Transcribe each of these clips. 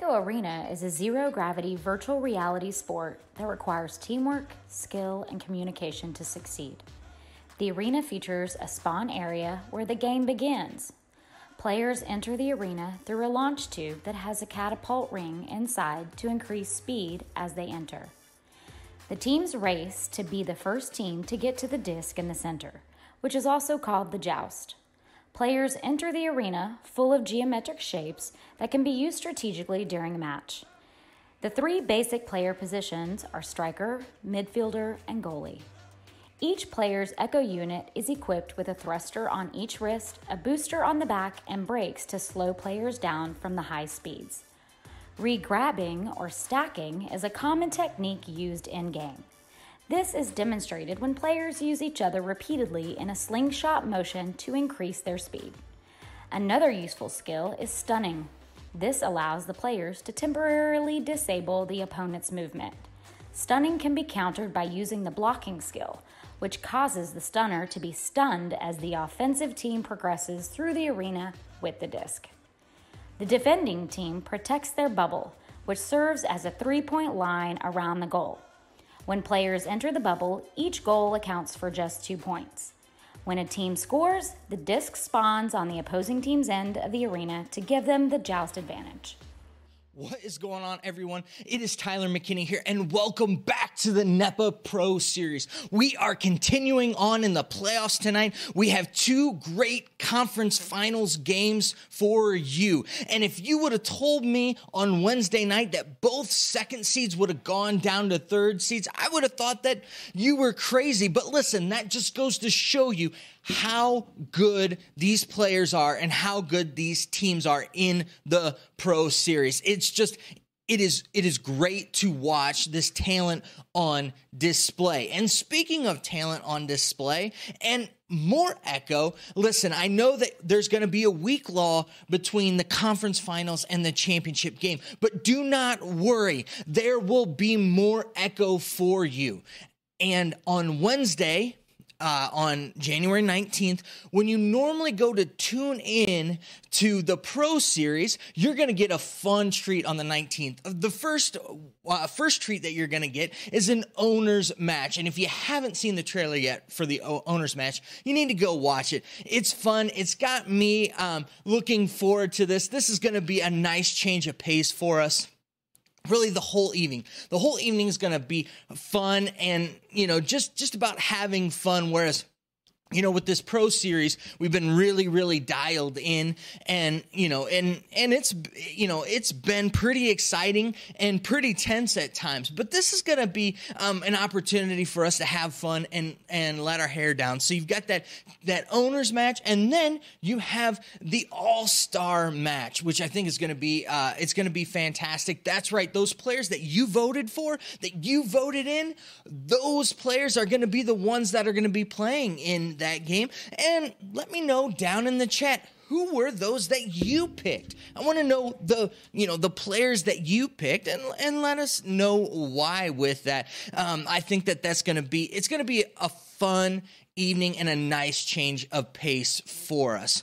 Echo Arena is a zero gravity virtual reality sport that requires teamwork, skill, and communication to succeed. The arena features a spawn area where the game begins. Players enter the arena through a launch tube that has a catapult ring inside to increase speed as they enter. The teams race to be the first team to get to the disc in the center, which is also called the joust. Players enter the arena full of geometric shapes that can be used strategically during a match. The three basic player positions are striker, midfielder, and goalie. Each player's Echo unit is equipped with a thruster on each wrist, a booster on the back, and brakes to slow players down from the high speeds. Regrabbing or stacking is a common technique used in game. This is demonstrated when players use each other repeatedly in a slingshot motion to increase their speed. Another useful skill is stunning. This allows the players to temporarily disable the opponent's movement. Stunning can be countered by using the blocking skill, which causes the stunner to be stunned as the offensive team progresses through the arena with the disc. The defending team protects their bubble, which serves as a three point line around the goal. When players enter the bubble, each goal accounts for just two points. When a team scores, the disc spawns on the opposing team's end of the arena to give them the joust advantage. What is going on, everyone? It is Tyler McKinney here, and welcome back to the NEPA Pro Series. We are continuing on in the playoffs tonight. We have two great conference finals games for you. And if you would have told me on Wednesday night that both second seeds would have gone down to third seeds, I would have thought that you were crazy. But listen, that just goes to show you how good these players are and how good these teams are in the pro series. It's just it is it is great to watch this talent on display. And speaking of talent on display and more echo, listen, I know that there's going to be a week law between the conference finals and the championship game, but do not worry. There will be more echo for you. And on Wednesday, uh, on January 19th. When you normally go to tune in to the Pro Series, you're going to get a fun treat on the 19th. The first uh, first treat that you're going to get is an owners match. And if you haven't seen the trailer yet for the owners match, you need to go watch it. It's fun. It's got me um, looking forward to this. This is going to be a nice change of pace for us really the whole evening. The whole evening is going to be fun and, you know, just just about having fun whereas you know with this pro series we've been really really dialed in and you know and and it's you know it's been pretty exciting and pretty tense at times. But this is going to be um, an opportunity for us to have fun and and let our hair down. So you've got that that owners match and then you have the all-star match which i think is going to be uh, it's going to be fantastic. That's right those players that you voted for that you voted in those players are going to be the ones that are going to be playing in that game. And let me know down in the chat who were those that you picked? I want to know the you know the players that you picked, and and let us know why with that. Um, I think that that's going to be it's going to be a fun evening and a nice change of pace for us.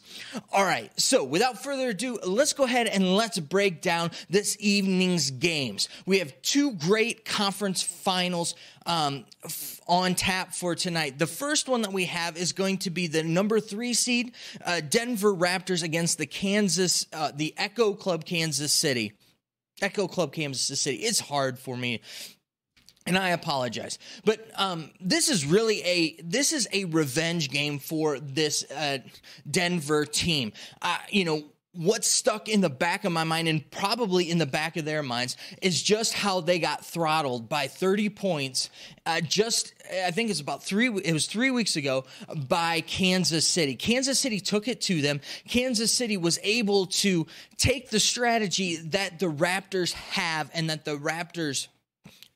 All right, so without further ado, let's go ahead and let's break down this evening's games. We have two great conference finals um, f- on tap for tonight. The first one that we have is going to be the number three seed uh, Denver Raptors against the Kansas, uh, the Echo Club Kansas City. Echo Club Kansas City. It's hard for me and I apologize, but um, this is really a this is a revenge game for this uh, Denver team. Uh, you know what's stuck in the back of my mind and probably in the back of their minds is just how they got throttled by 30 points uh, just i think it's about three it was three weeks ago by kansas city. Kansas city took it to them. Kansas city was able to take the strategy that the raptors have and that the raptors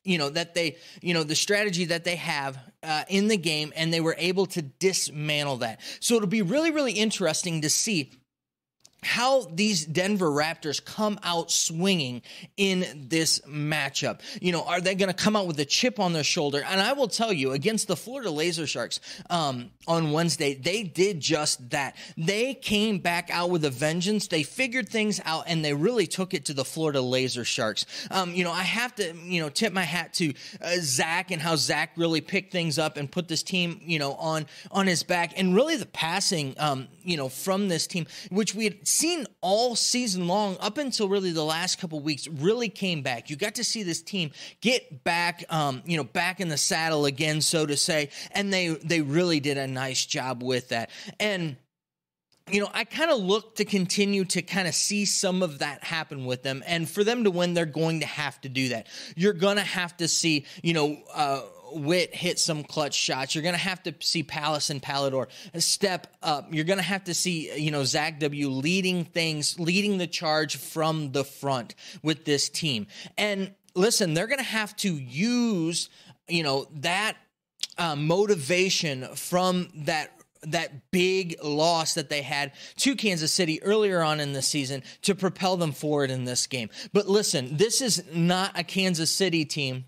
you know that they you know the strategy that they have uh, in the game and they were able to dismantle that. So it'll be really really interesting to see how these Denver Raptors come out swinging in this matchup. You know, are they going to come out with a chip on their shoulder? And I will tell you, against the Florida Laser Sharks um, on Wednesday, they did just that. They came back out with a vengeance. They figured things out, and they really took it to the Florida Laser Sharks. Um, you know, I have to, you know, tip my hat to uh, Zach and how Zach really picked things up and put this team, you know, on on his back, and really the passing, um, you know, from this team, which we had seen all season long up until really the last couple weeks really came back. You got to see this team get back, um, you know, back in the saddle again, so to say, and they they really did a nice job with that. And you know, I kind of look to continue to kind of see some of that happen with them. And for them to win, they're going to have to do that. You're going to have to see, you know, uh, Witt hit some clutch shots. You're going to have to see Palace and Palador step up. You're going to have to see, you know, Zach W leading things, leading the charge from the front with this team. And listen, they're going to have to use, you know, that uh, motivation from that that big loss that they had to Kansas City earlier on in the season to propel them forward in this game. But listen, this is not a Kansas City team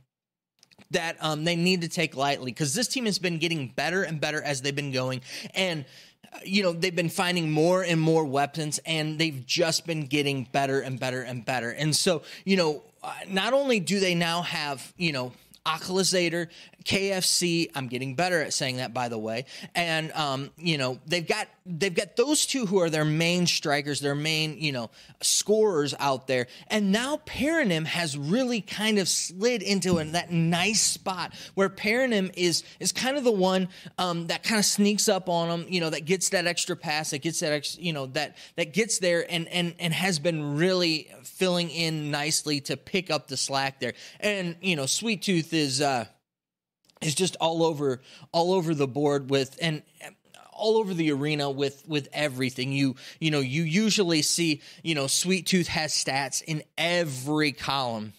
that um, they need to take lightly because this team has been getting better and better as they've been going. And uh, you know, they've been finding more and more weapons and they've just been getting better and better and better. And so, you know, uh, not only do they now have, you know, Akalizator, KFC. I'm getting better at saying that, by the way. And um, you know they've got they've got those two who are their main strikers, their main you know scorers out there. And now Paranym has really kind of slid into a, that nice spot where Paranym is is kind of the one um, that kind of sneaks up on them. You know that gets that extra pass, that gets that ex, you know that that gets there and and and has been really filling in nicely to pick up the slack there. And you know Sweet Tooth is. Uh, is just all over all over the board with and all over the arena with with everything. You you know you usually see you know sweet tooth has stats in every column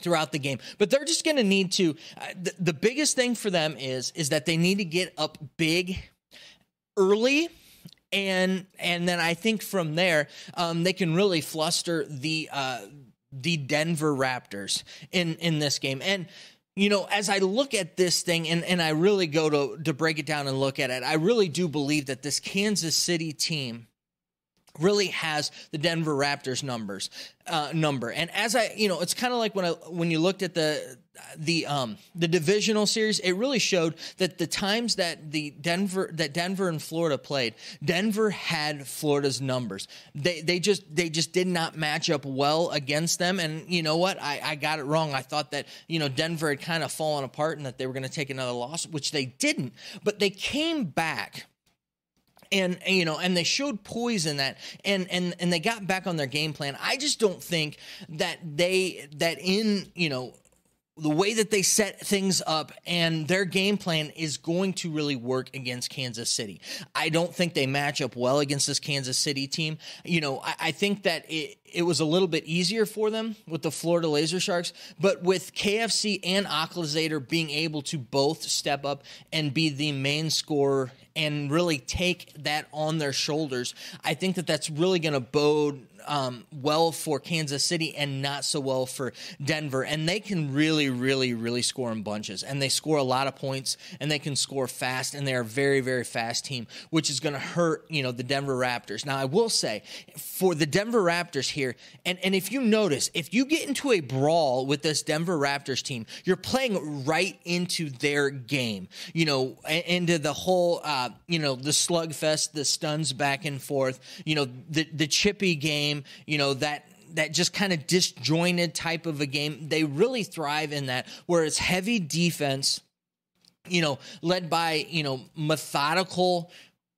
throughout the game but they're just going to need to uh, the, the biggest thing for them is is that they need to get up big early and and then I think from there um, they can really fluster the uh, the Denver Raptors in in this game. And you know, as I look at this thing and, and I really go to, to break it down and look at it, I really do believe that this Kansas City team really has the Denver Raptors numbers uh, number. And as I, you know, it's kind of like when I when you looked at the the um the divisional series, it really showed that the times that the Denver that Denver and Florida played, Denver had Florida's numbers. They they just they just did not match up well against them. And you know what? I, I got it wrong. I thought that, you know, Denver had kind of fallen apart and that they were going to take another loss, which they didn't. But they came back and, you know and they showed poise in that and and and they got back on their game plan i just don't think that they that in you know the way that they set things up and their game plan is going to really work against Kansas City. I don't think they match up well against this Kansas City team. You know, I, I think that it, it was a little bit easier for them with the Florida Laser Sharks, but with KFC and Akalizator being able to both step up and be the main scorer and really take that on their shoulders, I think that that's really going to bode um, well for Kansas City and not so well for Denver. And they can really, really, really score in bunches. And they score a lot of points and they can score fast. And they're a very, very fast team, which is going to hurt, you know, the Denver Raptors. Now, I will say for the Denver Raptors here, and, and if you notice, if you get into a brawl with this Denver Raptors team, you're playing right into their game, you know, into the whole, uh, you know, the slugfest, the stuns back and forth, you know, the, the chippy game game, you know, that that just kind of disjointed type of a game. They really thrive in that where it's heavy defense, you know, led by, you know, methodical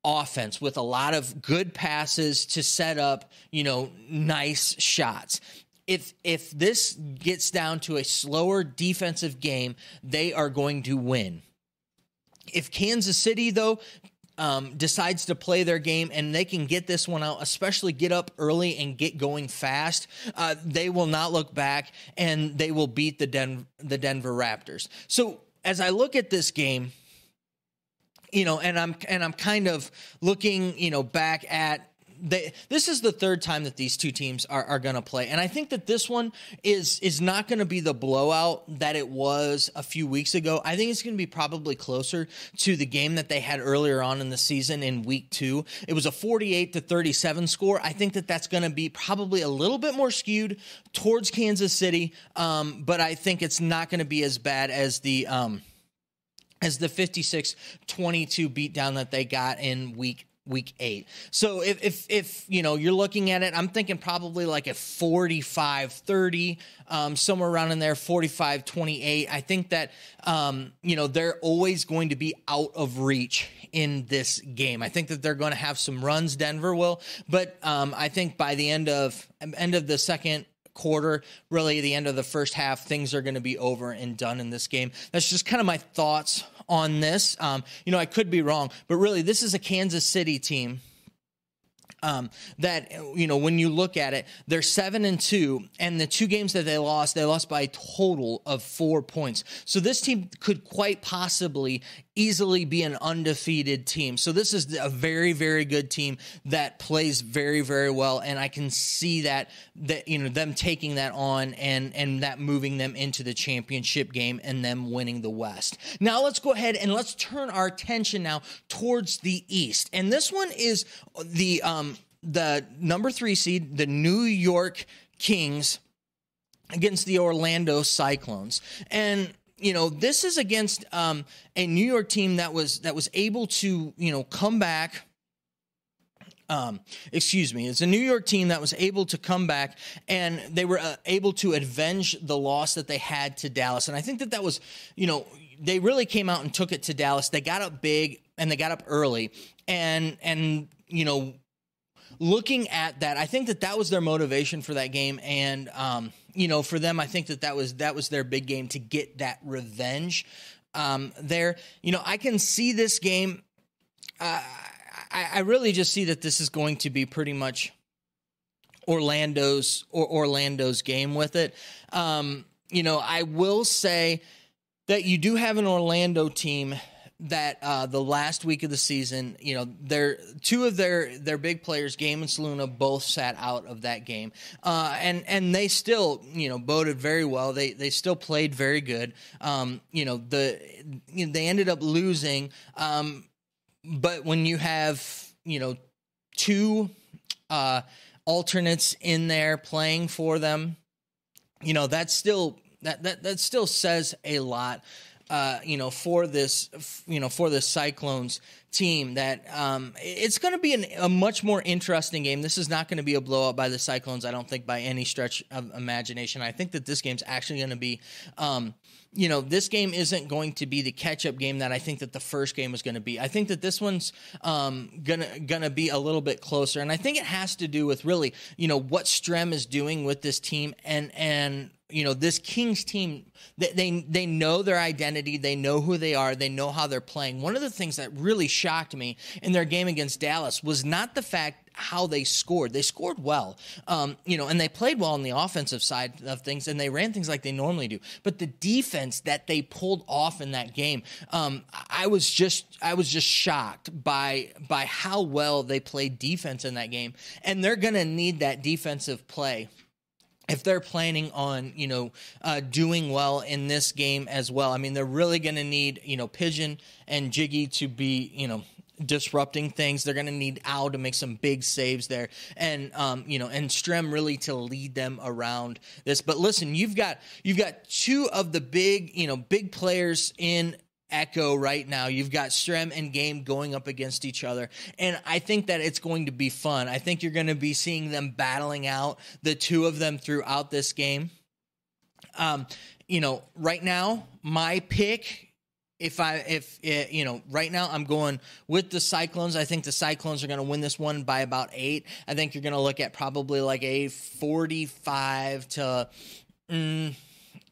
offense with a lot of good passes to set up, you know, nice shots. If if this gets down to a slower defensive game, they are going to win. If Kansas City though um, decides to play their game and they can get this one out, especially get up early and get going fast, uh, they will not look back and they will beat the, Den- the Denver Raptors. So as I look at this game, you know, and I'm and I'm kind of looking, you know, back at they this is the third time that these two teams are, are going to play, and I think that this one is is not going to be the blowout that it was a few weeks ago. I think it's going to be probably closer to the game that they had earlier on in the season in week two. It was a forty eight to thirty seven score. I think that that's going to be probably a little bit more skewed towards Kansas City, um, but I think it's not going to be as bad as the. Um, as the 56 22 beatdown that they got in week week eight. So if, if, if, you know, you're looking at it, I'm thinking probably like a 45, 30, um, somewhere around in there, 45, 28. I think that, um, you know, they're always going to be out of reach in this game. I think that they're going to have some runs, Denver will, but, um, I think by the end of, end of the second, quarter, really the end of the first half, things are going to be over and done in this game. That's just kind of my thoughts on this. Um, you know, I could be wrong, but really, this is a Kansas City team. Um, that you know when you look at it they're seven and two and the two games that they lost they lost by a total of four points so this team could quite possibly easily be an undefeated team. So this is a very very good team that plays very very well and I can see that that you know them taking that on and and that moving them into the championship game and them winning the West. Now let's go ahead and let's turn our attention now towards the East. And this one is the um the number 3 seed, the New York Kings against the Orlando Cyclones. And you know, this is against um, a New York team that was that was able to, you know, come back. Um, excuse me, it's a New York team that was able to come back and they were uh, able to avenge the loss that they had to Dallas. And I think that that was, you know, they really came out and took it to Dallas. They got up big and they got up early, and and you know, looking at that, I think that that was their motivation for that game, and um, you know, for them, I think that that was that was their big game to get that revenge. Um, there, you know, I can see this game. Uh, I, I really just see that this is going to be pretty much Orlando's or Orlando's game with it. Um, you know, I will say that you do have an Orlando team that uh, the last week of the season, you know, their two of their their big players, Game and Saluna, both sat out of that game, uh, and and they still, you know, boded very well. They they still played very good. Um, you know, the you know, they ended up losing, um, but when you have you know two uh, alternates in there playing for them, you know, that still that that that still says a lot uh, you know, for this, you know, for the Cyclones team that um, it's going to be an, a much more interesting game. This is not going to be a blowout by the Cyclones, I don't think, by any stretch of imagination. I think that this game's actually going to be, um, you know, this game isn't going to be the catch-up game that I think that the first game was going to be. I think that this one's um, gonna be a little bit closer, and I think it has to do with really, you know, what Strem is doing with this team and and you know this Kings team they they know their identity, they know who they are, they know how they're playing. One of the things that really shocked me in their game against Dallas was not the fact how they scored. They scored well, um, you know, and they played well on the offensive side of things, and they ran things like they normally do. But the defense that they pulled off in that game, um, I was just I was just shocked by by how well they played defense in that game, and they're gonna need that defensive play if they're planning on you know uh, doing well in this game as well i mean they're really going to need you know pigeon and jiggy to be you know disrupting things. They're going to need al to make some big saves there and um, you know and strem really to lead them around this. But listen you've got you've got two of the big you know big players in echo right now. You've got Strem and Game going up against each other. And I think that it's going to be fun. I think you're going to be seeing them battling out the two of them throughout this game. Um, you know, right now, my pick if I if it, you know right now I'm going with the Cyclones. I think the Cyclones are going to win this one by about eight. I think you're going to look at probably like a 45 to, mm,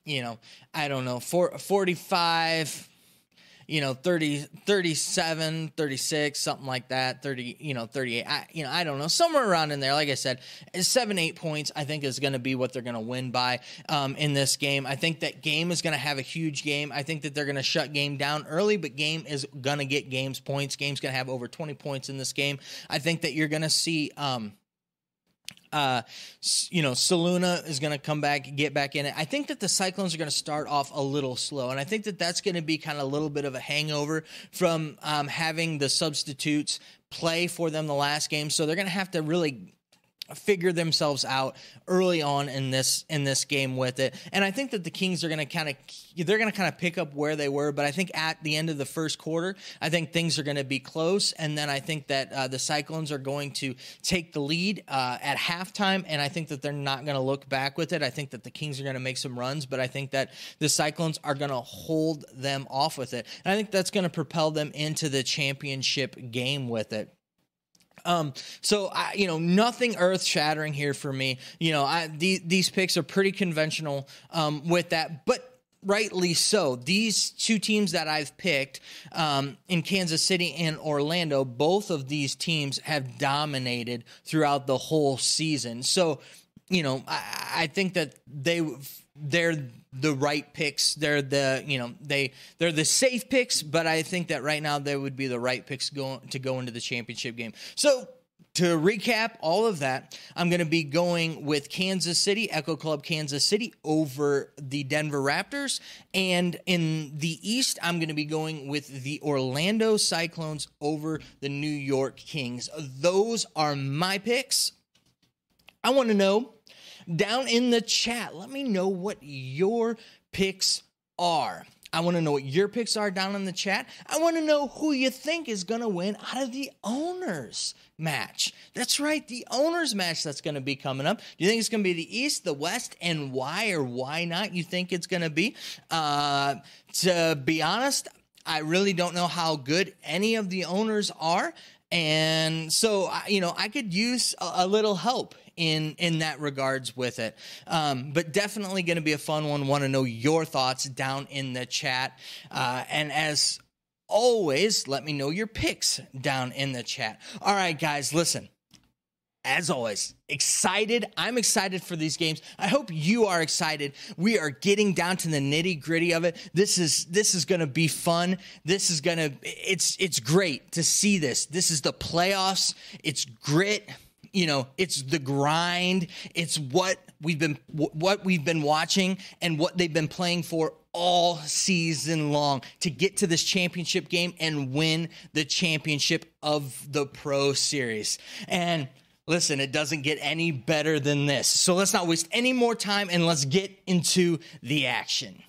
you know, I don't know, four, 45 you know 30 37 36 something like that 30 you know 38 I, you know i don't know somewhere around in there. Like i said seven eight points i think is going to be what they're going to win by um, in this game. I think that game is going to have a huge game. I think that they're going to shut game down early but game is going to get games points. Game's going to have over 20 points in this game. I think that you're going to see um, uh, you know, Saluna is going to come back, get back in it. I think that the Cyclones are going to start off a little slow, and I think that that's going to be kind of a little bit of a hangover from um, having the substitutes play for them the last game. So they're going to have to really figure themselves out early on in this in this game with it. And I think that the Kings are going to kind of they're going to kind of pick up where they were, but I think at the end of the first quarter, I think things are going to be close and then I think that uh, the Cyclones are going to take the lead uh, at halftime and I think that they're not going to look back with it. I think that the Kings are going to make some runs, but I think that the Cyclones are going to hold them off with it. And I think that's going to propel them into the championship game with it. Um, so I, you know, nothing earth shattering here for me. You know, I, the, these picks are pretty conventional um, with that, but rightly so. These two teams that I've picked um, in Kansas City and Orlando, both of these teams have dominated throughout the whole season. So, you know, I, I think that they they're the right picks. They're the you know they they're the safe picks, but I think that right now they would be the right picks going to go into the championship game. So to recap all of that, I'm going to be going with Kansas City, Echo Club Kansas City over the Denver Raptors. And in the East, I'm going to be going with the Orlando Cyclones over the New York Kings. Those are my picks. I want to know down in the chat. Let me know what your picks are. I want to know what your picks are down in the chat. I want to know who you think is going to win out of the owners match. That's right, the owners match that's going to be coming up. Do you think it's going to be the East, the West, and why or why not you think it's going to be? Uh, to be honest, I really don't know how good any of the owners are. And so, you know, I could use a, a little help in in that regards with it. Um, but definitely going to be a fun one. Want to know your thoughts down in the chat. Uh, and as always, let me know your picks down in the chat. All right, guys, listen. As always, excited. I'm excited for these games. I hope you are excited. We are getting down to the nitty gritty of it. This is this is going to be fun. This is going to it's it's great to see this. This is the playoffs. It's grit you know it's the grind. It's what we've been what we've been watching and what they've been playing for all season long to get to this championship game and win the championship of the pro series. And listen it doesn't get any better than this. So let's not waste any more time and let's get into the action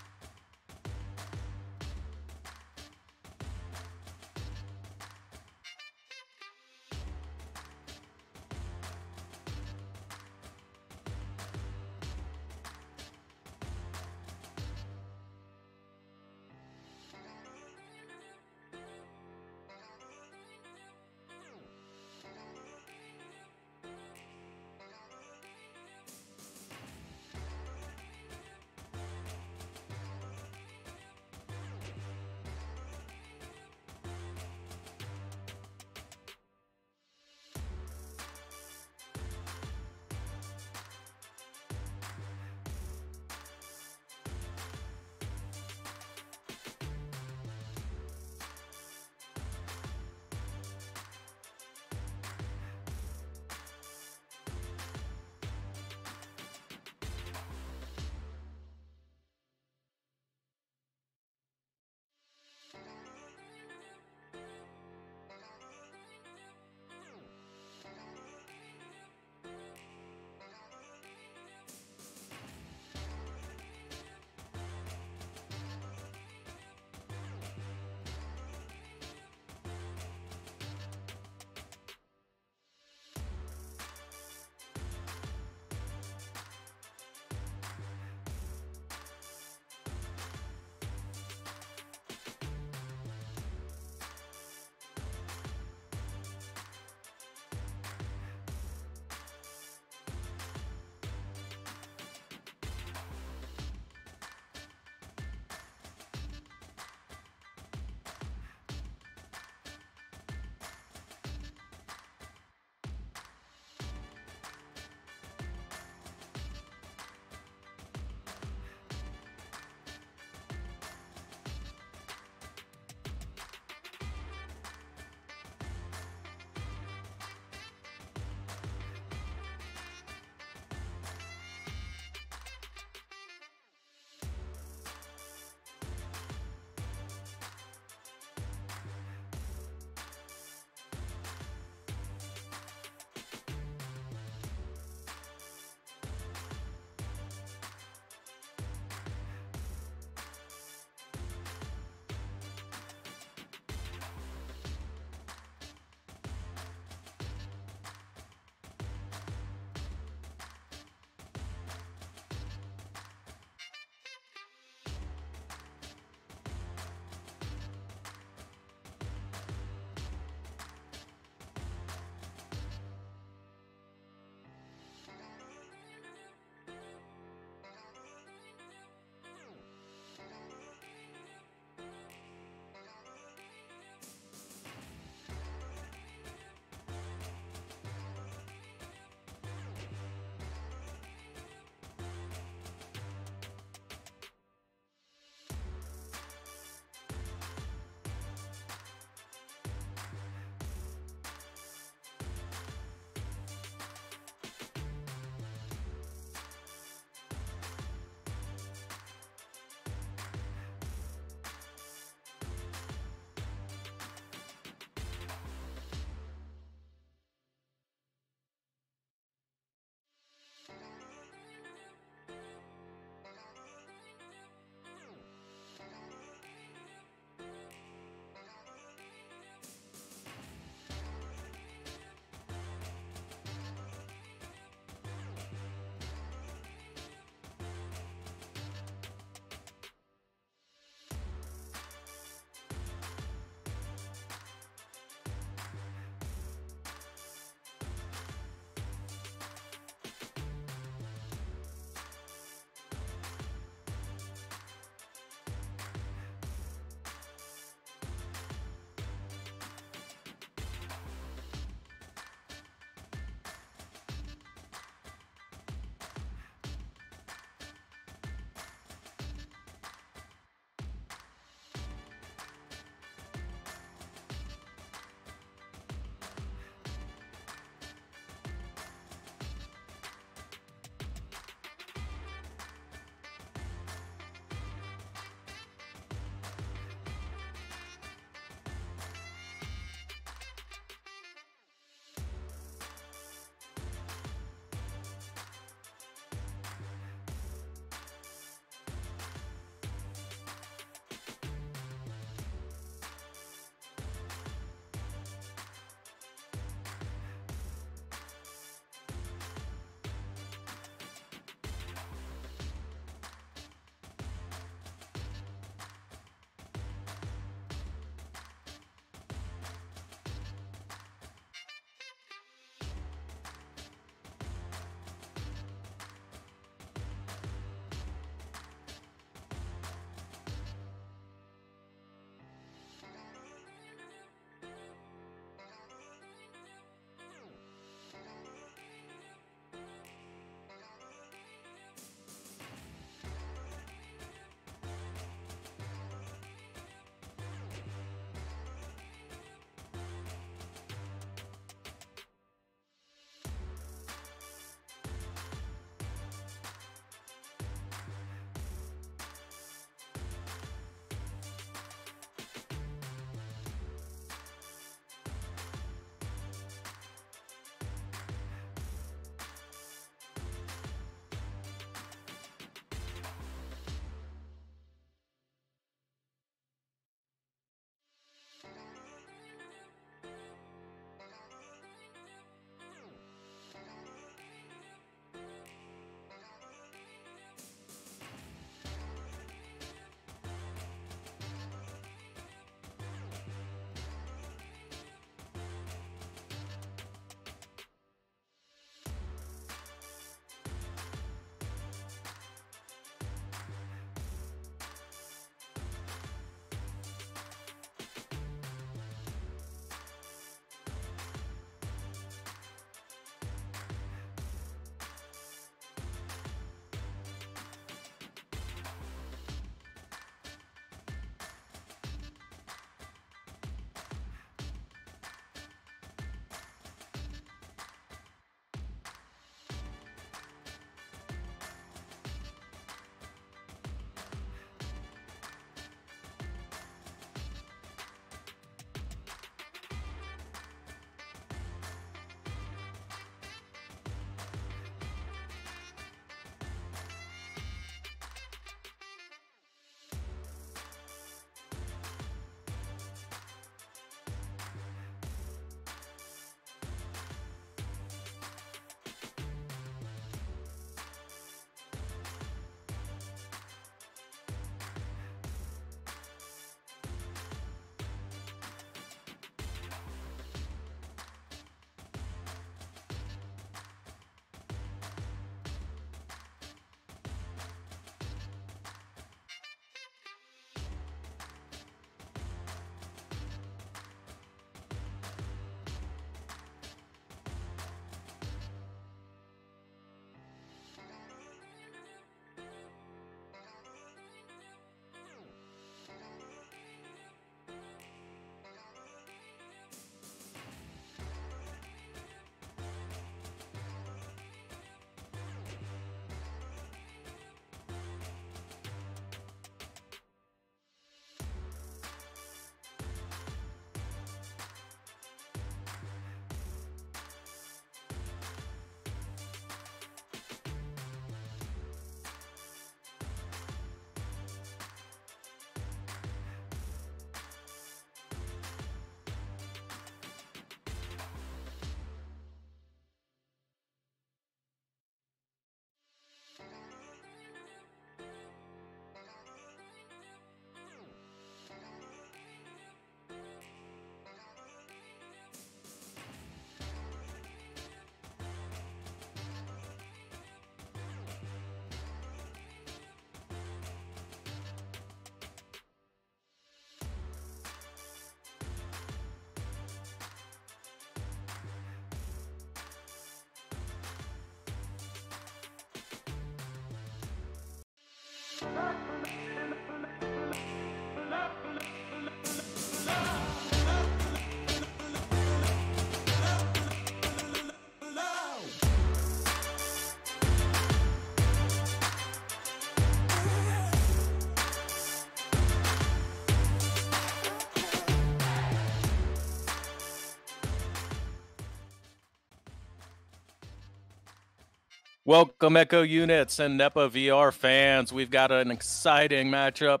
Welcome, Echo units and NEPA VR fans. We've got an exciting matchup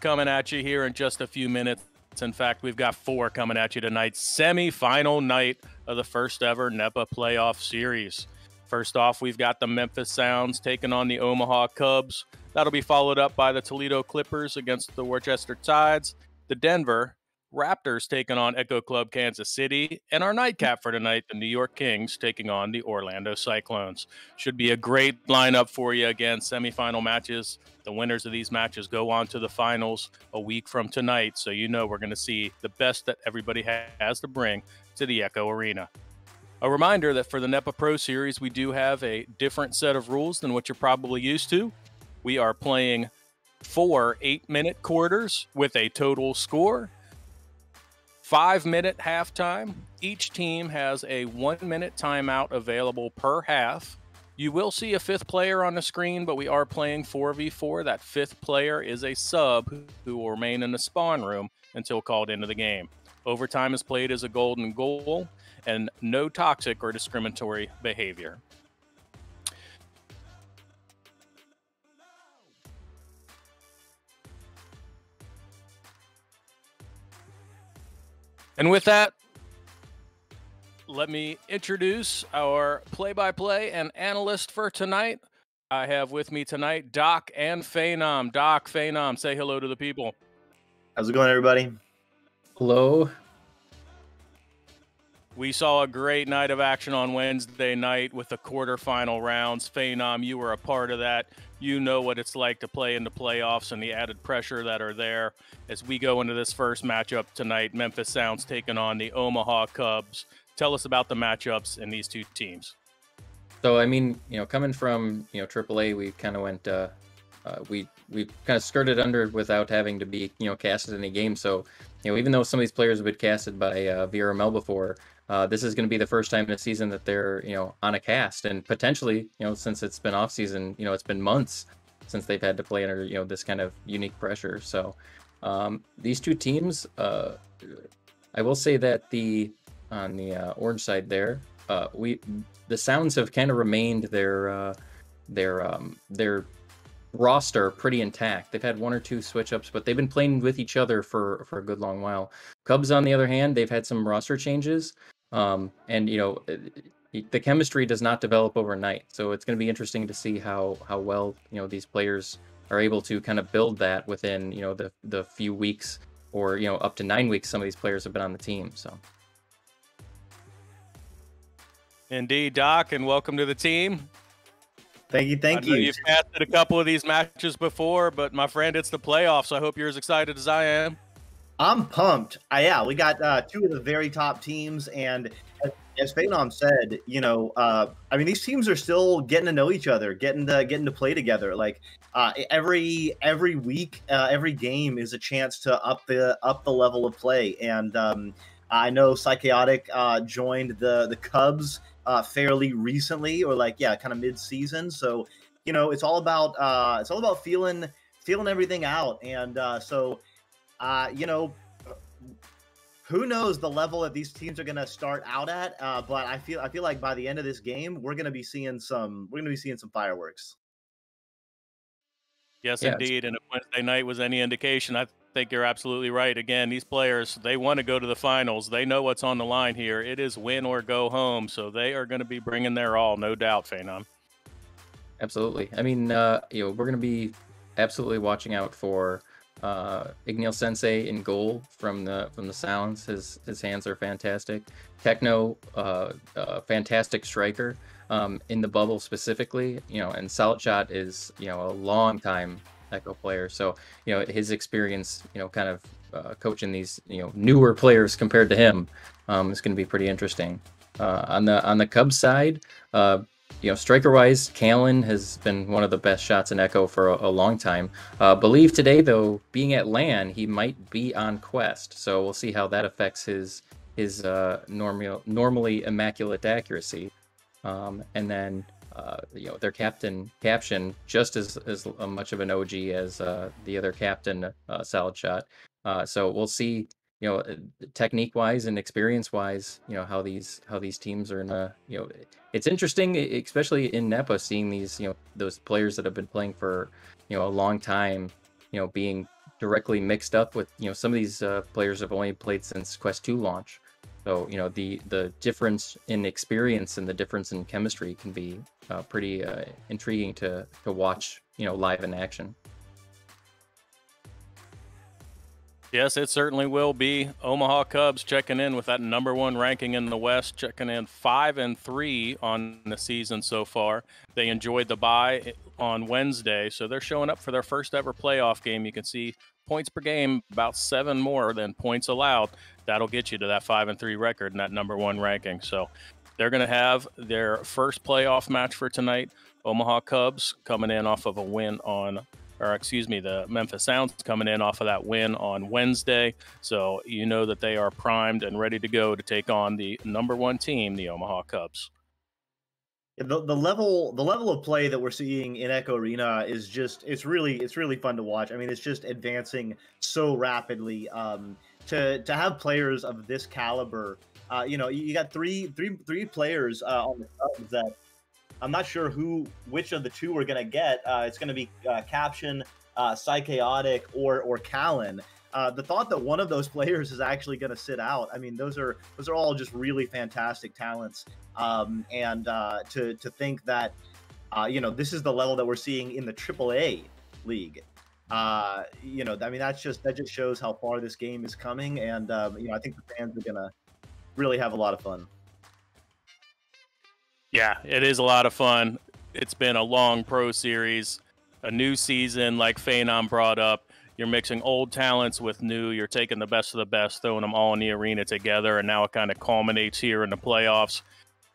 coming at you here in just a few minutes. In fact, we've got four coming at you tonight. Semi-final night of the first ever NEPA playoff series. First off, we've got the Memphis Sounds taking on the Omaha Cubs. That'll be followed up by the Toledo Clippers against the Worcester Tides, the Denver Raptors taking on Echo Club Kansas City, and our mm. nightcap for tonight, the New York Kings taking on the Orlando Cyclones. Should be a great lineup for you again. Semifinal matches. The winners of these matches go on to the finals a week from tonight. So you know we're going to see the best that everybody has to bring to the Echo Arena. A reminder that for the NEPA Pro Series, we do have a different set of rules than what you're probably used to. We are playing four eight minute quarters with a total score Five minute halftime. Each team has a one minute timeout available per half. You will see a fifth player on the screen, but we are playing 4v4. That fifth player is a sub who will remain in the spawn room until called into the game. Overtime is played as a golden goal and no toxic or discriminatory behavior. And with that, let me introduce our play by play and analyst for tonight. I have with me tonight Doc and Phenom. Doc, Phenom, say hello to the people. How's it going, everybody? Hello. We saw a great night of action on Wednesday night with the quarterfinal rounds. Phenom, you were a part of that. You know what it's like to play in the playoffs and the added pressure that are there. As we go into this first matchup tonight, Memphis Sounds taking on the Omaha Cubs. Tell us about the matchups in these two teams. So, I mean, you know, coming from you know AAA, we kind of went, uh, uh, we we kind of skirted under without having to be you know casted in a game. So, you know, even though some of these players have been casted by uh, VRML before, uh, this is going to be the first time in a season that they're you know on a cast, and potentially you know since it's been off season, you know it's been months since they've had to play under you know this kind of unique pressure. So um, these two teams, uh, I will say that the on the uh, orange side there, uh, we the Sounds have kind of remained their uh, their um, their roster pretty intact. They've had one or two switch ups, but they've been playing with each other for for a good long while. Cubs, on the other hand, they've had some roster changes. Um, and you know, the chemistry does not develop overnight. So it's going to be interesting to see how how well you know these players are able to kind of build that within you know the the few weeks or you know up to nine weeks some of these players have been on the team. So. Indeed, Doc, and welcome to the team. Thank you, thank you. You've casted a couple of these matches before, but my friend, it's the playoffs. So I hope you're as excited as I am. I'm pumped. Uh, yeah, we got uh, two of the very top teams, and as, as Phenom said, you know, uh, I mean, these teams are still getting to know each other, getting to getting to play together. Like uh, every every week, uh, every game is a chance to up the up the level of play. And um, I know Psychotic uh, joined the the Cubs fairly recently, or like yeah, kind of mid season. So you know, it's all about it's all about feeling feeling everything out, and so uh, you know, who knows the level that these teams are going to start out at? Uh, but I feel I feel like by the end of this game, we're going to be seeing some we're going to be seeing some fireworks. Yes, yeah, indeed. And if Wednesday night was any indication, I think you're absolutely right. Again, these players they want to go to the finals. They know what's on the line here. It is win or go home, so they are going to be bringing their all, no doubt, Phenom. Absolutely. I mean, uh, you know, we're going to be absolutely watching out for uh, Igneel Sensei in goal from the from the sounds. His his hands are fantastic. Techno, uh, uh, fantastic striker um, in the bubble specifically. You know, and Solid Shot is you know a long time Echo player. So you know his experience, you know, kind of uh, coaching these you know newer players compared to him um, is going to be pretty interesting. Uh, on the on the Cubs side, uh, you know, striker wise, Kalen has been one of the best shots in Echo for a, a long time. Uh, believe today, though, being at LAN, he might be on Quest, so we'll see how that affects his his uh, normal normally immaculate accuracy. Um, and then uh, you know their captain caption just as as much of an OG as uh, the other captain uh, Solid Shot. Uh, so we'll see you know, uh, technique wise and experience wise, you know, how these how these teams are in a, you know, it's interesting, especially in NEPA, seeing these, you know, those players that have been playing for, you know, a long time, you know, being directly mixed up with, you know, some of these uh, players have only played since Quest 2 launch. So, you know, the the difference in experience and the difference in chemistry can be uh, pretty uh, intriguing to to watch, you know, live in action. Yes, it certainly will be. Omaha Cubs checking in with that number one ranking in the West, checking in five and three on the season so far. They enjoyed the bye on Wednesday, so they're showing up for their first ever playoff game. You can see points per game, about seven more than points allowed. That'll get you to that five and three record and that number one ranking. So they're going to have their first playoff match for tonight. Omaha Cubs coming in off of a win on or excuse me, the Memphis Sounds coming in off of that win on Wednesday. So you know that they are primed and ready to go to take on the number one team, the Omaha Cubs. The, the level the level of play that we're seeing in Echo Arena is just it's really it's really fun to watch. I mean, it's just advancing so rapidly. Um, to to have players of this caliber, uh, you know, you got three three three players uh, on the Cubs that I'm not sure who, which of the two we're gonna get. Uh, it's gonna be uh, Caption, uh, or or Callan. Uh, the thought that one of those players is actually going to sit out. I mean, those are those are all just really fantastic talents. Um, and uh, to to think that uh, you know this is the level that we're seeing in the AAA league. Uh, you know, I mean, that's just that just shows how far this game is coming, and um, you know, I think the fans are gonna really have a lot of fun. Yeah, it is a lot of fun. It's been a long pro series, a new season, like Phenom brought up. You're mixing old talents with new. You're taking the best of the best, throwing them all in the arena together, and now it kind of culminates here in the playoffs.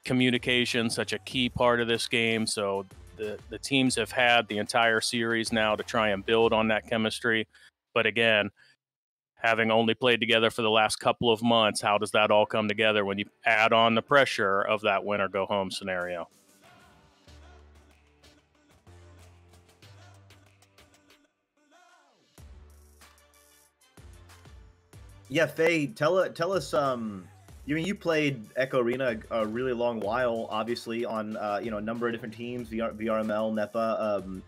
Communication, such a key part of this game. So the the teams have had the entire series now to try and build on that chemistry. But again, having only played together for the last couple of months, how does that all come together when you add on the pressure of that win or go home scenario? Yeah, Faye, tell tell us. Um, you mean you played Echo Arena a really long while, obviously on uh, you know a number of different teams, VR, VRML, NEPA. Um,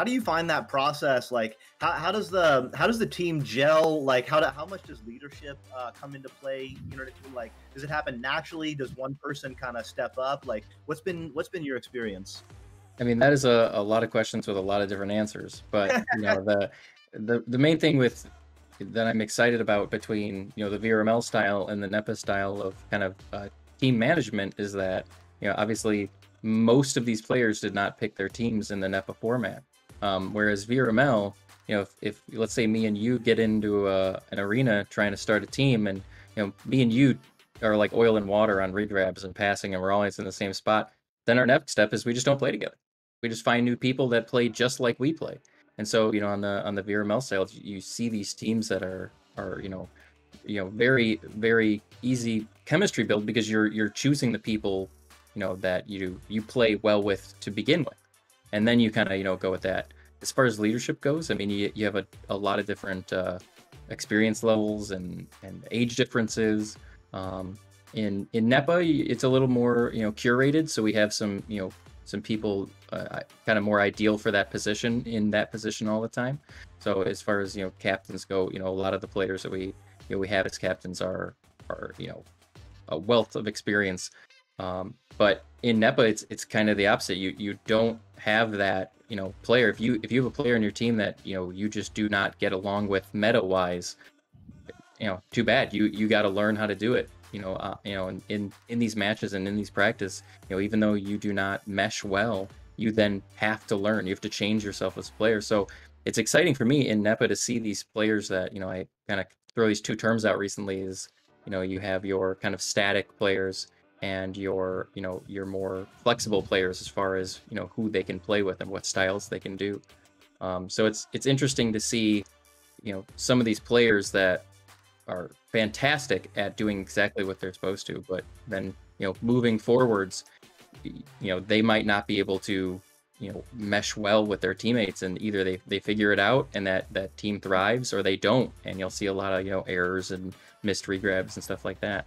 how do you find that process? Like how, how does the how does the team gel? Like how do, how much does leadership uh, come into play? You know like does it happen naturally? Does one person kind of step up? Like what's been what's been your experience? I mean that is a, a lot of questions with a lot of different answers but you know the the, the main thing with that i'm excited about between you know the vrml style and the nepa style of kind of uh, team management is that you know obviously most of these players did not pick their teams in the nepa format um, whereas VRML, you know, if, if, let's say me and you get into a, an arena trying to start a team, and you know, me and you are like oil and water on regrabs and passing, and we're always in the same spot, then our next step is we just don't play together. We just find new people that play just like we play. And so, you know, on the on the VRML side, you see these teams that are are you know, you know, very very easy chemistry build because you're you're choosing the people, you know, that you you play well with to begin with and then you kind of you know go with that. As far as leadership goes, I mean, you, you have a, a lot of different uh, experience levels and and age differences. Um, in in NEPA, it's a little more you know curated, so we have some you know some people uh, kind of more ideal for that position in that position all the time. So as far as you know captains go, you know a lot of the players that we you know we have as captains are are you know a wealth of experience um, but in NEPA, it's it's kind of the opposite. You you don't have that you know player. If you if you have a player in your team that you know you just do not get along with meta wise, you know, too bad. You you got to learn how to do it. You know, uh, you know, in, in in these matches and in these practice, you know, even though you do not mesh well, you then have to learn. You have to change yourself as a player. So it's exciting for me in NEPA to see these players that you know I kind of throw these two terms out recently. Is you know you have your kind of static players and your you know your more flexible players as far as you know who they can play with and what styles they can do. Um, so it's it's interesting to see you know some of these players that are fantastic at doing exactly what they're supposed to, but then you know moving forwards, you know they might not be able to you know mesh well with their teammates and either they, they figure it out and that that team thrives or they don't and you'll see a lot of you know errors and missed regrabs and stuff like that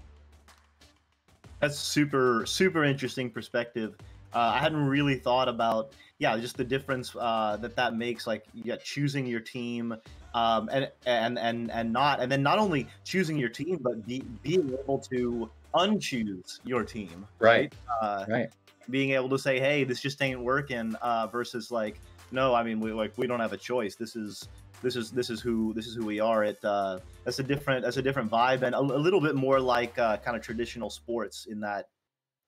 that's super super interesting perspective. Uh, i hadn't really thought about yeah just the difference uh, that that makes like yeah choosing your team um, and and and and not and then not only choosing your team but be, being able to unchoose your team right. uh, right. being able to say, "Hey, this just ain't working," uh, versus like, "No, I mean, we like we don't have a choice. This is this is this is who this is who we are." It uh, that's a different that's a different vibe and a, a little bit more like uh, kind of traditional sports in that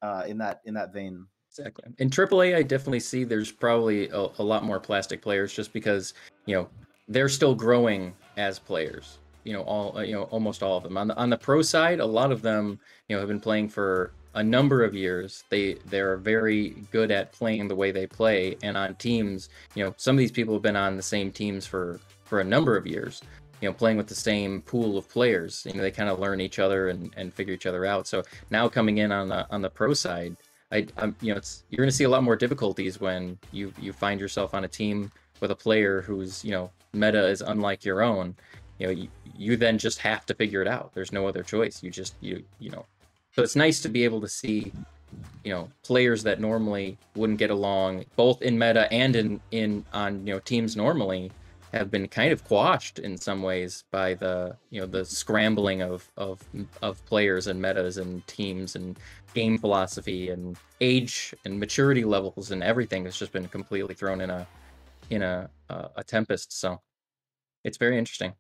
uh, in that in that vein. Exactly. In AAA, I definitely see there's probably a, a lot more plastic players just because you know they're still growing as players you know all you know almost all of them on the on the pro side a lot of them you know have been playing for a number of years. They they're very good at playing the way they play, and on teams, you know, some of these people have been on the same teams for for a number of years. You know, playing with the same pool of players. You know, they kind of learn each other and, and figure each other out. So now coming in on the on the pro side, I I'm, you know, it's you're going to see a lot more difficulties when you you find yourself on a team with a player whose you know meta is unlike your own. You know, you, you then just have to figure it out. There's no other choice. You just you you know so it's nice to be able to see, you know, players that normally wouldn't get along, both in meta and in in on you know teams normally, have been kind of quashed in some ways by the you know the scrambling of of of players and metas and teams and game philosophy and age and maturity levels and everything has just been completely thrown in a in a a, a tempest. So it's very interesting.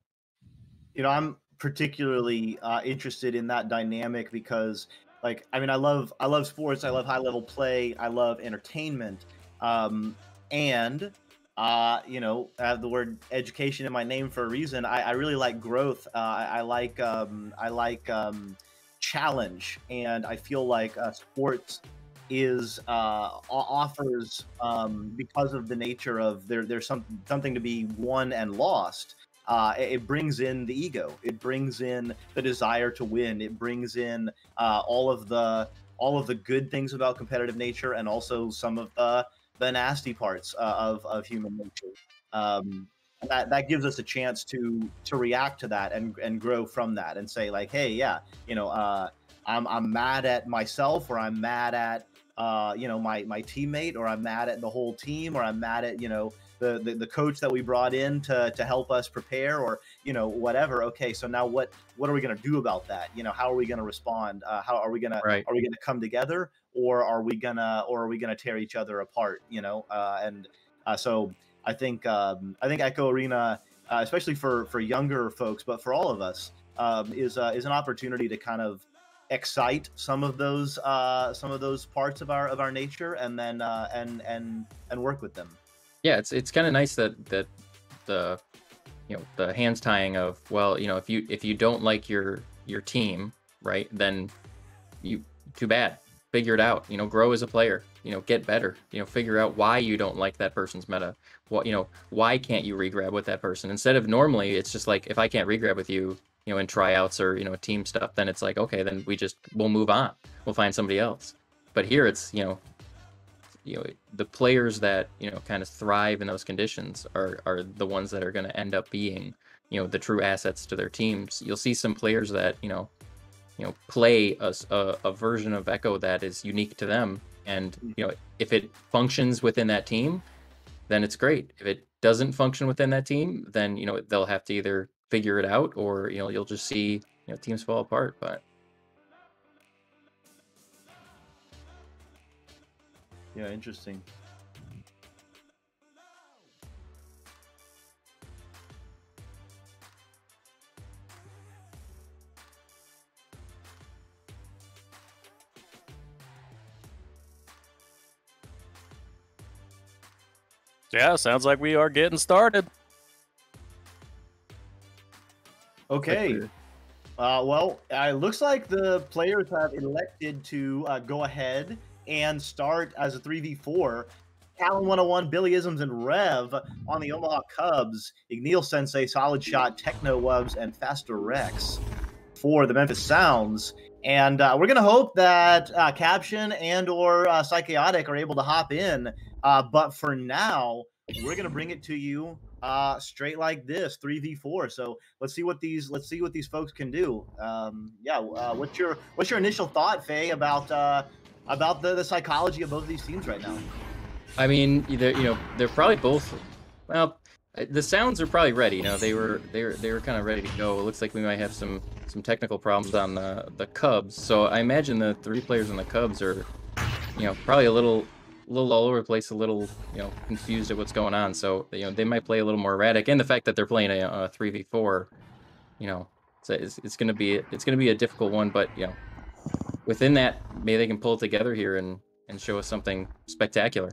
You know, I'm particularly uh, interested in that dynamic because like i mean i love i love sports i love high level play i love entertainment um, and uh, you know i have the word education in my name for a reason i, I really like growth uh, I, I, like um, i like um, challenge and i feel like uh, sports is uh, offers um, because of the nature of there there's some, something to be won and lost uh, it brings in the ego. It brings in the desire to win. It brings in uh, all of the all of the good things about competitive nature, and also some of the the nasty parts uh, of of human nature. Um, that that gives us a chance to to react to that and and grow from that, and say like, hey, yeah, you know, uh, I'm I'm mad at myself, or I'm mad at uh, you know my my teammate, or I'm mad at the whole team, or I'm mad at you know the, the, the coach that we brought in to, to help us prepare or you know whatever okay so now what what are we going to do about that you know how are we going to respond uh, how are we going right. to are we going to come together or are we gonna or are we to tear each other apart you know? Uh, and uh, so i think um, i think echo arena uh, especially for for younger folks but for all of us um, is uh, is an opportunity to kind of excite some of those uh, some of those parts of our of our nature and then and and and work with them. Yeah, it's it's kind of nice that that the you know the hands tying of well you know if you if you don't like your your team right then you too bad figure it out you know grow as a player you know get better you know figure out why you don't like that person's meta what you know why can't you regrab with that person instead of normally it's just like if i can't regrab with you you know in tryouts or you know team stuff then it's like okay then we just we'll move on we'll find somebody else but here it's you know you know the players that you know kind of thrive in those conditions are are the ones that are going to end up being you know the true assets to their teams you'll see some players that you know you know play a, a, a version of echo that is unique to them. And hmm. you know if it functions within that team then it's great. If it doesn't function within that team then you know they'll have to either figure it out or you know you'll just see you know teams fall apart. But Yeah, interesting. Yeah, sounds like we are getting started. Okay. Uh, well, uh, it looks like the players have elected to uh, go ahead and start as a 3v4. Talon 101, Billy Isms, and Rev on the Omaha Cubs. Igneel Sensei, Solid Shot, Techno Wubs, and Faster Rex for the Memphis Sounds. And uh, we're going to hope that uh, Caption and or uh, Psychotic are able to hop in Uh, but for now, we're gonna bring it to you uh, straight like this, three v four. So let's see what these let's see what these folks can do. Um, yeah, uh, what's your what's your initial thought, Faye, about uh, about the, the psychology of both of these teams right now? I mean, they're you know they're probably both. Well, the sounds are probably ready. You know, they were they were they were kind of ready to go. It looks like we might have some some technical problems on the the Cubs. So I imagine the three players on the Cubs are, you know, probably a little little all over the place, a little you know confused at what's going on. So you know they might play a little more erratic, and the fact that they're playing a three v four, you know, it's, it's going to be it's going to be a difficult one. But you know, within that, maybe they can pull it together here and and show us something spectacular.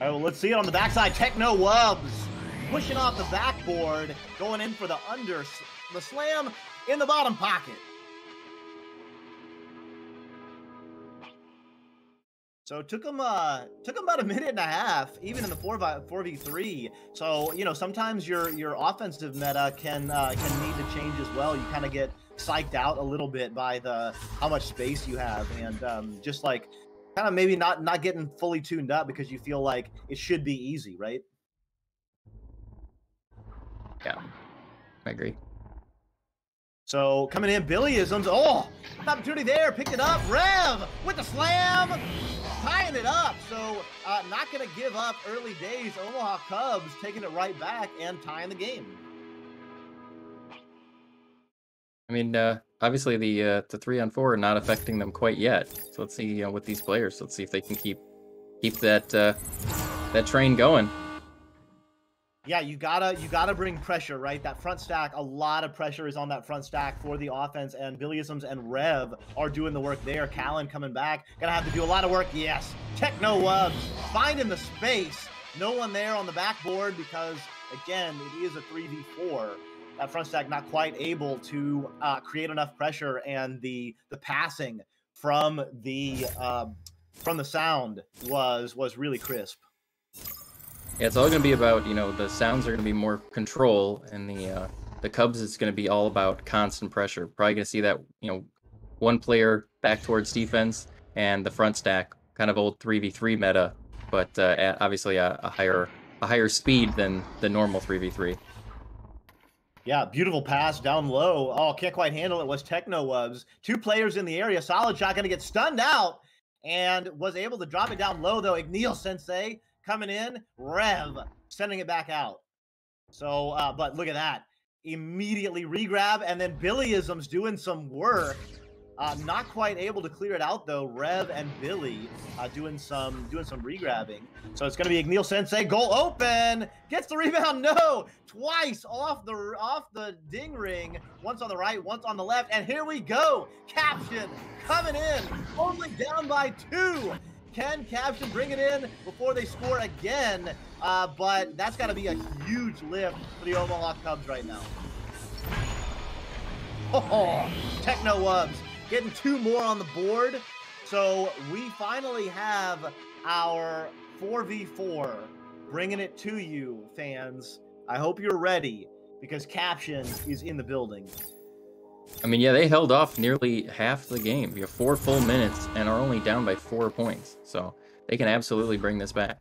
All right, well, let's see it on the backside. Techno Wubs pushing off the backboard, going in for the under, the slam in the bottom pocket. So it took him uh took him about a minute and a half, even in the four by four v three. So you know sometimes your your offensive meta can uh, can need to change as well. You kind of get psyched out a little bit by the how much space you have, and um, just like kind of maybe not not getting fully tuned up because you feel like it should be easy, right? Yeah, I agree. So coming in, Billyisms. Oh, opportunity there. Picked it up. Rev with the slam. Tying it up. So uh, not going to give up early days. Omaha Cubs taking it right back and tying the game. I mean, uh, obviously the uh, the three on four are not affecting them quite yet. So let's see you know, with these players. Let's see if they can keep keep that uh, that train going yeah, you gotta you gotta bring pressure, right? That front stack, a lot of pressure is on that front stack for the offense, and Billyisms and Rev are doing the work there. Callan coming back, gonna have to do a lot of work. Yes, Techno Wubs finding the space. No one there on the backboard because again, it is a three v four. That front stack not quite able to uh, create enough pressure, and the the passing from the uh, from the sound was was really crisp. Yeah, it's all going to be about you know the sounds are going to be more control, and the uh, the Cubs is going to be all about constant pressure. Probably going to see that you know one player back towards defense and the front stack, kind of old three v three meta, but uh, obviously a, a higher a higher speed than the normal three v three. Yeah, beautiful pass down low. Oh, can't quite handle it. Was Techno Wubs. Two players in the area. Solid shot going to get stunned out and was able to drop it down low, though. Igneel Sensei coming in, Rev sending it back out. So, uh, but look at that. Immediately regrab, and then Billyism's doing some work. Uh, not quite able to clear it out though. Rev and Billy uh, doing some doing some regrabbing. So it's going to be Igneel Sensei. Goal open. Gets the rebound. No, twice off the off the ding ring. Once on the right, once on the left, and here we go. Caption coming in, only down by two. Can Caption bring it in before they score again? Uh, but that's got to be a huge lift for the Omaha Cubs right now. Oh, Techno Wubs getting two more on the board. So we finally have our 4v4 bringing it to you, fans. I hope you're ready because Caption is in the building. I mean, yeah, they held off nearly half the game. You have four full minutes and are only down by four points. So they can absolutely bring this back.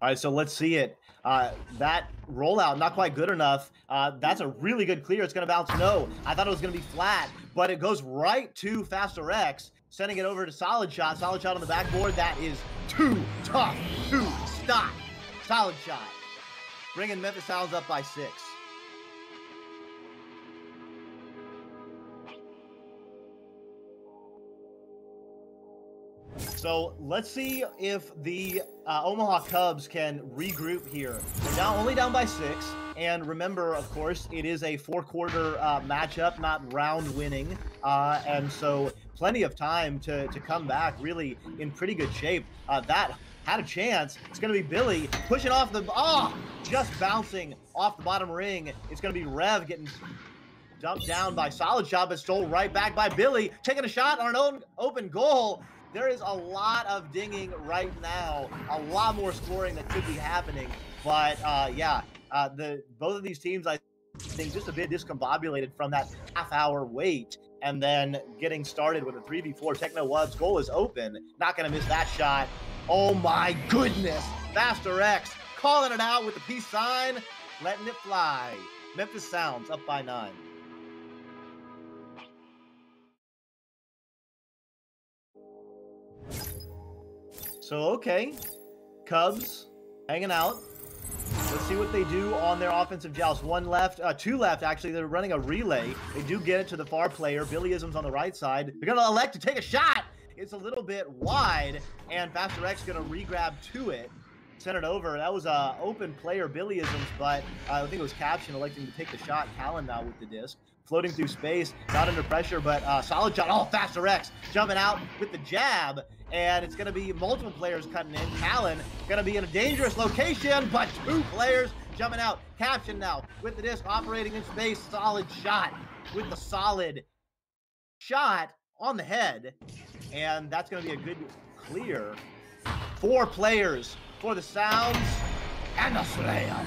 All right, so let's see it. Uh, that rollout, not quite good enough. Uh, that's a really good clear. It's going to bounce no. I thought it was going to be flat, but it goes right to Faster X, sending it over to Solid Shot. Solid Shot on the backboard. That is too tough to stop. Solid Shot. Bringing Memphis Sounds up by six. So let's see if the uh, Omaha Cubs can regroup here. They're now only down by six. And remember, of course, it is a four quarter uh, matchup, not round winning. Uh, and so plenty of time to, to come back really in pretty good shape. Uh, that had a chance. It's going to be Billy pushing off the. Ah! Oh, just bouncing off the bottom ring. It's going to be Rev getting dumped down by Solid Shot, but stole right back by Billy, taking a shot on an own open goal there is a lot of dinging right now, a lot more scoring that could be happening. But uh, yeah, uh, the both of these teams, I think, just a bit discombobulated from that half hour wait, and then getting started with a three v four. Techno Wubs goal is open, not going to miss that shot. Oh my goodness. Faster X calling it out with the peace sign, letting it fly. Memphis Sounds up by nine. So, okay. Cubs hanging out. Let's see what they do on their offensive joust. One left, uh, two left, actually. They're running a relay. They do get it to the far player. Billy Isms on the right side. They're going to elect to take a shot. It's a little bit wide, and Faster X going to re-grab to it. Send it over. That was a uh, open player, Billy Isms, but uh, I think it was Caption electing to take the shot. Callan now with the disc floating through space, not under pressure, but uh, solid shot. Oh, Faster X jumping out with the jab, and it's going to be multiple players cutting in. Callan going to be in a dangerous location, but two players jumping out. Caption now with the disc operating in space. Solid shot with the solid shot on the head, and that's going to be a good clear. Four players for the Sounds and the Slayer.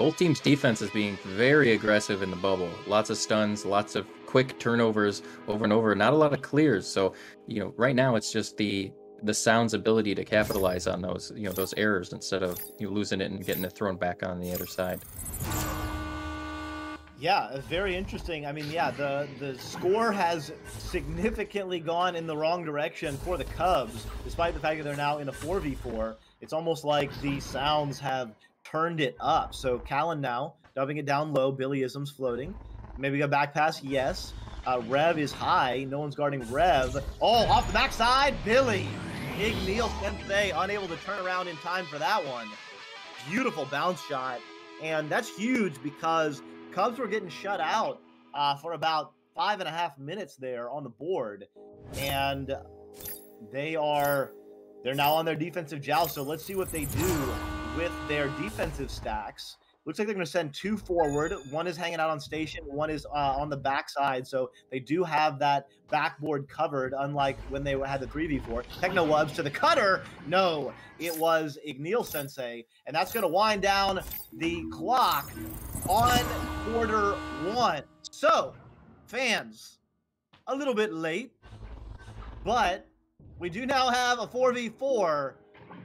Both teams' defense is being very aggressive in the bubble. Lots of stuns, lots of quick turnovers over and over. Not a lot of clears. So, you know, right now it's just the the sound's ability to capitalize on those, you know, those errors instead of you know, losing it and getting it thrown back on the other side. Yeah, very interesting. I mean, yeah, the the score has significantly gone in the wrong direction for the Cubs, despite the fact that they're now in a 4v4. It's almost like the Sounds have turned it up. So Callan now dubbing it down low. Billy Isms floating. Maybe a back pass. Yes. Uh, Rev is high. No one's guarding Rev. Oh, off the backside. Billy. Big Neil Sensei unable to turn around in time for that one. Beautiful bounce shot. And that's huge because Cubs were getting shut out uh, for about five and a half minutes there on the board. And they are they're now on their defensive joust. So let's see what they do with their defensive stacks. Looks like they're going to send two forward. One is hanging out on station. One is uh, on the backside. So they do have that backboard covered, unlike when they had the 3v4. Techno Wubs to the cutter. No, it was Igneel Sensei. And that's going to wind down the clock on quarter one. So, fans, a little bit late, but we do now have a 4v4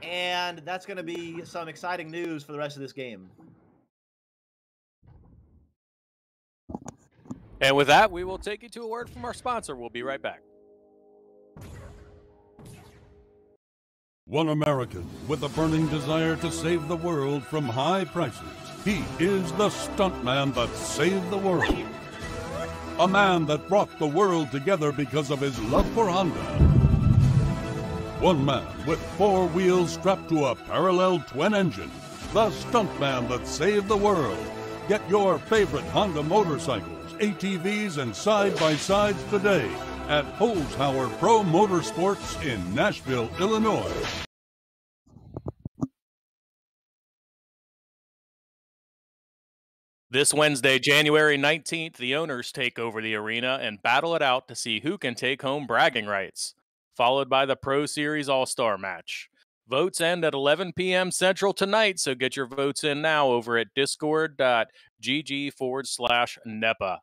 and that's going to be some exciting news for the rest of this game. And with that, we will take you to a word from our sponsor. We'll be right back. One American with a burning desire to save the world from high prices. He is the stuntman that saved the world. A man that brought the world together because of his love for Honda one man with four wheels strapped to a parallel twin engine. The stuntman that saved the world. Get your favorite Honda motorcycles, ATVs, and side by sides today at Holzhauer Pro Motorsports in Nashville, Illinois. This Wednesday, January 19th, the owners take over the arena and battle it out to see who can take home bragging rights followed by the Pro Series All Star match. Votes end at 11 p.m. Central tonight, so get your votes in now over at discord.gg forward slash NEPA.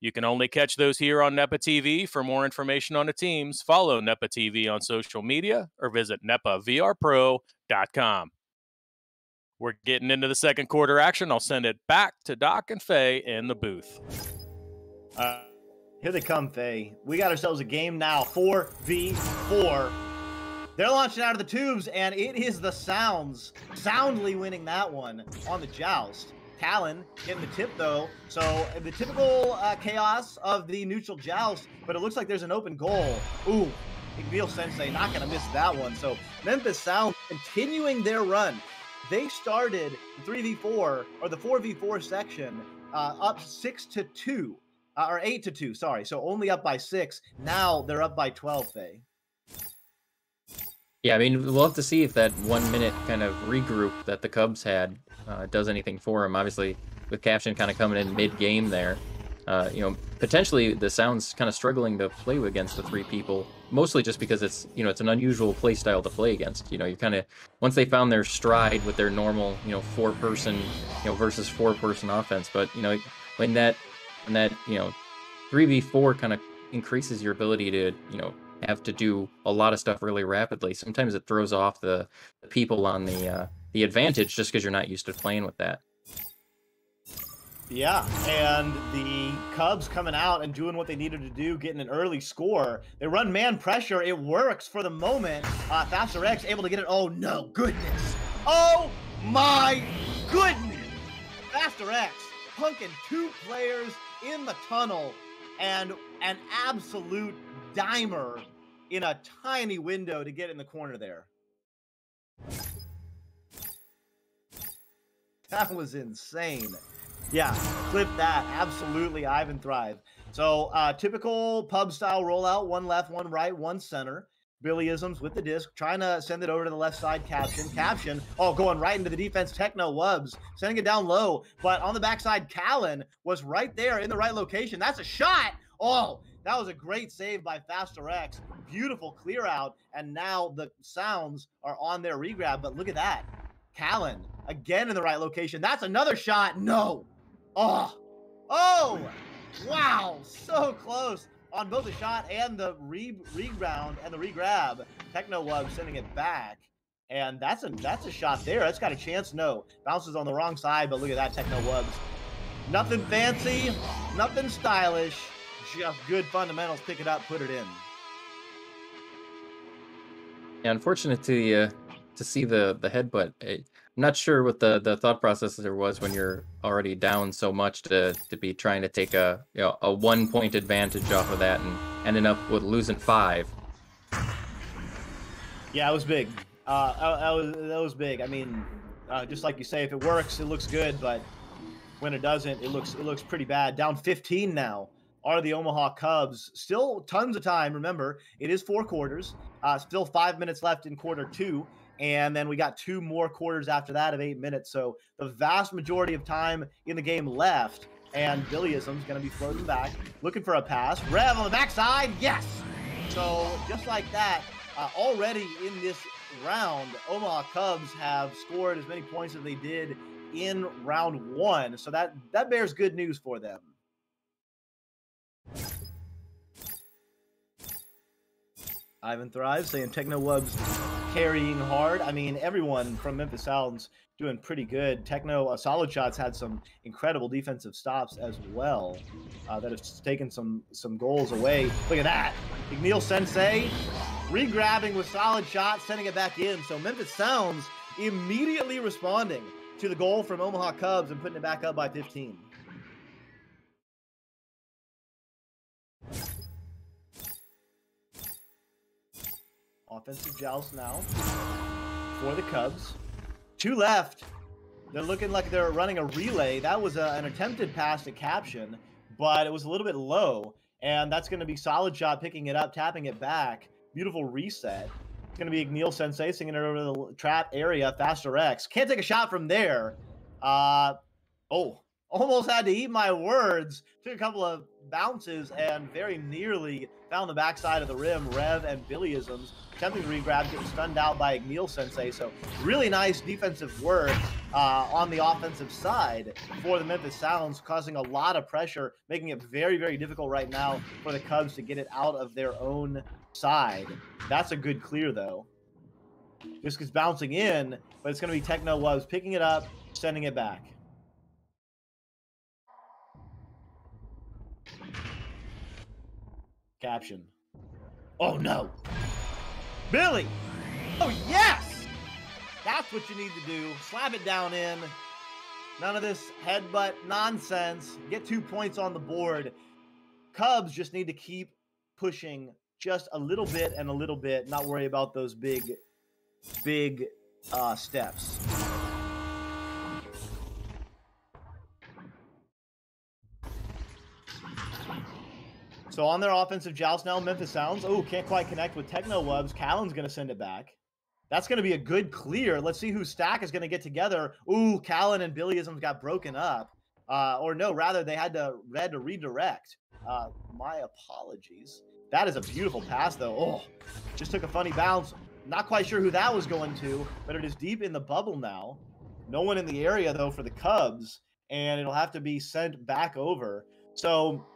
You can only catch those here on NEPA TV. For more information on the teams, follow NEPA TV on social media or visit NEPAVRPro.com. We're getting into the second quarter action. I'll send it back to Doc and Faye in the booth. Uh- here they come, Faye. We got ourselves a game now. 4v4. They're launching out of the tubes, and it is the Sounds soundly winning that one on the joust. Talon getting the tip, though. So the typical uh, chaos of the neutral joust, but it looks like there's an open goal. Ooh, Igneel Sensei not going to miss that one. So Memphis Sound continuing their run. They started the 3v4 or the 4v4 section uh, up 6 to 2 uh, or eight to two. Sorry, so only up by six. Now they're up by twelve. Faye. Yeah, I mean, we'll have to see if that one minute kind of regroup that the Cubs had uh, does anything for them. Obviously, with Caption kind of coming in mid game there, uh, you know, potentially the Sounds kind of struggling to play against the three people, mostly just because it's, you know, it's an unusual play style to play against. You know, you kind of, once they found their stride with their normal, you know, four person, you know, versus four person offense. But, you know, when that and that you know 3v4 kind of increases your ability to you know have to do a lot of stuff really rapidly. Sometimes it throws off the, the people on the uh, the advantage just because you're not used to playing with that. Yeah, and the Cubs coming out and doing what they needed to do, getting an early score. They run man pressure. It works for the moment. Uh, Faster X able to get it. Oh, no. Goodness. Oh, my goodness. Faster X punking two players in the tunnel and an absolute dimer in a tiny window to get in the corner there. That was insane. Yeah, clip that. Absolutely, Ivan Thrive. So, uh, typical pub style rollout one left, one right, one center. Billyisms with the disc, trying to send it over to the left side. Caption, caption. Oh, going right into the defense. Techno Wubs sending it down low, but on the backside, Callen was right there in the right location. That's a shot. Oh, that was a great save by Faster X. Beautiful clear out, and now the sounds are on their regrab. But look at that, Callen again in the right location. That's another shot. No. Oh, oh, wow, so close on both the shot and the re rebound and the regrab. Techno Wub sending it back. And that's a that's a shot there. That's got a chance. No. Bounces on the wrong side, but look at that Techno Wubs. Nothing fancy, nothing stylish, just good fundamentals. Pick it up, put it in. Yeah, unfortunate to uh, to see the the headbutt. I'm not sure what the the thought process there was when you're already down so much to to be trying to take a you know a one point advantage off of that and ending up with losing five. Yeah, it was big. Uh, that was that was big. I mean, uh, just like you say, if it works, it looks good, but when it doesn't, it looks it looks pretty bad. Down 15 now are the Omaha Cubs. Still tons of time. Remember, it is four quarters. Uh, still five minutes left in quarter two. And then we got two more quarters after that of eight minutes. So the vast majority of time in the game left. And Billyism's going to be floating back, looking for a pass. Rev on the backside. Yes. So just like that, uh, already in this round, Omaha Cubs have scored as many points as they did in round one. So that that bears good news for them. Ivan thrives, saying Techno Wubs carrying hard. I mean, everyone from Memphis Sounds doing pretty good. Techno uh, Solid Shots had some incredible defensive stops as well uh, that have taken some some goals away. Look at that, Igneel Sensei regrabbing with Solid Shot, sending it back in. So Memphis Sounds immediately responding to the goal from Omaha Cubs and putting it back up by 15. Offensive joust now for the Cubs. Two left. They're looking like they're running a relay. That was a, an attempted pass to caption, but it was a little bit low. And that's going to be solid shot, picking it up, tapping it back. Beautiful reset. It's going to be Igneel Sensei singing it over the trap area. Faster X. Can't take a shot from there. Uh, oh, almost had to eat my words. Took a couple of bounces and very nearly found the backside of the rim. Rev and Billyisms attempting to regrab, getting stunned out by Igneel Sensei. So really nice defensive work uh, on the offensive side for the Memphis Sounds, causing a lot of pressure, making it very, very difficult right now for the Cubs to get it out of their own side. That's a good clear though. Just is bouncing in, but it's going to be Techno Wubs picking it up, sending it back. Caption. Oh no. Billy! Oh yes! That's what you need to do. Slap it down in. None of this headbutt nonsense. Get two points on the board. Cubs just need to keep pushing just a little bit and a little bit, not worry about those big, big uh, steps. So on their offensive joust now, Memphis Sounds. Oh, can't quite connect with Techno Wubs. Callan's going to send it back. That's going to be a good clear. Let's see who Stack is going to get together. Ooh, Callan and Billyisms got broken up. Uh, or no, rather, they had to had to redirect. Uh, my apologies. That is a beautiful pass, though. Oh, just took a funny bounce. Not quite sure who that was going to, but it is deep in the bubble now. No one in the area, though, for the Cubs, and it'll have to be sent back over. So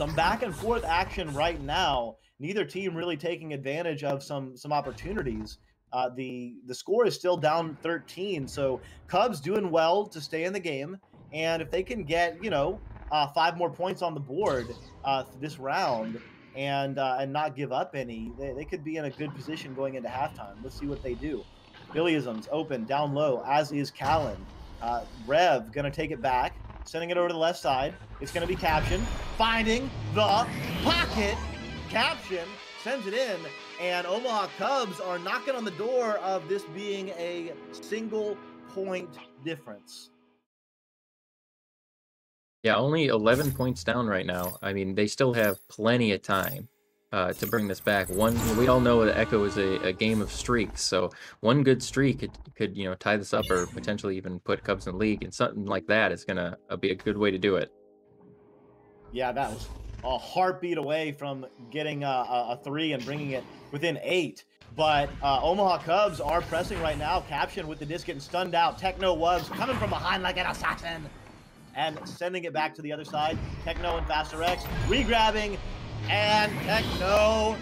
some back and forth action right now. Neither team really taking advantage of some some opportunities. Uh, the the score is still down 13, so Cubs doing well to stay in the game. And if they can get you know uh, five more points on the board uh, this round and uh, and not give up any, they, they could be in a good position going into halftime. Let's see what they do. Billyisms open down low, as is Callan. Uh, Rev gonna take it back, sending it over to the left side. It's gonna be Caption finding the pocket. Caption sends it in, and Omaha Cubs are knocking on the door of this being a single point difference. Yeah, only 11 points down right now. I mean, they still have plenty of time uh, to bring this back. One, we all know that Echo is a, a, game of streaks, so one good streak could, could, you know, tie this up or potentially even put Cubs in the league, and something like that is gonna uh, be a good way to do it. Yeah, that was a heartbeat away from getting a, a three and bringing it within eight. But uh, Omaha Cubs are pressing right now. Caption with the disc getting stunned out. Techno was coming from behind like an assassin and sending it back to the other side. Techno and Faster X re-grabbing, and Techno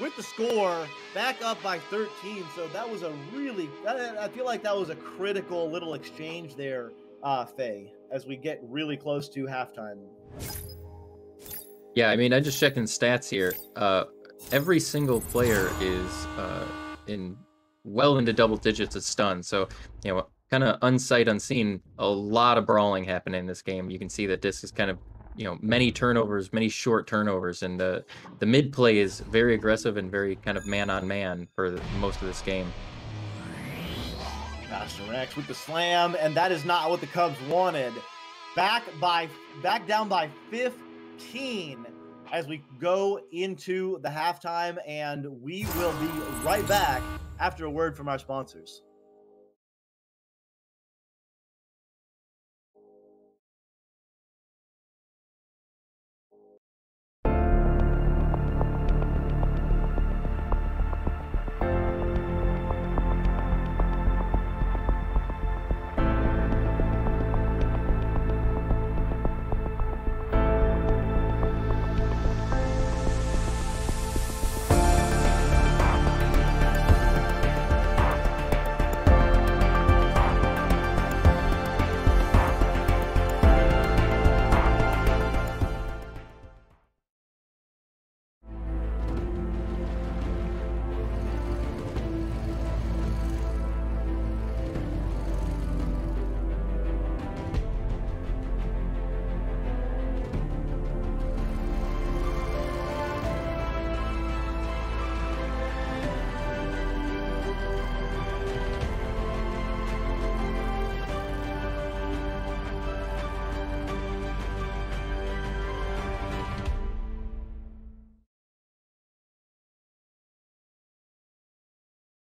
with the score back up by 13. So that was a really, I feel like that was a critical little exchange there, uh, Faye, as we get really close to halftime. Yeah, I mean, I just checking stats here. Uh, every single player is uh, in well into double digits of stun. So, you know, kind of unsight unseen, a lot of brawling happening in this game. You can see that this is kind of you know many turnovers, many short turnovers, and the the mid play is very aggressive and very kind of man on man for the, most of this game. Faster X with the slam, and that is not what the Cubs wanted. Back by back down by 15 as we go into the halftime, and we will be right back after a word from our sponsors.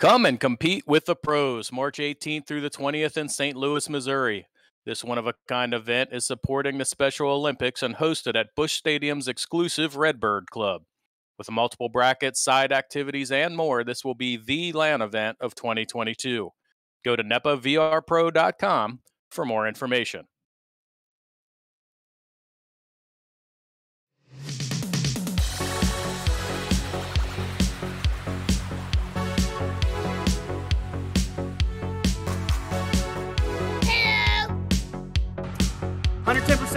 Come and compete with the pros March 18th through the 20th in St. Louis, Missouri. This one of a kind event is supporting the Special Olympics and hosted at Busch Stadium's exclusive Redbird Club. With multiple brackets, side activities, and more, this will be the LAN event of 2022. Go to nepavrpro.com for more information.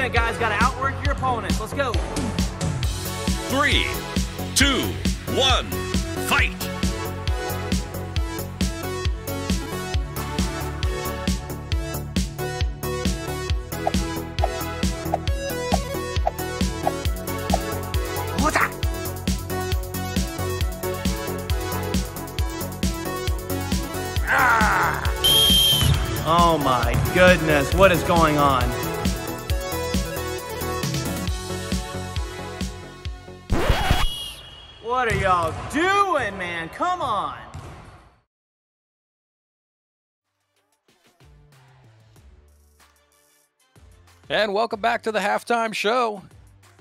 Guys. Got to outwork your opponents. Let's go. Three, two, one, fight. Ah! Oh my goodness, what is going on? What are y'all doing, man? Come on. And welcome back to the halftime show.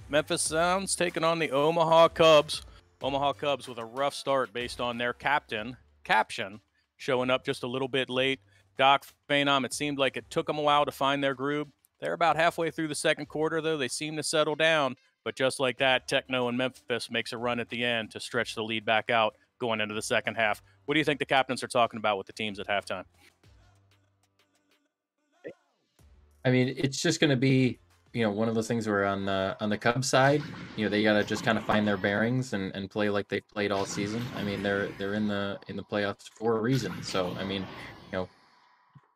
Memphis Sounds taking on the Omaha Cubs. Omaha Cubs with a rough start based on their captain, Caption, showing up just a little bit late. Doc Phenom, it seemed like it took them a while to find their groove. They're about halfway through the second quarter, though. They seem to settle down But just like that, Techno and Memphis makes a run at the end to stretch the lead back out going into the second half. What do you think the captains are talking about with the teams at halftime? I mean, it's just going to be, you know, one of those things where on the on the Cubs side, you know, they got to just kind of find their bearings and, and play like they've played all season. I mean, they're they're in the in the playoffs for a reason. So, I mean, you know,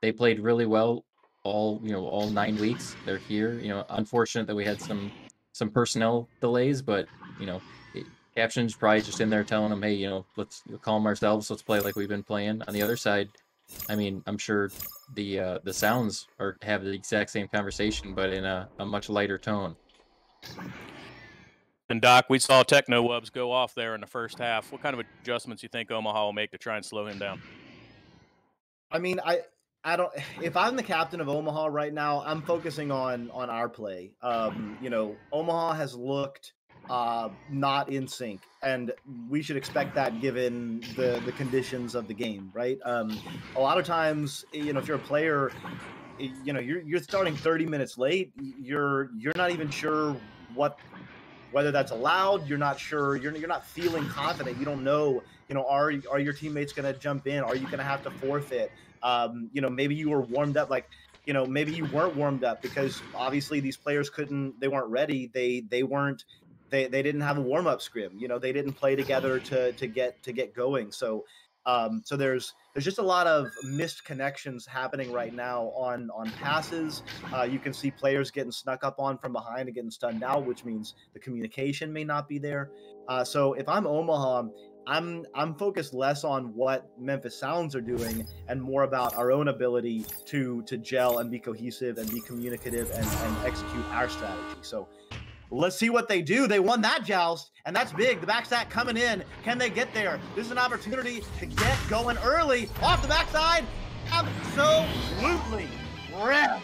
they played really well all you know all nine weeks. They're here. You know, unfortunate that we had some some personnel delays, but you know, it, captions probably just in there telling them, hey, you know, let's calm ourselves. Let's play like we've been playing. On the other side, I mean, I'm sure the uh, the sounds are have the exact same conversation, but in a, a much lighter tone. And Doc, we saw Techno Wubs go off there in the first half. What kind of adjustments you think Omaha will make to try and slow him down? I mean, I I don't. If I'm the captain of Omaha right now, I'm focusing on on our play. Um, you know, Omaha has looked uh, not in sync, and we should expect that given the the conditions of the game, right? Um, a lot of times, you know, if you're a player, you know, you're you're starting 30 minutes late. You're you're not even sure what whether that's allowed. You're not sure. You're you're not feeling confident. You don't know. You know, are are your teammates going to jump in? Are you going to have to forfeit? Um, you know, maybe you were warmed up like you know maybe you weren't warmed up because obviously these players couldn't they weren't ready they they weren't they they didn't have a warm up scrim. You know, they didn't play together to to get to get going. So um, so there's there's just a lot of missed connections happening right now on on passes. Uh, you can see players getting snuck up on from behind and getting stunned out, which means the communication may not be there. Uh, so if I'm Omaha, I'm I'm focused less on what Memphis Sounds are doing and more about our own ability to to gel and be cohesive and be communicative and, and execute our strategy. So Let's see what they do. They won that joust, and that's big. The backside coming in. Can they get there? This is an opportunity to get going early. Off the backside. Absolutely. Rev.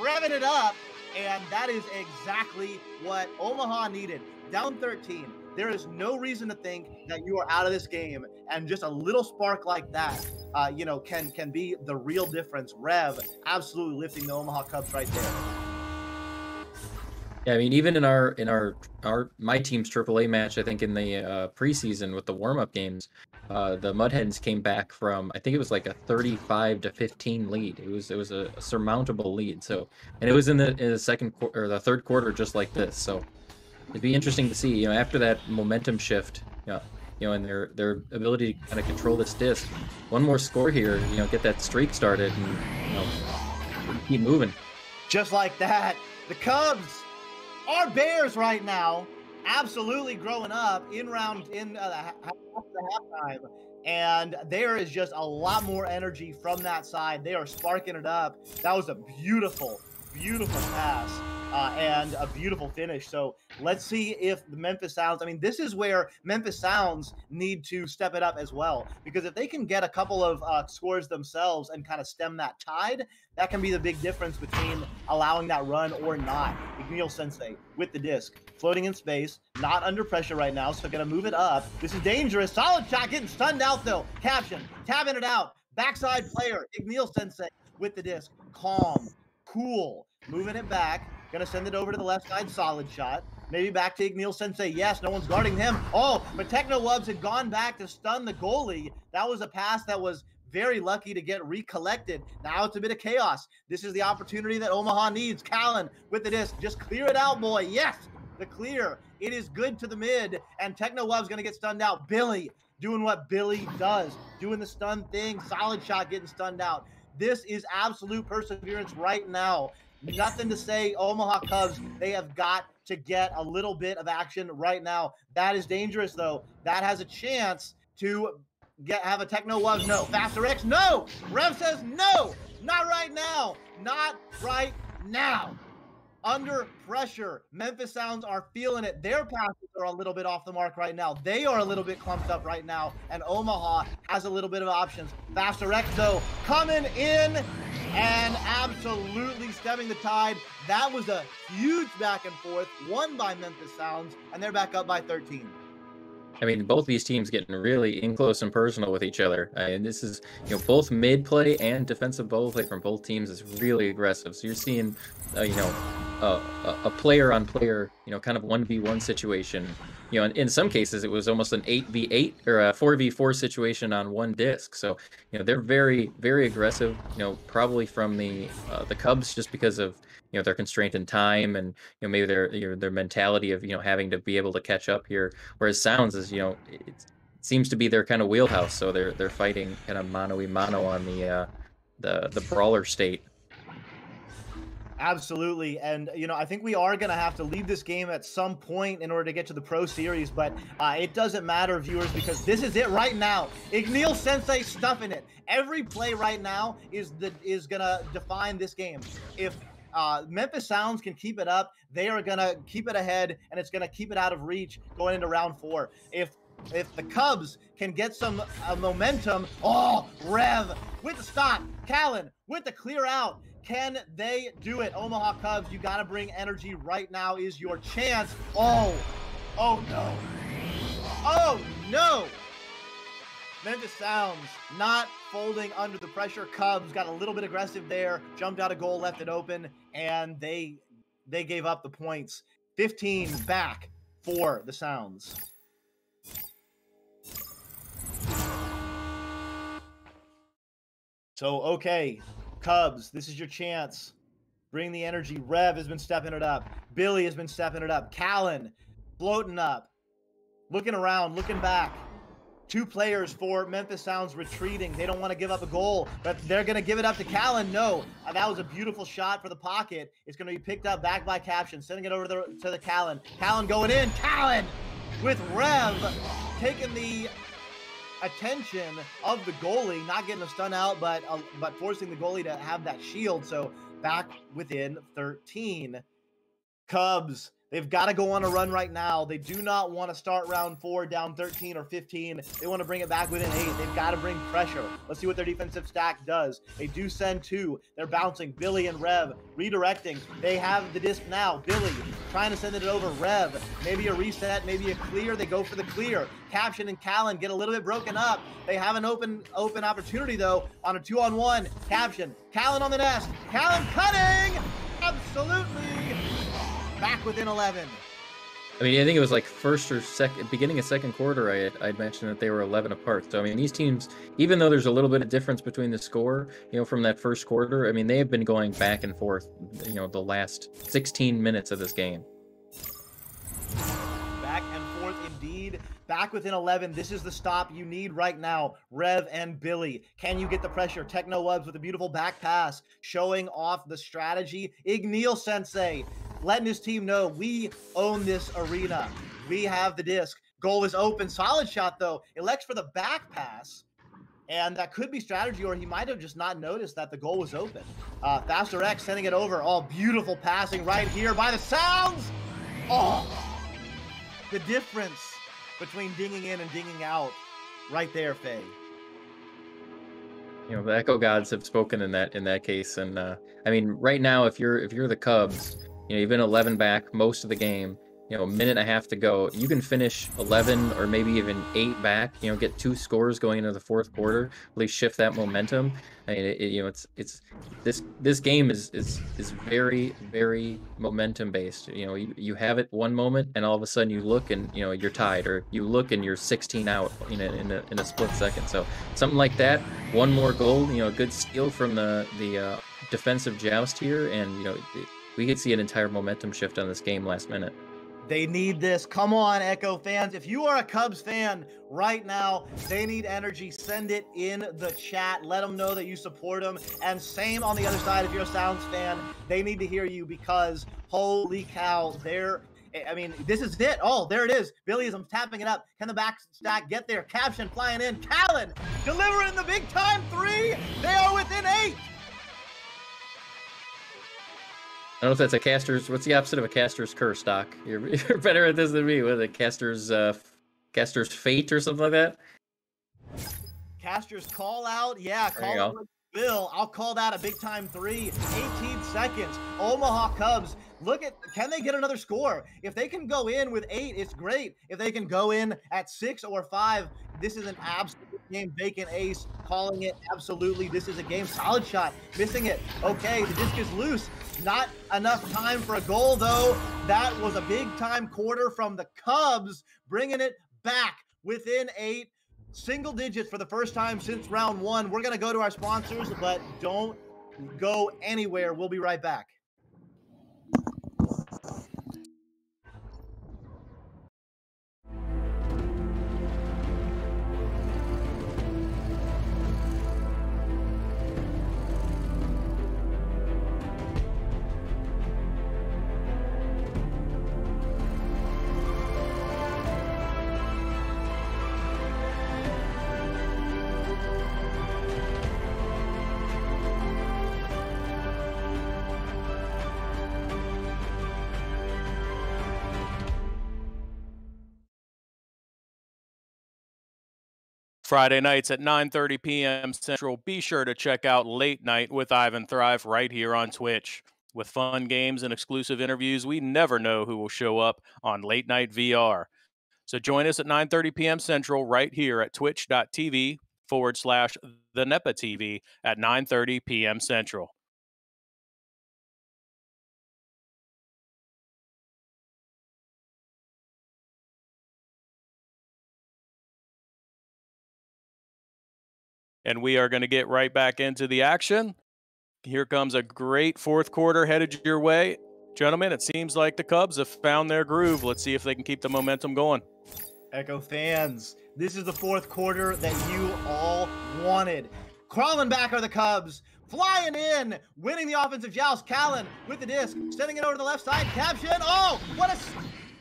Revving it up. And that is exactly what Omaha needed. Down 13. There is no reason to think that you are out of this game, and just a little spark like that, uh, you know, can can be the real difference. Rev absolutely lifting the Omaha Cubs right there. Yeah, I mean, even in our in our our my team's AAA match, I think in the uh, preseason with the warm up games, uh, the Mudhens came back from I think it was like a 35 to 15 lead. It was it was a, surmountable lead. So, and it was in the in the second quarter or the third quarter, just like this. So, it'd be interesting to see. You know, after that momentum shift, you know, you know, and their their ability to kind of control this disc. One more score here, you know, get that streak started and you know keep moving. Just like that, the Cubs are Bears right now absolutely growing up in round in uh, halftime, and there is just a lot more energy from that side. They are sparking it up. That was a beautiful, beautiful pass uh, and a beautiful finish. So let's see if the Memphis Sounds. I mean, this is where Memphis Sounds need to step it up as well because if they can get a couple of uh, scores themselves and kind of stem that tide, that can be the big difference between allowing that run or not. Igneel Sensei with the disc, floating in space, not under pressure right now, so gonna move it up. This is dangerous. Solid shot, getting stunned out though. Caption, tabbing it out. Backside player, Igneel Sensei with the disc. Calm, cool, moving it back Gonna send it over to the left side, solid shot. Maybe back to Igneel Sensei. Yes, no one's guarding him. Oh, but Techno Wubs had gone back to stun the goalie. That was a pass that was very lucky to get recollected. Now it's a bit of chaos. This is the opportunity that Omaha needs. Callan with the disc. Just clear it out, boy. Yes, the clear. It is good to the mid, and Techno Wub's going to get stunned out. Billy doing what Billy does, doing the stun thing. Solid shot getting stunned out. This is absolute perseverance right now. Nothing to say. Omaha Cubs, they have got to get a little bit of action right now. That is dangerous, though. That has a chance to get have a techno was no. Faster X, no. Rev says no. Not right now. Not right now. Under pressure. Memphis Sounds are feeling it. Their passes are a little bit off the mark right now. They are a little bit clumped up right now. And Omaha has a little bit of options. Faster X, though, coming in and absolutely stemming the tide. That was a huge back and forth, won by Memphis Sounds, and they're back up by 13. I mean, both these teams getting really in close and personal with each other. and this is, you know, both mid play and defensive ball play from both teams is really aggressive. So you're seeing, uh, you know, a, a player on player, you know, kind of one v one situation. You know, in, in some cases it was almost an eight v eight or a four v four situation on one disc. So you know they're very very aggressive. You know, probably from the uh, the Cubs just because of you know their constraint in time and you know maybe their their mentality of you know having to be able to catch up here. Whereas Sounds is you know it seems to be their kind of wheelhouse. So they're they're fighting kind of mano a mano on the uh, the the brawler state. Absolutely. And, you know, I think we are going to have to leave this game at some point in order to get to the Pro Series, but uh, it doesn't matter, viewers, because this is it right now. Igneel Sensei stuffing it. Every play right now is the is going to define this game. If uh, Memphis Sounds can keep it up, they are going to keep it ahead, and it's going to keep it out of reach going into round four. If if the Cubs can get some uh, momentum, oh, Rev with the stop, Callan with the clear out, can they do it? Omaha Cubs, you got to bring energy right now is your chance. Oh, oh no. Oh no. Memphis Sounds not folding under the pressure. Cubs got a little bit aggressive there, jumped out a goal, left it open, and they they gave up the points. 15 back for the Sounds. So, okay, Cubs, this is your chance. Bring the energy. Rev has been stepping it up. Billy has been stepping it up. Callan floating up, looking around, looking back. Two players for Memphis Sounds retreating. They don't want to give up a goal, but they're going to give it up to Callan. No, uh, that was a beautiful shot for the pocket. It's going to be picked up back by Caption, sending it over to the, to the Callan. Callan going in. Callan with Rev taking the attention of the goalie, not getting a stun out, but uh, but forcing the goalie to have that shield. So back within 13. Cubs They've got to go on a run right now. They do not want to start round four down 13 or 15. They want to bring it back within eight. They've got to bring pressure. Let's see what their defensive stack does. They do send two. They're bouncing. Billy and Rev redirecting. They have the disc now. Billy trying to send it over. Rev, maybe a reset, maybe a clear. They go for the clear. Caption and Callan get a little bit broken up. They have an open open opportunity though on a two on one. Caption, Callan on the nest. Callan cutting. Absolutely back within 11. I mean, I think it was like first or second, beginning of second quarter. I had, I'd mentioned that they were 11 apart. So I mean, these teams, even though there's a little bit of difference between the score, you know, from that first quarter, I mean, they have been going back and forth, you know, the last 16 minutes of this game. Back and forth indeed. Back within 11. This is the stop you need right now. Rev and Billy. Can you get the pressure? Techno Wubs with a beautiful back pass, showing off the strategy. Igneel Sensei letting his team know we own this arena. We have the disc. Goal is open. Solid shot, though. Elects for the back pass. And that could be strategy, or he might have just not noticed that the goal was open. Uh, Faster X sending it over. All oh, beautiful passing right here by the Sounds. Oh, the difference between dinging in and dinging out right there, Faye. You know, the Echo Gods have spoken in that in that case, and uh, I mean, right now, if you're if you're the Cubs, you know, you've been 11 back most of the game. You know, a minute and a half to go. You can finish 11 or maybe even eight back. You know, get two scores going into the fourth quarter. Really shift that momentum. I mean, it, you know, it's it's this this game is is is very very momentum based. You know, you, you have it one moment, and all of a sudden you look and you know you're tied, or you look and you're 16 out in a, in a, in a split second. So something like that. One more goal. You know, a good steal from the the uh, defensive joust here, and you know. It, we could see an entire momentum shift on this game last minute. They need this. Come on, Echo fans. If you are a Cubs fan right now, they need energy. Send it in the chat. Let them know that you support them. And same on the other side, if you're a Sounds fan, they need to hear you because holy cow, they're I mean, this is it. Oh, there it is. Billy is tapping it up. Can the back stack get there? Caption flying in. Callan delivering the big time three. They are within eight. I don't know if that's a caster's. What's the opposite of a caster's curse, Doc? You're, you're better at this than me. With a caster's, uh, caster's fate or something like that. Caster's call out, yeah, call out Bill. I'll call that a big time three. 18 seconds. Omaha Cubs Look at can they get another score? If they can go in with eight, it's great. If they can go in at six or five, this is an absolute game. Vacant ace calling it absolutely. This is a game. Solid shot, missing it. Okay, the disc is loose. Not enough time for a goal though. That was a big time quarter from the Cubs, bringing it back within eight single digits for the first time since round one. We're going to go to our sponsors, but don't go anywhere. We'll be right back. Friday nights at 9:30 p.m. Central. Be sure to check out Late Night with Ivan Thrive right here on Twitch. With fun games and exclusive interviews, we never know who will show up on Late Night VR. So join us at 9:30 p.m. Central right here at twitch.tv forward slash the NEPA TV at 9:30 p.m. Central. And we are going to get right back into the action. Here comes a great fourth quarter headed your way. Gentlemen, it seems like the Cubs have found their groove. Let's see if they can keep the momentum going. Echo fans, this is the fourth quarter that you all wanted. Crawling back are the Cubs, flying in, winning the offensive joust. Callan with the disc, sending it over to the left side. Caption. Oh, what a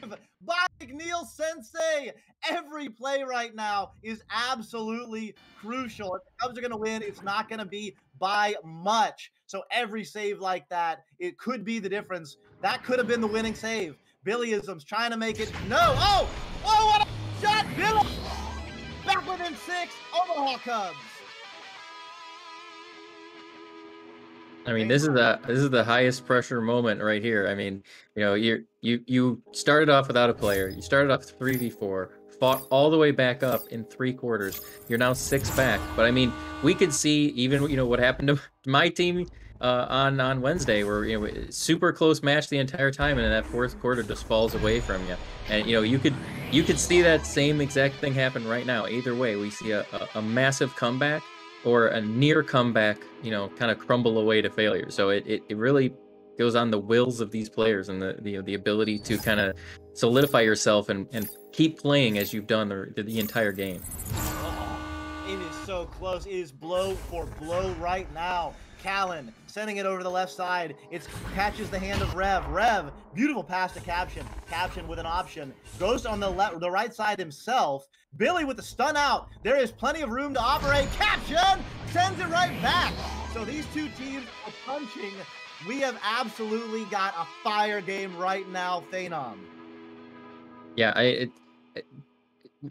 by Neil Sensei. Every play right now is absolutely crucial. If the Cubs are going to win, it's not going to be by much. So every save like that, it could be the difference. That could have been the winning save. Billyism's trying to make it. No. Oh, oh, what a shot. Billy back within six. Omaha Cubs. I mean, this is the this is the highest pressure moment right here. I mean, you know, you you you started off without a player. You started off three v four, fought all the way back up in three quarters. You're now six back. But I mean, we could see even you know what happened to my team uh, on on Wednesday, where you know super close match the entire time, and that fourth quarter just falls away from you. And you know you could you could see that same exact thing happen right now. Either way, we see a, a, a massive comeback or a near comeback, you know, kind of crumble away to failure. So it, it, it really goes on the wills of these players and the the, the ability to kind of solidify yourself and, and keep playing as you've done the, the entire game. It is so close. It is blow for blow right now. Callan sending it over the left side. It catches the hand of Rev. Rev, beautiful pass to Caption. Caption with an option. Goes on the left, the right side himself. Billy with the stun out. There is plenty of room to operate. Caption sends it right back. So these two teams are punching. We have absolutely got a fire game right now, Phenom. Yeah, I. It, it,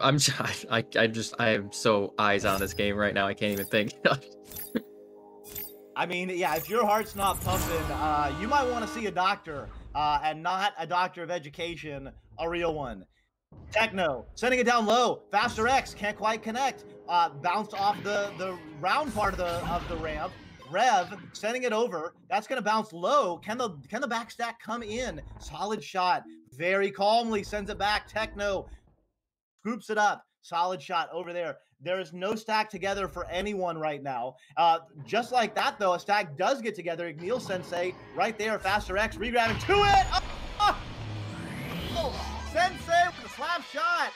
I'm just, I, I just I am so eyes on this game right now. I can't even think. I mean, yeah, if your heart's not pumping, uh, you might want to see a doctor, uh, and not a doctor of education, a real one. Techno sending it down low. Faster X can't quite connect. Uh, bounced off the the round part of the of the ramp. Rev sending it over. That's going to bounce low. Can the can the backstack come in? Solid shot. Very calmly sends it back. Techno scoops it up. Solid shot over there. There is no stack together for anyone right now. Uh, just like that, though, a stack does get together. Igneel Sensei right there. Faster X regrabbing to it. Oh, oh, Sensei slap shot.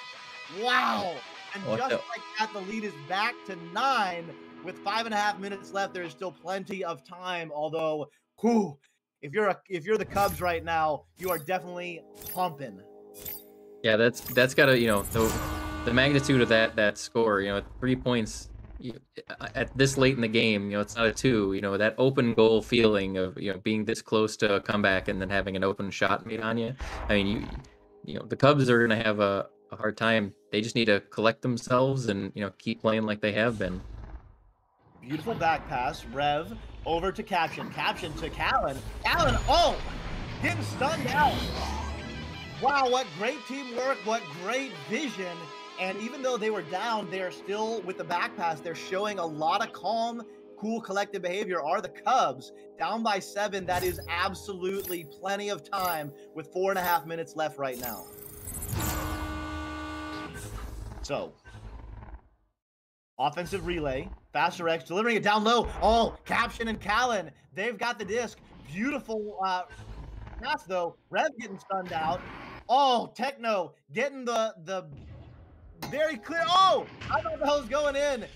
Wow. And What just the- like that, the lead is back to nine. With five and a half minutes left, there is still plenty of time. Although, whew, if you're a, if you're the Cubs right now, you are definitely pumping. Yeah, that's that's got to you know the the magnitude of that that score. You know, three points uh, at this late in the game. You know, it's not a two. You know, that open goal feeling of you know being this close to a comeback and then having an open shot made on you. I mean, you you know the Cubs are gonna have a, a hard time. They just need to collect themselves and you know keep playing like they have been. Beautiful back pass. Rev over to Caption. Caption to Callan. Callan, oh! getting stunned out. Wow, what great teamwork, what great vision. And even though they were down, they're still with the back pass. They're showing a lot of calm, cool collective behavior. Are the Cubs down by seven? That is absolutely plenty of time with four and a half minutes left right now. So, offensive relay, faster X delivering it down low. Oh, Caption and Callan, they've got the disc. Beautiful uh, pass though. Rev getting stunned out. Oh, Techno getting the the very clear. Oh, I don't know who's going in.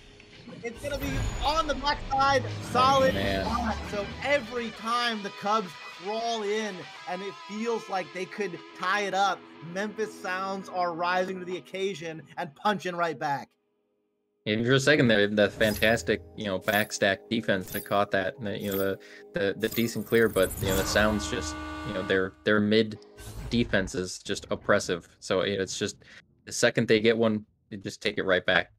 It's gonna be on the back side, solid. Oh, man. Ah, so every time the Cubs crawl in and it feels like they could tie it up, Memphis Sounds are rising to the occasion and punching right back. And for a second there, the fantastic, you know, backstack defense that caught that, and the, you know, the, the the decent clear, but you know, the sounds just, you know, their their mid defense is just oppressive. So it's just the second they get one, they just take it right back.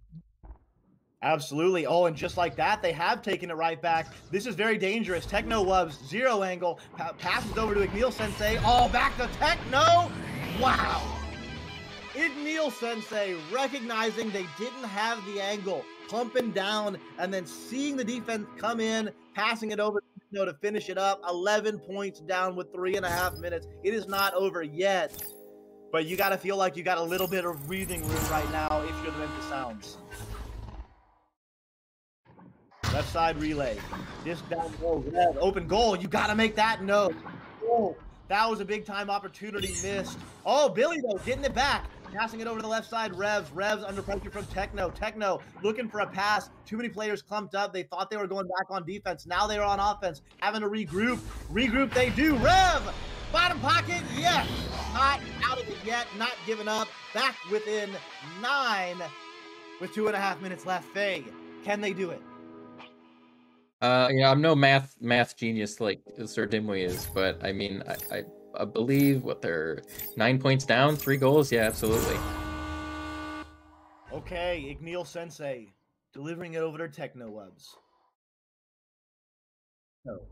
Absolutely. Oh, and just like that, they have taken it right back. This is very dangerous. Techno Wubs zero angle. Pa- passes over to Igneel Sensei. Oh, back to Techno. Wow. Igneel Sensei recognizing they didn't have the angle, pumping down, and then seeing the defense come in, passing it over to Techno to finish it up. 11 points down with three and a half minutes. It is not over yet, but you got to feel like you got a little bit of breathing room right now if you're the Memphis Sounds. Left side relay. Disc down low. Red. Open goal. You got to make that no. Oh, that was a big time opportunity missed. Oh, Billy, though, getting it back. Passing it over to the left side. Revs. Revs under pressure from Techno. Techno looking for a pass. Too many players clumped up. They thought they were going back on defense. Now they are on offense. Having to regroup. Regroup they do. Rev. Bottom pocket. Yes. Not out of it yet. Not giving up. Back within nine with two and a half minutes left. Faye, can they do it? Uh, you know, I'm no math math genius like Sir Dimway is, but I mean, I, I, I believe what they're nine points down, three goals. Yeah, absolutely. Okay, Igneel Sensei delivering it over to Techno Wubs. So,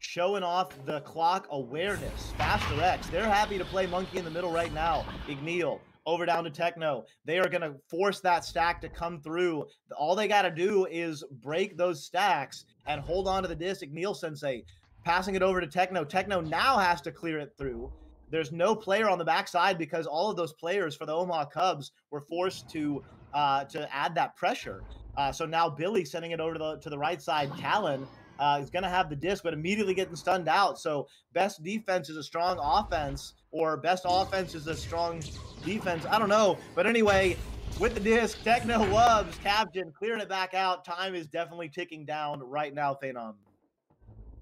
showing off the clock awareness. Faster X. They're happy to play monkey in the middle right now. Igneel over down to Techno. They are going to force that stack to come through. All they got to do is break those stacks and hold on to the disc. Igneel Sensei passing it over to Techno. Techno now has to clear it through. There's no player on the backside because all of those players for the Omaha Cubs were forced to uh, to add that pressure. Uh, so now Billy sending it over to the to the right side. Callan uh, is going to have the disc, but immediately getting stunned out. So best defense is a strong offense, or best offense is a strong defense. I don't know, but anyway, with the disc, Techno loves Captain clearing it back out. Time is definitely ticking down right now, Phenom.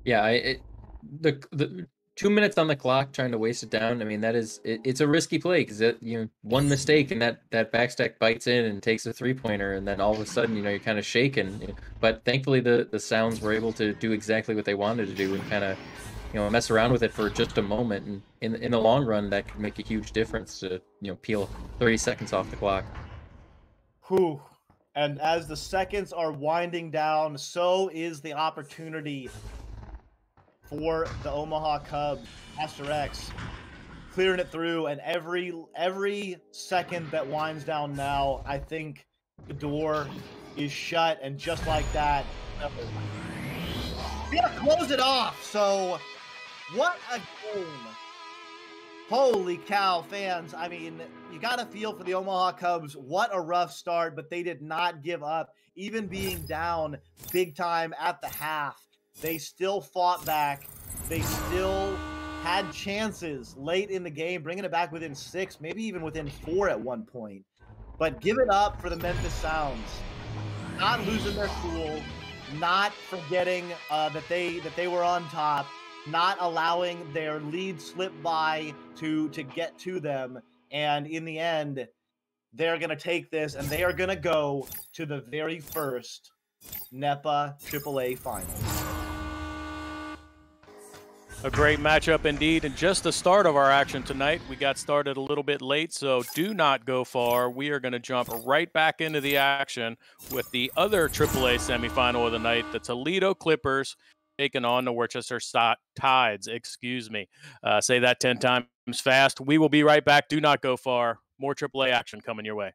Yeah, it, the the two minutes on the clock trying to waste it down. I mean, that is it, it's a risky play because you know one mistake and that that backstack bites in and takes a three pointer, and then all of a sudden you know you're kind of shaken. But thankfully the the Sounds were able to do exactly what they wanted to do and kind of you know mess around with it for just a moment. And in in the long run, that could make a huge difference to you know peel 30 seconds off the clock. Whew. And as the seconds are winding down, so is the opportunity for the Omaha Cubs. Faster X clearing it through, and every every second that winds down now, I think the door is shut, and just like that, gotta close it off. So, what a game! Holy cow, fans. I mean, you got to feel for the Omaha Cubs. What a rough start, but they did not give up. Even being down big time at the half, they still fought back. They still had chances late in the game, bringing it back within six, maybe even within four at one point. But give it up for the Memphis Sounds. Not losing their cool, not forgetting uh, that they that they were on top not allowing their lead slip by to to get to them and in the end they're going to take this and they are going to go to the very first NEPA AAA finals. A great matchup indeed, and just the start of our action tonight. We got started a little bit late, so do not go far. We are going to jump right back into the action with the other AAA semifinal of the night, the Toledo Clippers taking on the Worcester Tides. Excuse me. Uh, say that 10 times fast. We will be right back. Do not go far. More AAA action coming your way.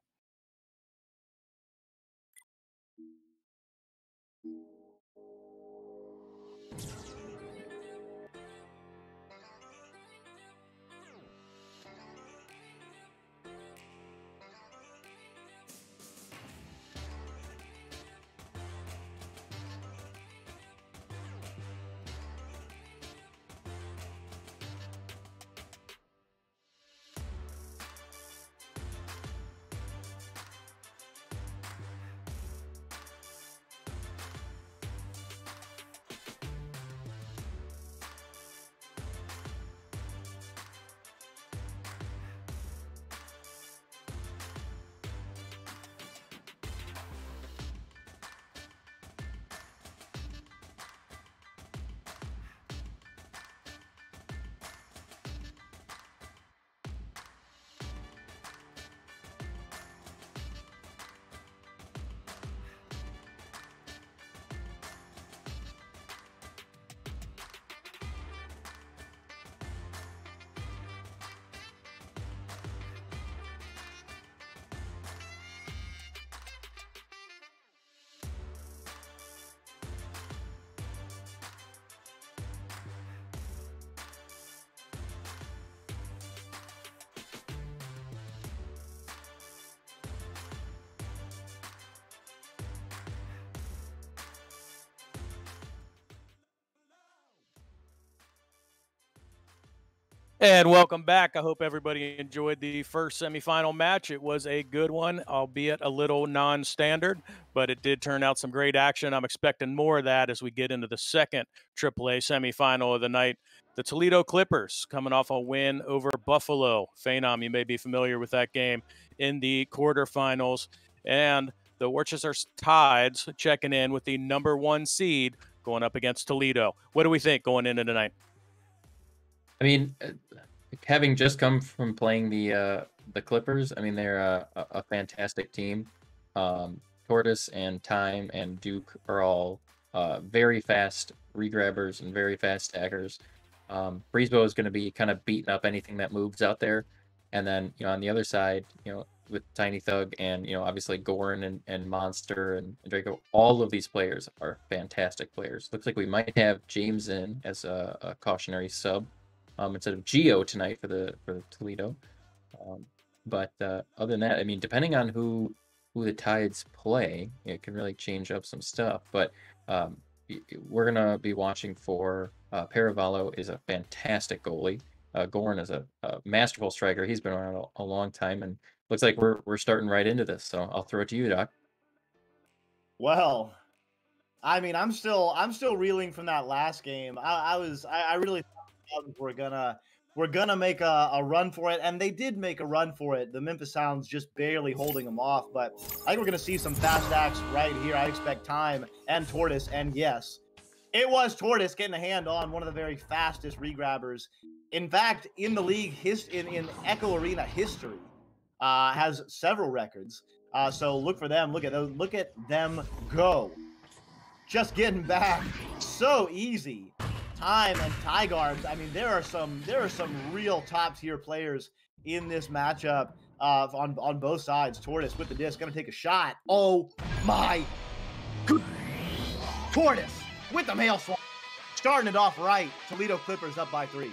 And welcome back. I hope everybody enjoyed the first semifinal match. It was a good one, albeit a little non standard, but it did turn out some great action. I'm expecting more of that as we get into the second AAA semifinal of the night. The Toledo Clippers coming off a win over Buffalo. Phenom, you may be familiar with that game in the quarterfinals. And the Worcester Tides checking in with the number one seed going up against Toledo. What do we think going into tonight? I mean, uh, having just come from playing the uh, the Clippers, I mean they're a, a fantastic team. Um, Tortoise and Time and Duke are all uh, very fast regrabbers and very fast stackers. Um, is going to be kind of beating up anything that moves out there, and then you know on the other side, you know with Tiny Thug and you know obviously Goran and, and Monster and, and Draco, all of these players are fantastic players. Looks like we might have James in as a, a cautionary sub um, instead of Geo tonight for the for Toledo. Um, but uh, other than that, I mean, depending on who who the Tides play, it can really change up some stuff. But um, we're gonna be watching for uh, Paravallo is a fantastic goalie. Uh, Goran is a, a, masterful striker. He's been around a, a, long time, and looks like we're we're starting right into this. So I'll throw it to you, Doc. Well, I mean, I'm still I'm still reeling from that last game. I, I was I, I really we're gonna we're gonna make a, a, run for it, and they did make a run for it. The Memphis Sounds just barely holding them off, but I think we're gonna see some fast acts right here. I expect time and Tortoise, and yes, it was Tortoise getting a hand on one of the very fastest regrabbers. In fact, in the league, his in, in Echo Arena history, uh, has several records. Uh, so look for them. Look at those. Look at them go. Just getting back so easy time and Tigarbs. I mean, there are some there are some real top tier players in this matchup uh, on on both sides. Tortoise with the disc, gonna take a shot. Oh my good Tortoise with the maelstrom, starting it off right. Toledo Clippers up by three.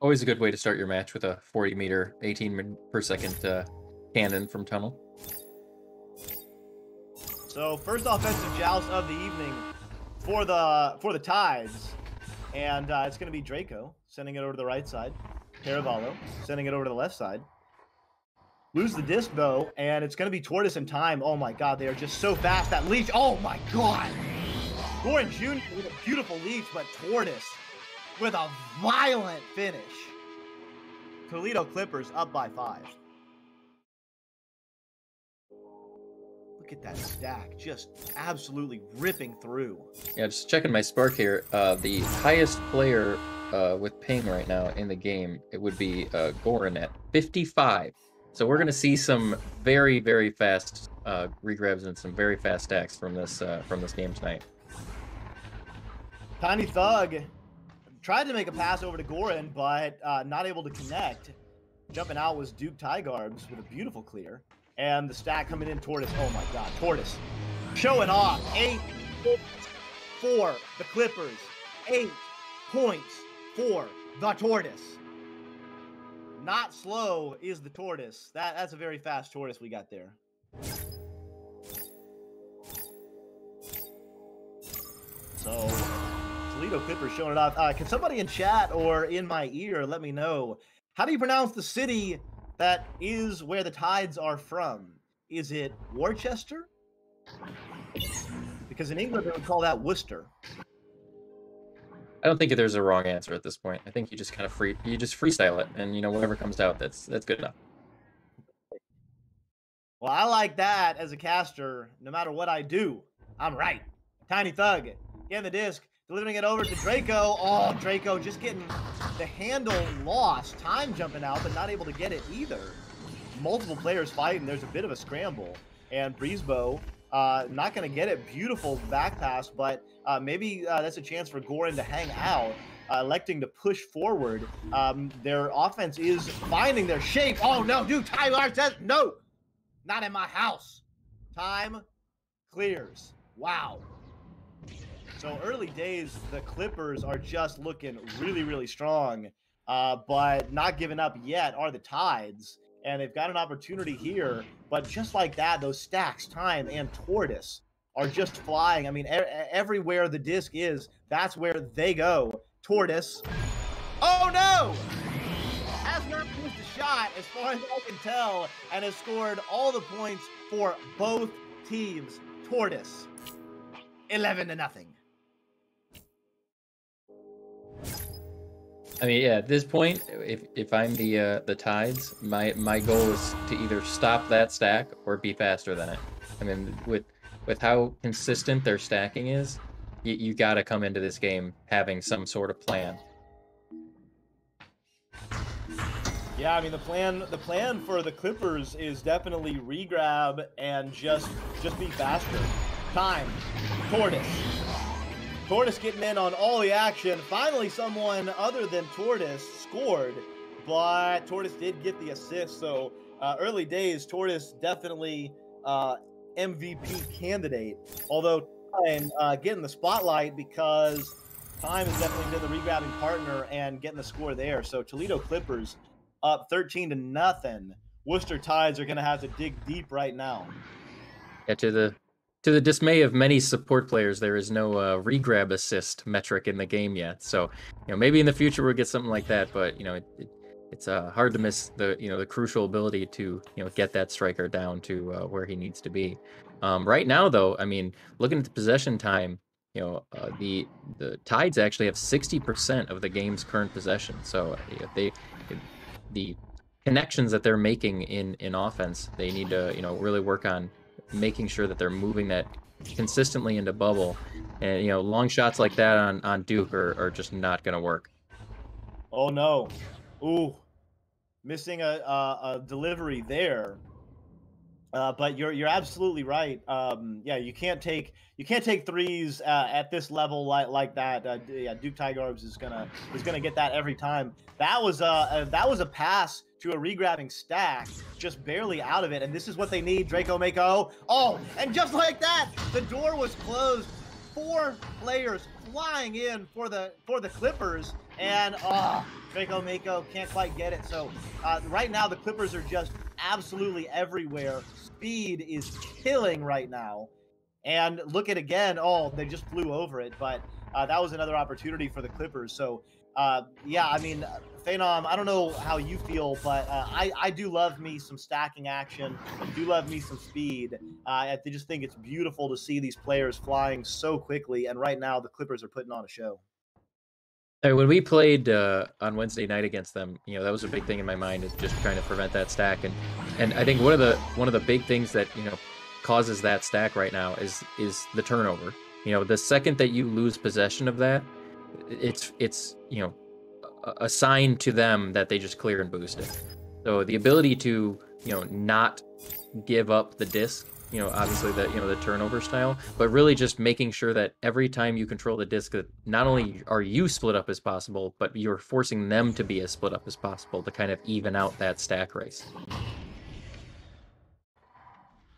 Always a good way to start your match with a 40 meter, 18 per second uh, cannon from tunnel. So first offensive joust of the evening for the for the Tides, and uh, it's going to be Draco sending it over to the right side. Caravallo sending it over to the left side. Lose the disc though, and it's going to be Tortoise in time. Oh my God, they are just so fast. That leech. Oh my God. Goran Jr. with a beautiful leech, but Tortoise with a violent finish. Toledo Clippers up by five. At that stack, just absolutely ripping through. Yeah, just checking my spark here. Uh, the highest player uh, with ping right now in the game, it would be uh, Goran at 55. So we're gonna see some very very fast uh, regrabs and some very fast stacks from this uh, from this game tonight. Tiny Thug tried to make a pass over to Goran, but uh, not able to connect. Jumping out was Duke Tygarbs with a beautiful clear. And the stack coming in, Tortoise. Oh my god, Tortoise. Showing off. Eight points for the Clippers. Eight points for the Tortoise. Not slow is the Tortoise. That, that's a very fast Tortoise we got there. So, Toledo Clippers showing it off. Uh, can somebody in chat or in my ear let me know how do you pronounce the city that is where the tides are from? Is it Worcester? Because in England they would call that Worcester. I don't think there's a wrong answer at this point. I think you just kind of free you just freestyle it, and you know whatever comes out, that's that's good enough. Well, I like that as a caster. No matter what I do, I'm right. Tiny Thug getting the disc, delivering it over to Draco. Oh, Draco just getting the handle lost. Time jumping out, but not able to get it either. Multiple players fighting. There's a bit of a scramble. And Breezebo uh, not going to get it. Beautiful back pass, but uh, maybe uh, that's a chance for Goran to hang out. Uh, electing to push forward. Um, their offense is finding their shape. Oh no, dude, Tyler says no, not in my house. Time clears. Wow. So early days, the Clippers are just looking really, really strong, uh, but not giving up yet are the Tides. And they've got an opportunity here, but just like that, those stacks, time and tortoise are just flying. I mean, everywhere the disc is, that's where they go. Tortoise. Oh no! Has not missed a shot, as far as I can tell, and has scored all the points for both teams. Tortoise, eleven to nothing. I mean, yeah, at this point, if if I'm the uh, the tides, my my goal is to either stop that stack or be faster than it. I mean, with with how consistent their stacking is, you, you got to come into this game having some sort of plan. Yeah, I mean the plan the plan for the Clippers is definitely regrab and just just be faster. Time. Tortoise. Tortoise getting in on all the action. Finally, someone other than Tortoise scored, but Tortoise did get the assist. So uh, early days, Tortoise definitely uh, MVP candidate. Although time uh, getting the spotlight because time has definitely been the rebounding partner and getting the score there. So Toledo Clippers up 13 to nothing. Worcester Tides are going to have to dig deep right now. Yeah, to the to the dismay of many support players, there is no uh, regrab assist metric in the game yet. So, you know, maybe in the future we'll get something like that. But you know, it, it, it's uh, hard to miss the you know the crucial ability to you know get that striker down to uh, where he needs to be. Um, right now, though, I mean, looking at the possession time, you know, uh, the the Tides actually have sixty percent of the game's current possession. So if they the connections that they're making in in offense, they need to you know really work on making sure that they're moving that consistently into bubble. And you know, long shots like that on on Duke are, are just not going to work. Oh no! Ooh, missing a a, a delivery there. Uh, but you're you're absolutely right. Um, yeah, you can't take you can't take threes uh, at this level like like that. Uh, yeah, Duke Tygarbs is gonna is gonna get that every time. That was a, a that was a pass to a regrabbing stack, just barely out of it. And this is what they need, Draco Mako. Oh, and just like that, the door was closed. Four players flying in for the for the Clippers, and oh, Draco Mako can't quite get it. So uh, right now the Clippers are just absolutely everywhere. Speed is killing right now. And look at again. Oh, they just flew over it, but uh, that was another opportunity for the Clippers. So uh, yeah, I mean, Phenom, I don't know how you feel, but uh, I, I do love me some stacking action. I do love me some speed. Uh, I just think it's beautiful to see these players flying so quickly. And right now, the Clippers are putting on a show. When we played uh, on Wednesday night against them, you know that was a big thing in my mind is just trying to prevent that stack, and and I think one of the one of the big things that you know causes that stack right now is is the turnover. You know, the second that you lose possession of that, it's it's you know a sign to them that they just clear and boost it. So the ability to you know, not give up the disc you know obviously the you know the turnover style but really just making sure that every time you control the disc that not only are you split up as possible but you're forcing them to be as split up as possible to kind of even out that stack race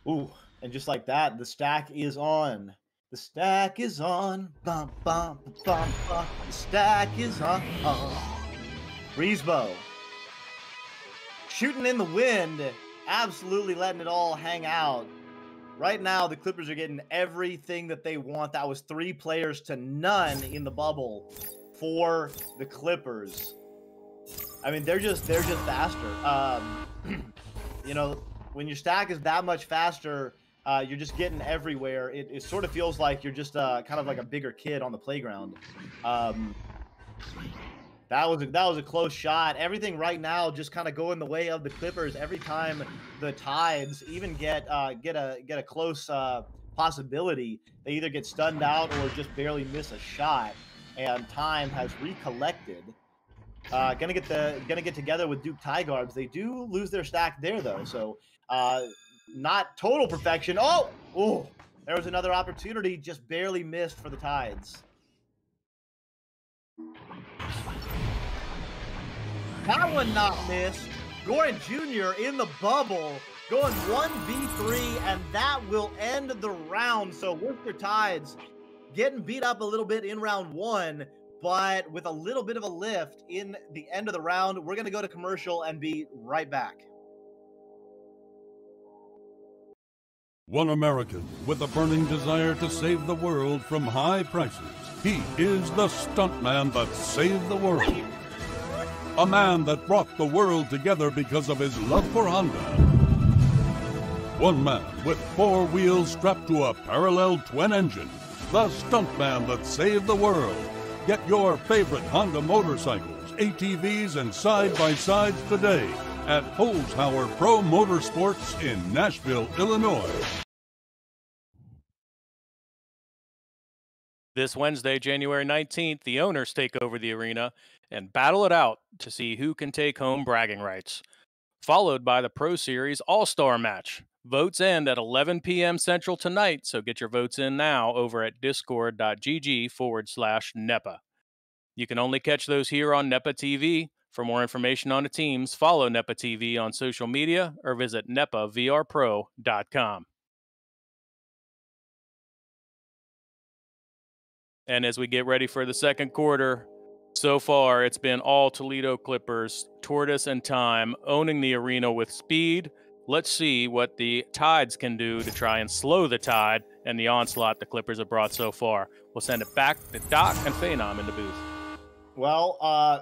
Ooh, and just like that, the stack is on. The stack is on. Bum, bum, bum, bum. The stack is on. Breezebo. Shooting in the wind. Absolutely letting it all hang out. Right now, the Clippers are getting everything that they want. That was three players to none in the bubble for the Clippers. I mean, they're just they're just faster. Um, you know, when your stack is that much faster, uh, you're just getting everywhere. It, it, sort of feels like you're just uh, kind of like a bigger kid on the playground. Um, that was a, that was a close shot. Everything right now just kind of going the way of the Clippers. Every time the Tides even get uh, get a get a close uh, possibility, they either get stunned out or just barely miss a shot. And time has recollected. Uh, gonna get the gonna get together with Duke Tigarbs. They do lose their stack there though, so uh, not total perfection. Oh, oh, there was another opportunity, just barely missed for the Tides. That one not missed. Goran Jr. in the bubble, going 1v3, and that will end the round. So Worcester Tides getting beat up a little bit in round one, but with a little bit of a lift in the end of the round. We're going to go to commercial and be right back. One American with a burning desire to save the world from high prices. He is the stuntman that saved the world. A man that brought the world together because of his love for Honda. One man with four wheels strapped to a parallel twin engine. The stuntman that saved the world. Get your favorite Honda motorcycles, ATVs, and side by sides today at Holzhauer Pro Motorsports in Nashville, Illinois. This Wednesday, January 19th, the owners take over the arena and battle it out to see who can take home bragging rights. Followed by the Pro Series All Star match. Votes end at 11 p.m. Central tonight, so get your votes in now over at discord.gg forward slash NEPA. You can only catch those here on NEPA TV. For more information on the teams, follow NEPA TV on social media or visit nepavrpro.com. And as we get ready for the second quarter, so far it's been all Toledo Clippers, Tortoise and Time owning the arena with speed. Let's see what the Tides can do to try and slow the tide and the onslaught the Clippers have brought so far. We'll send it back to Doc and Phenom in the booth. Well, uh,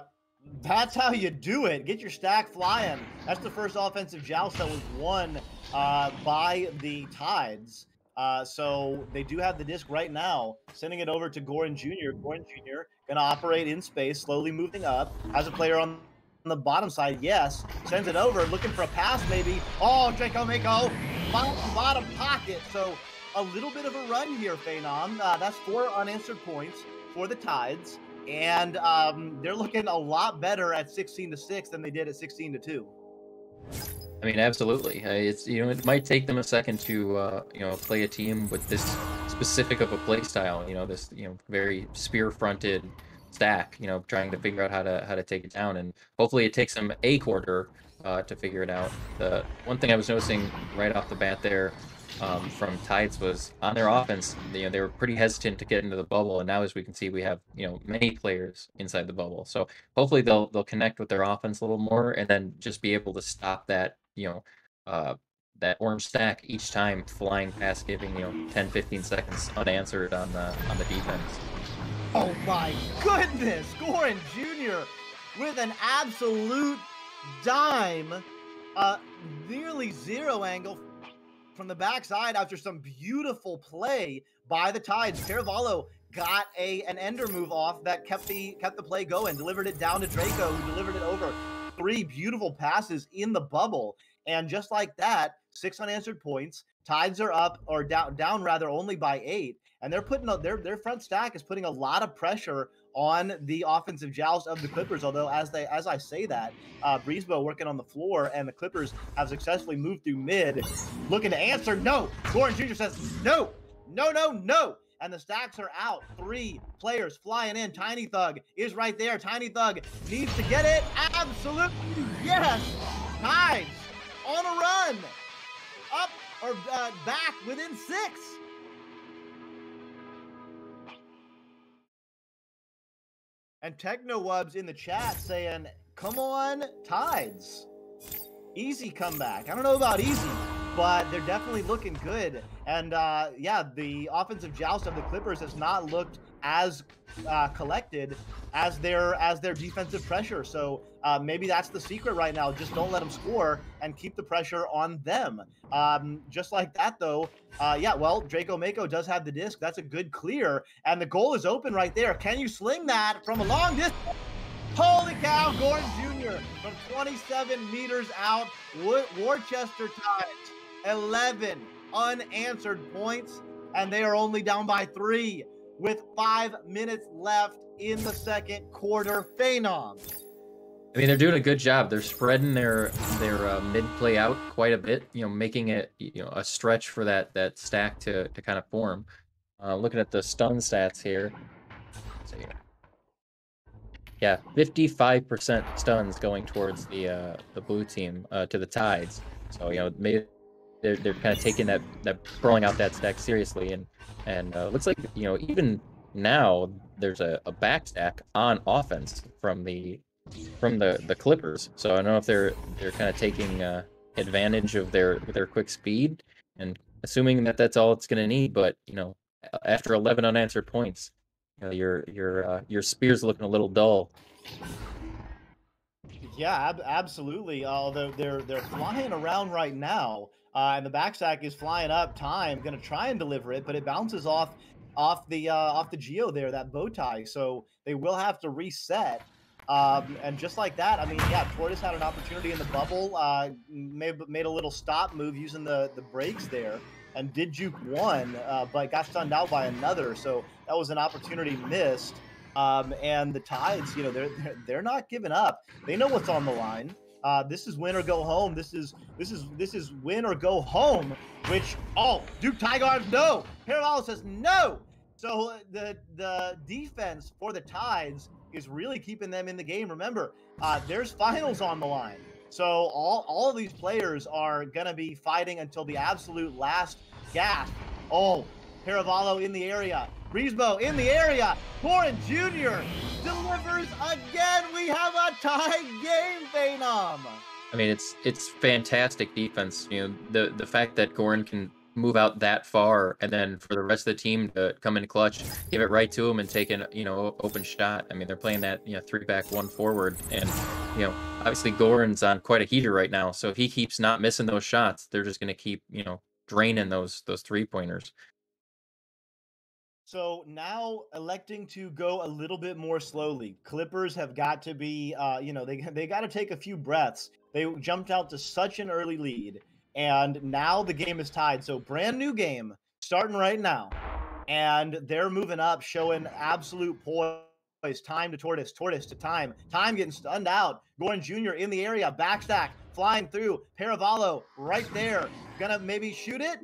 that's how you do it. Get your stack flying. That's the first offensive joust that was won uh, by the Tides. Uh, so they do have the disc right now, sending it over to Goran Jr. Goran Jr. going to operate in space, slowly moving up. Has a player on the bottom side, yes. Sends it over, looking for a pass maybe. Oh, Draco Mako, bottom, bottom pocket. So a little bit of a run here, Phenom. Uh, that's four unanswered points for the Tides. And um, they're looking a lot better at 16 to 6 than they did at 16 to 2. I mean, absolutely. It's you know, it might take them a second to uh, you know play a team with this specific of a play style. You know, this you know very spear-fronted stack. You know, trying to figure out how to how to take it down, and hopefully it takes them a quarter uh, to figure it out. The one thing I was noticing right off the bat there um, from Tides was on their offense. You know, they were pretty hesitant to get into the bubble, and now as we can see, we have you know many players inside the bubble. So hopefully they'll they'll connect with their offense a little more, and then just be able to stop that you know, uh, that orange stack each time flying past, giving you know 10, 15 seconds unanswered on the on the defense. Oh my goodness, Goran Jr. with an absolute dime, uh, nearly zero angle from the backside after some beautiful play by the Tides. Caravallo got a an ender move off that kept the kept the play going, delivered it down to Draco, who delivered it over three beautiful passes in the bubble. And just like that, six unanswered points. Tides are up or down, down rather only by eight. And they're putting a, their their front stack is putting a lot of pressure on the offensive joust of the Clippers. Although, as they as I say that, uh, Breezebo working on the floor, and the Clippers have successfully moved through mid, looking to answer. No, Goran Jr. says no, no, no, no. And the stacks are out. Three players flying in. Tiny Thug is right there. Tiny Thug needs to get it. Absolutely yes. Tides on a run. Up or uh, back within six. And Techno Wubs in the chat saying, come on, Tides. Easy comeback. I don't know about easy, but they're definitely looking good. And uh, yeah, the offensive joust of the Clippers has not looked as uh, collected as their as their defensive pressure. So uh, maybe that's the secret right now. Just don't let them score and keep the pressure on them. Um, just like that, though. Uh, yeah, well, Draco Mako does have the disc. That's a good clear, and the goal is open right there. Can you sling that from a long distance? Holy cow, Goran Jr. from 27 meters out. Worcester Tides 11 unanswered points, and they are only down by three with five minutes left in the second quarter. Phenom. I mean, they're doing a good job. They're spreading their their uh, mid play out quite a bit. You know, making it you know a stretch for that that stack to to kind of form. Uh, looking at the stun stats here. Yeah, 55% stuns going towards the uh, the blue team uh, to the tides. So you know, maybe they're they're kind of taking that that throwing out that stack seriously, and and uh, looks like you know even now there's a, a backstack on offense from the from the the Clippers. So I don't know if they're they're kind of taking uh, advantage of their their quick speed and assuming that that's all it's going to need. But you know, after 11 unanswered points, you know, your your uh, your spear's looking a little dull. Yeah, ab- absolutely. Although they're they're flying around right now, uh, and the backstack is flying up. Time going to try and deliver it, but it bounces off off the uh, off the geo there, that bow tie. So they will have to reset. Um, and just like that, I mean, yeah, Tortoise had an opportunity in the bubble, uh, made, made a little stop move using the, the brakes there, and did juke one, uh, but got stunned out by another. So that was an opportunity missed. Um, and the Tides, you know, they're, they're, they're not giving up. They know what's on the line. Uh, this is win or go home. This is this is this is win or go home. Which oh, Duke Tigers no. Paravallo says no. So the the defense for the Tides is really keeping them in the game. Remember, uh, there's finals on the line. So all all of these players are gonna be fighting until the absolute last gasp. Oh, Paravallo in the area. Breezebo in the area. Goran Jr. delivers again. We have a tie game, Phenom. I mean, it's it's fantastic defense. You know, the the fact that Goran can move out that far and then for the rest of the team to come in clutch, give it right to him and take an you know open shot. I mean, they're playing that you know three back, one forward, and you know obviously Goran's on quite a heater right now. So if he keeps not missing those shots, they're just going to keep you know draining those those three pointers. So now electing to go a little bit more slowly. Clippers have got to be, uh, you know, they they got to take a few breaths. They jumped out to such an early lead, and now the game is tied. So brand new game starting right now, and they're moving up, showing absolute poise. Time to Tortoise, Tortoise to Time, Time getting stunned out. Goran Jr. in the area, backstack, flying through. Paravallo right there, gonna maybe shoot it.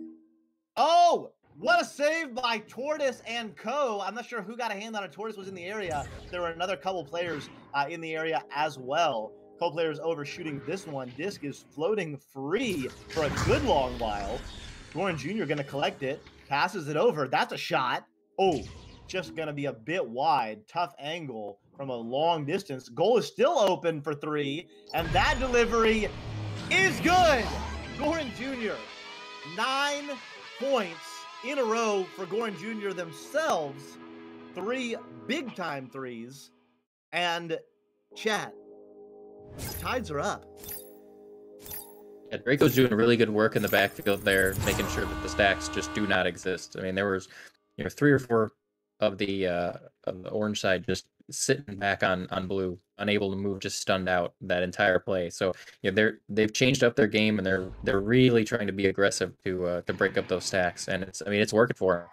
Oh, what a save by Tortoise and Co. I'm not sure who got a hand on it. Tortoise was in the area. There were another couple players uh, in the area as well. Co players overshooting this one. Disc is floating free for a good long while. Goran Jr. going to collect it, passes it over. That's a shot. Oh, just going to be a bit wide. Tough angle from a long distance. Goal is still open for three, and that delivery is good. Goran Jr. Nine points in a row for Goran Jr. themselves. Three big time threes. And chat, tides are up. Yeah, Draco's doing really good work in the backfield there, making sure that the stacks just do not exist. I mean, there was, you know, three or four of the uh, of the orange side just sitting back on on blue, unable to move, just stunned out that entire play. So yeah, they're they've changed up their game and they're they're really trying to be aggressive to uh, to break up those stacks, and it's I mean it's working for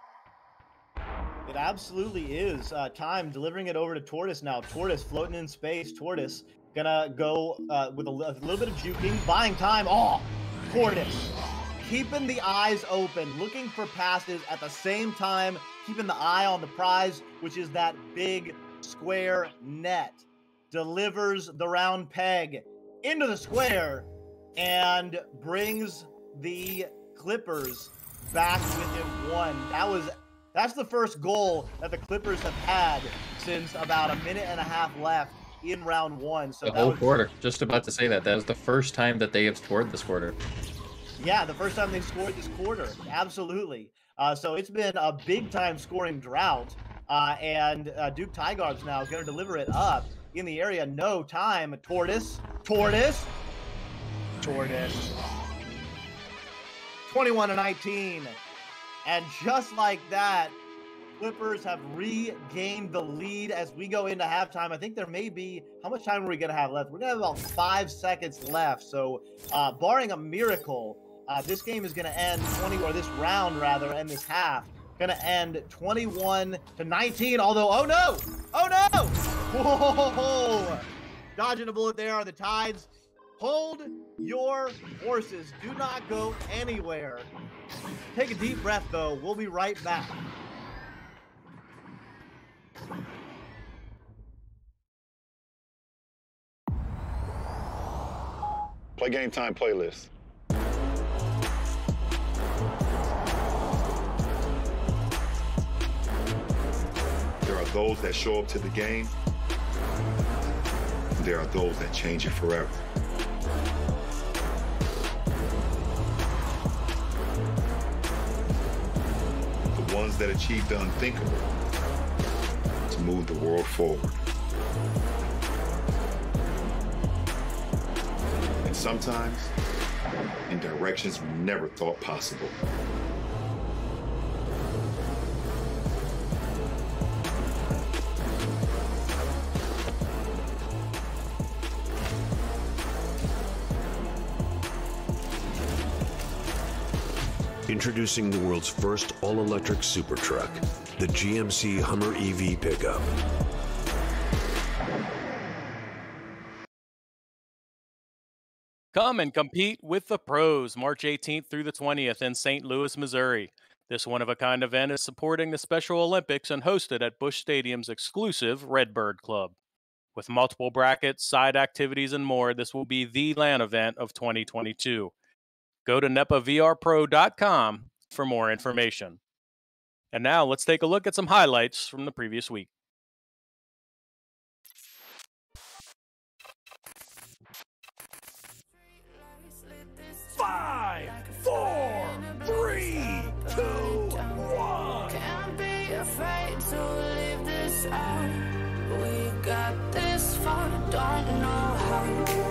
them. It absolutely is. Uh, time delivering it over to Tortoise now. Tortoise floating in space. Tortoise gonna go uh, with a, a little bit of juking, buying time. Oh, Tortoise keeping the eyes open, looking for passes at the same time, keeping the eye on the prize, which is that big square net. Delivers the round peg into the square and brings the Clippers back within one. That was that's the first goal that the Clippers have had since about a minute and a half left in round one. So The whole was, quarter. Just about to say that. That was the first time that they have scored this quarter. Yeah, the first time they scored this quarter. Absolutely. Uh, so it's been a big time scoring drought. Uh, and uh, Duke Tigarb's now is going to deliver it up in the area. No time. Tortoise. Tortoise. Tortoise. 21 to 19. And just like that, Clippers have regained the lead as we go into halftime. I think there may be how much time are we going to have left? We're going to have about five seconds left. So, uh, barring a miracle, uh, this game is going to end 20, or this round rather, and this half going to end 21 to 19. Although, oh no, oh no, whoa, dodging a bullet there are the Tides. Hold your horses. Do not go anywhere. Take a deep breath, though. We'll be right back. Play Game Time playlist. There are those that show up to the game. There are those that change it forever. The ones that achieve the unthinkable move the world forward. And sometimes in directions we never thought possible. Introducing the world's first all-electric super truck, the GMC Hummer EV pickup. Come and compete with the pros March 18th through the 20th in St. Louis, Missouri. This one of a kind event is supporting the Special Olympics and hosted at Busch Stadium's exclusive Redbird Club. With multiple brackets, side activities, and more, this will be the LAN event of 2022. Go to nepavrpro.com for more information. And now let's take a look at some highlights from the previous week. Five, four, three, two, one. Can't be afraid to leave this out. We got this far, don't know how.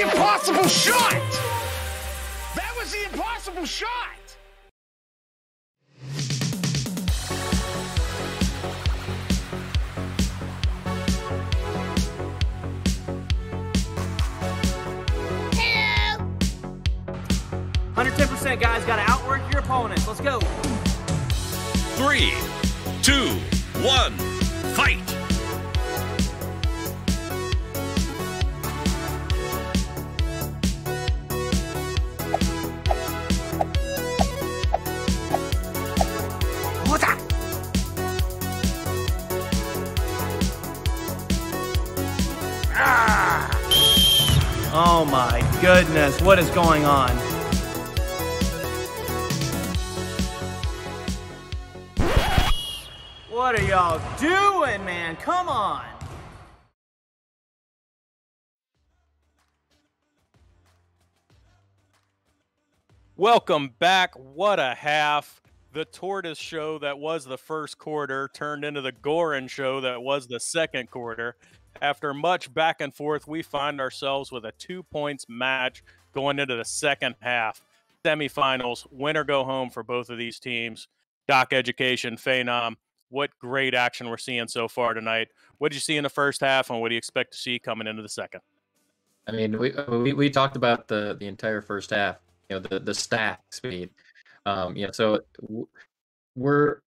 The impossible shot. That was the impossible shot. Hundred ten percent, guys. Got to outwork your opponents. Let's go. Three, two, one, fight. Oh goodness, what is going on? What are y'all doing, man? Come on. Welcome back. What a half. The tortoise show that was the first quarter turned into the Goran show that was the second quarter. After much back and forth, we find ourselves with a two points match going into the second half. Semifinals, win or go home for both of these teams. Doc Education, Phenom, what great action we're seeing so far tonight. What did you see in the first half, and what do you expect to see coming into the second? I mean, we we, we talked about the the entire first half. You know, the the stack speed. Um, you know, so we're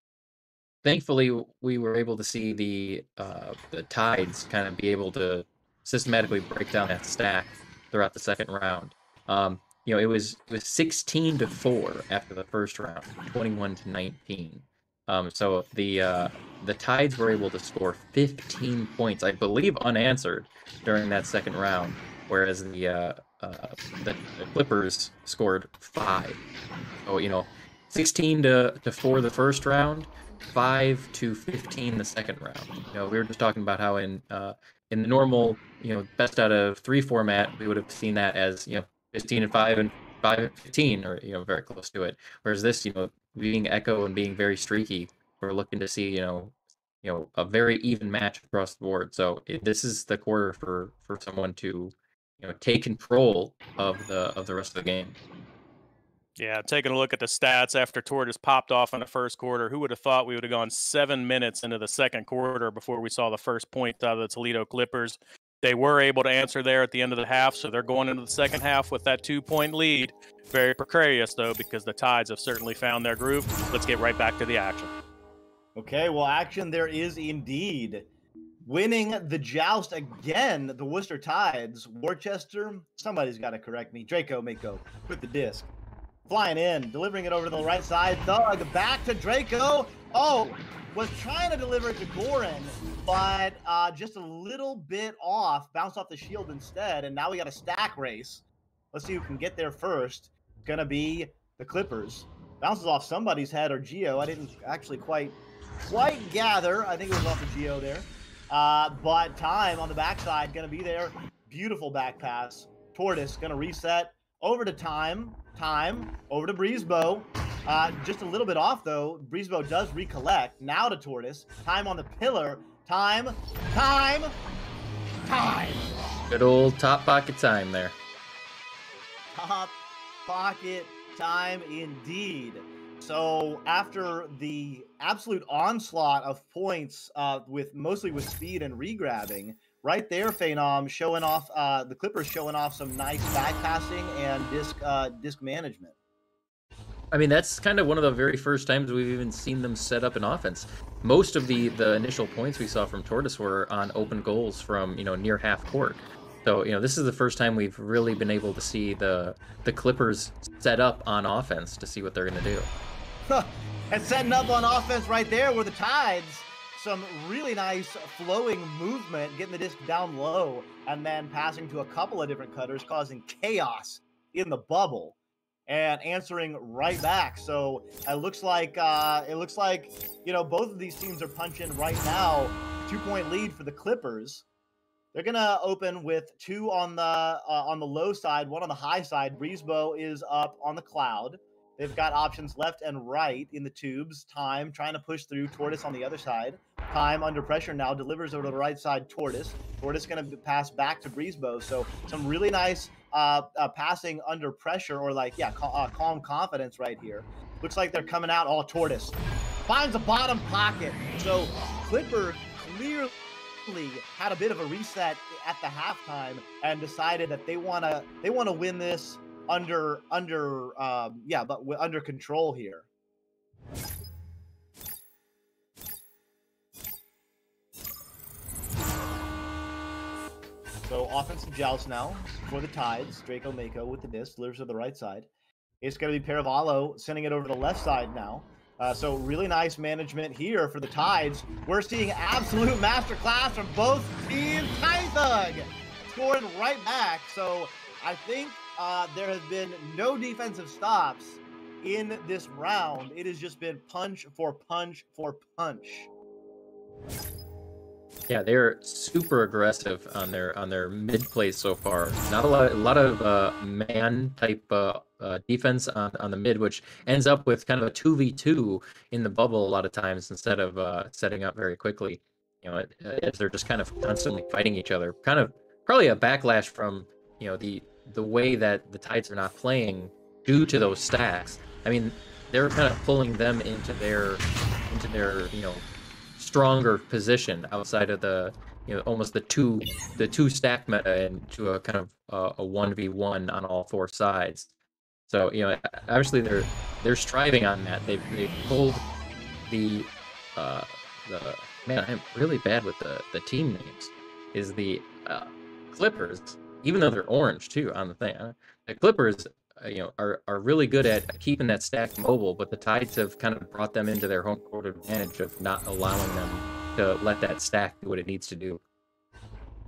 thankfully we were able to see the uh, the tides kind of be able to systematically break down that stack throughout the second round. Um, you know, it was it was 16 to four after the first round, 21 to 19. Um, so the uh, the Tides were able to score 15 points, I believe, unanswered during that second round, whereas the uh, uh, the, the Clippers scored five. So you know, 16 to, to four the first round, five to 15 the second round. You know, we were just talking about how in uh, in the normal you know best out of three format, we would have seen that as you know 15 and five and five and 15, or you know very close to it. Whereas this, you know, being echo and being very streaky, we're looking to see you know you know a very even match across the board. So it, this is the quarter for for someone to you know take control of the of the rest of the game. Yeah, taking a look at the stats after Tortoise popped off in the first quarter, who would have thought we would have gone seven minutes into the second quarter before we saw the first point out of the Toledo Clippers? They were able to answer there at the end of the half, so they're going into the second half with that two point lead. Very precarious, though, because the Tides have certainly found their groove. Let's get right back to the action. Okay, well, action there is indeed. Winning the joust again, the Worcester Tides. Worcester, somebody's got to correct me. Draco Mako with the disc. Flying in, delivering it over to the right side. Thug back to Draco. Oh, was trying to deliver it to Goran, but uh, just a little bit off. Bounced off the shield instead, and now we got a stack race. Let's see who can get there first. Gonna be the Clippers. Bounces off somebody's head or Geo. I didn't actually quite quite gather. I think it was off of Geo there. Uh, but time on the backside gonna be there. Beautiful back pass. Tortoise gonna reset over to time. Time over to Breezebow. Uh, just a little bit off though. Breezebow does recollect. Now to Tortoise. Time on the pillar. Time. Time. Time. Good old top pocket time there. Top pocket time indeed. So after the absolute onslaught of points, uh, with mostly with speed and regrabbing, right there, Phenom showing off uh, the Clippers showing off some nice back passing and disc uh, disc management. I mean, that's kind of one of the very first times we've even seen them set up an offense. Most of the the initial points we saw from Tortoise were on open goals from you know near half court. So you know this is the first time we've really been able to see the the Clippers set up on offense to see what they're going to do. and setting up on offense right there were the Tides. Some really nice flowing movement, getting the disc down low, and then passing to a couple of different cutters, causing chaos in the bubble, and answering right back. So it looks like uh, it looks like you know both of these teams are punching right now. Two point lead for the Clippers. They're gonna open with two on the uh, on the low side, one on the high side. Breezebow is up on the cloud. They've got options left and right in the tubes. Time trying to push through. Tortoise on the other side. Time under pressure now delivers over to the right side. Tortoise. Tortoise going to pass back to Breezebow. So some really nice uh, uh, passing under pressure, or like yeah, uh, calm confidence right here. Looks like they're coming out all Tortoise. Finds a bottom pocket. So Clipper clearly had a bit of a reset at the halftime and decided that they want to they want to win this under under um yeah but w- under control here. So offensive joust now for the tides. Draco mako with the disc delivers to the right side. It's going to be Paravallo sending it over to the left side now. Uh, so really nice management here for the tides. We're seeing absolute masterclass from both teams. Tiny Thug scoring right back. So I think uh, there have been no defensive stops in this round. It has just been punch for punch for punch. Yeah, they're super aggressive on their on their mid plays so far. Not a lot, a lot of uh, man type uh, uh, defense on, on the mid, which ends up with kind of a two v two in the bubble a lot of times instead of uh, setting up very quickly. You know, as they're just kind of constantly fighting each other. Kind of probably a backlash from you know the the way that the Tides are not playing due to those stacks. I mean, they're kind of pulling them into their into their you know stronger position outside of the you know almost the two the two stack meta into a kind of uh, a one v one on all four sides. So you know obviously they're they're striving on that. They've they pulled the uh, the man I'm really bad with the the team names. Is the uh, Clippers even though they're orange too on the thing. uh, The Clippers uh, you know are are really good at keeping that stack mobile, but the Tides have kind of brought them into their home court advantage of not allowing them to let that stack do what it needs to do.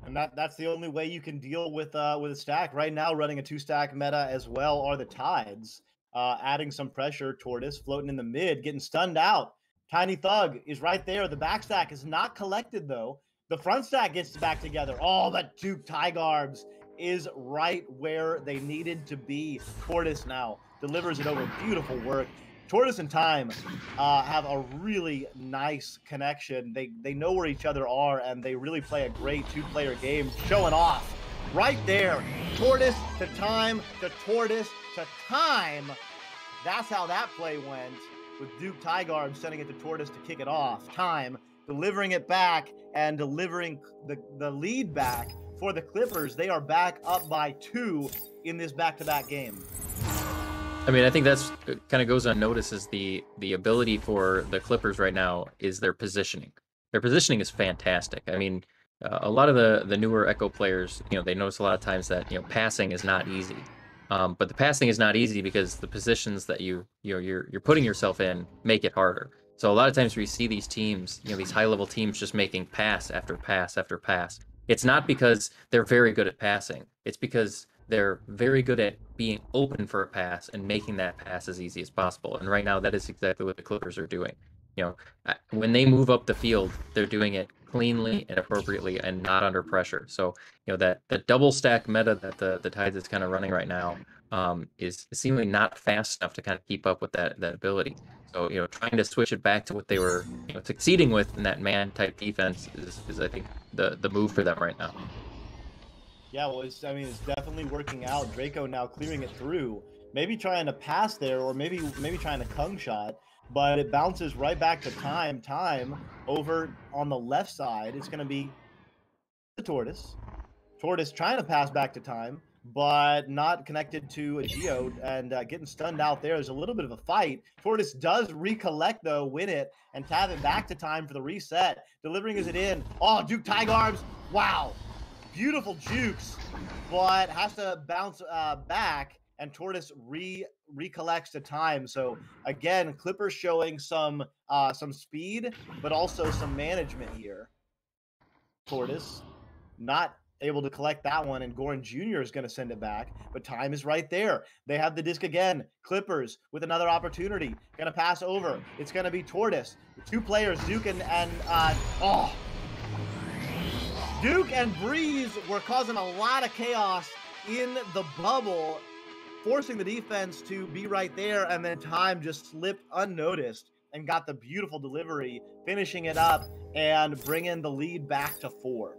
And that that's the only way you can deal with uh with a stack. Right now, running a two stack meta as well are the tides. Uh, adding some pressure, Tortoise floating in the mid, getting stunned out. Tiny Thug is right there. The back stack is not collected though. The front stack gets back together. Oh, that Duke Tigarbs is right where they needed to be. Tortoise now delivers it over. Beautiful work. Tortoise and Time uh, have a really nice connection. They they know where each other are, and they really play a great two-player game, showing off right there. Tortoise to Time to Tortoise to Time. That's how that play went. With Duke Tygarb sending it to Tortoise to kick it off. Time delivering it back and delivering the, the lead back for the Clippers. They are back up by two in this back-to-back game. I mean, I think that's kind of goes unnoticed is the the ability for the Clippers right now is their positioning. Their positioning is fantastic. I mean, uh, a lot of the the newer Echo players, you know, they notice a lot of times that you know passing is not easy. Um, but the passing is not easy because the positions that you you know you're you're putting yourself in make it harder. So a lot of times we see these teams, you know, these high level teams just making pass after pass after pass. It's not because they're very good at passing. It's because they're very good at being open for a pass and making that pass as easy as possible. And right now, that is exactly what the Clippers are doing. You know, when they move up the field, they're doing it cleanly and appropriately and not under pressure. So, you know, that the double stack meta that the the Tides is kind of running right now um, is seemingly not fast enough to kind of keep up with that that ability. So, you know, trying to switch it back to what they were you know, succeeding with in that man type defense is, is I think the the move for them right now. Yeah, well, I mean, it's definitely working out. Draco now clearing it through, maybe trying to pass there, or maybe maybe trying to kung shot, but it bounces right back to time. Time over on the left side. It's going to be the tortoise. Tortoise trying to pass back to time, but not connected to a geo and uh, getting stunned out there. There's a little bit of a fight. Tortoise does recollect though, win it, and tap it back to time for the reset. Delivering is it in. Oh, Duke Tigarbs. Wow beautiful jukes, but has to bounce uh, back, and Tortoise re recollects the time. So again, Clippers showing some uh, some speed, but also some management here. Tortoise not able to collect that one, and Goran Jr. is going to send it back, but time is right there. They have the disc again. Clippers with another opportunity, going to pass over. It's going to be Tortoise. Two players, Duke and and uh, oh Duke and Breeze were causing a lot of chaos in the bubble, forcing the defense to be right there, and then time just slipped unnoticed and got the beautiful delivery, finishing it up and bringing the lead back to four.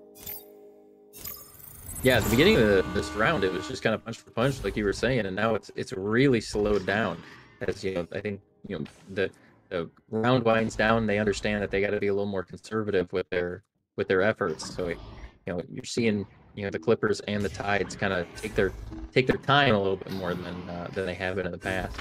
Yeah, at the beginning of the, this round, it was just kind of punch for punch, like you were saying, and now it's it's really slowed down. As you know, I think you know the the round winds down. They understand that they got to be a little more conservative with their with their efforts. So you know you're seeing you know the Clippers and the Tides kind of take their take their time a little bit more than uh, than they have been in the past.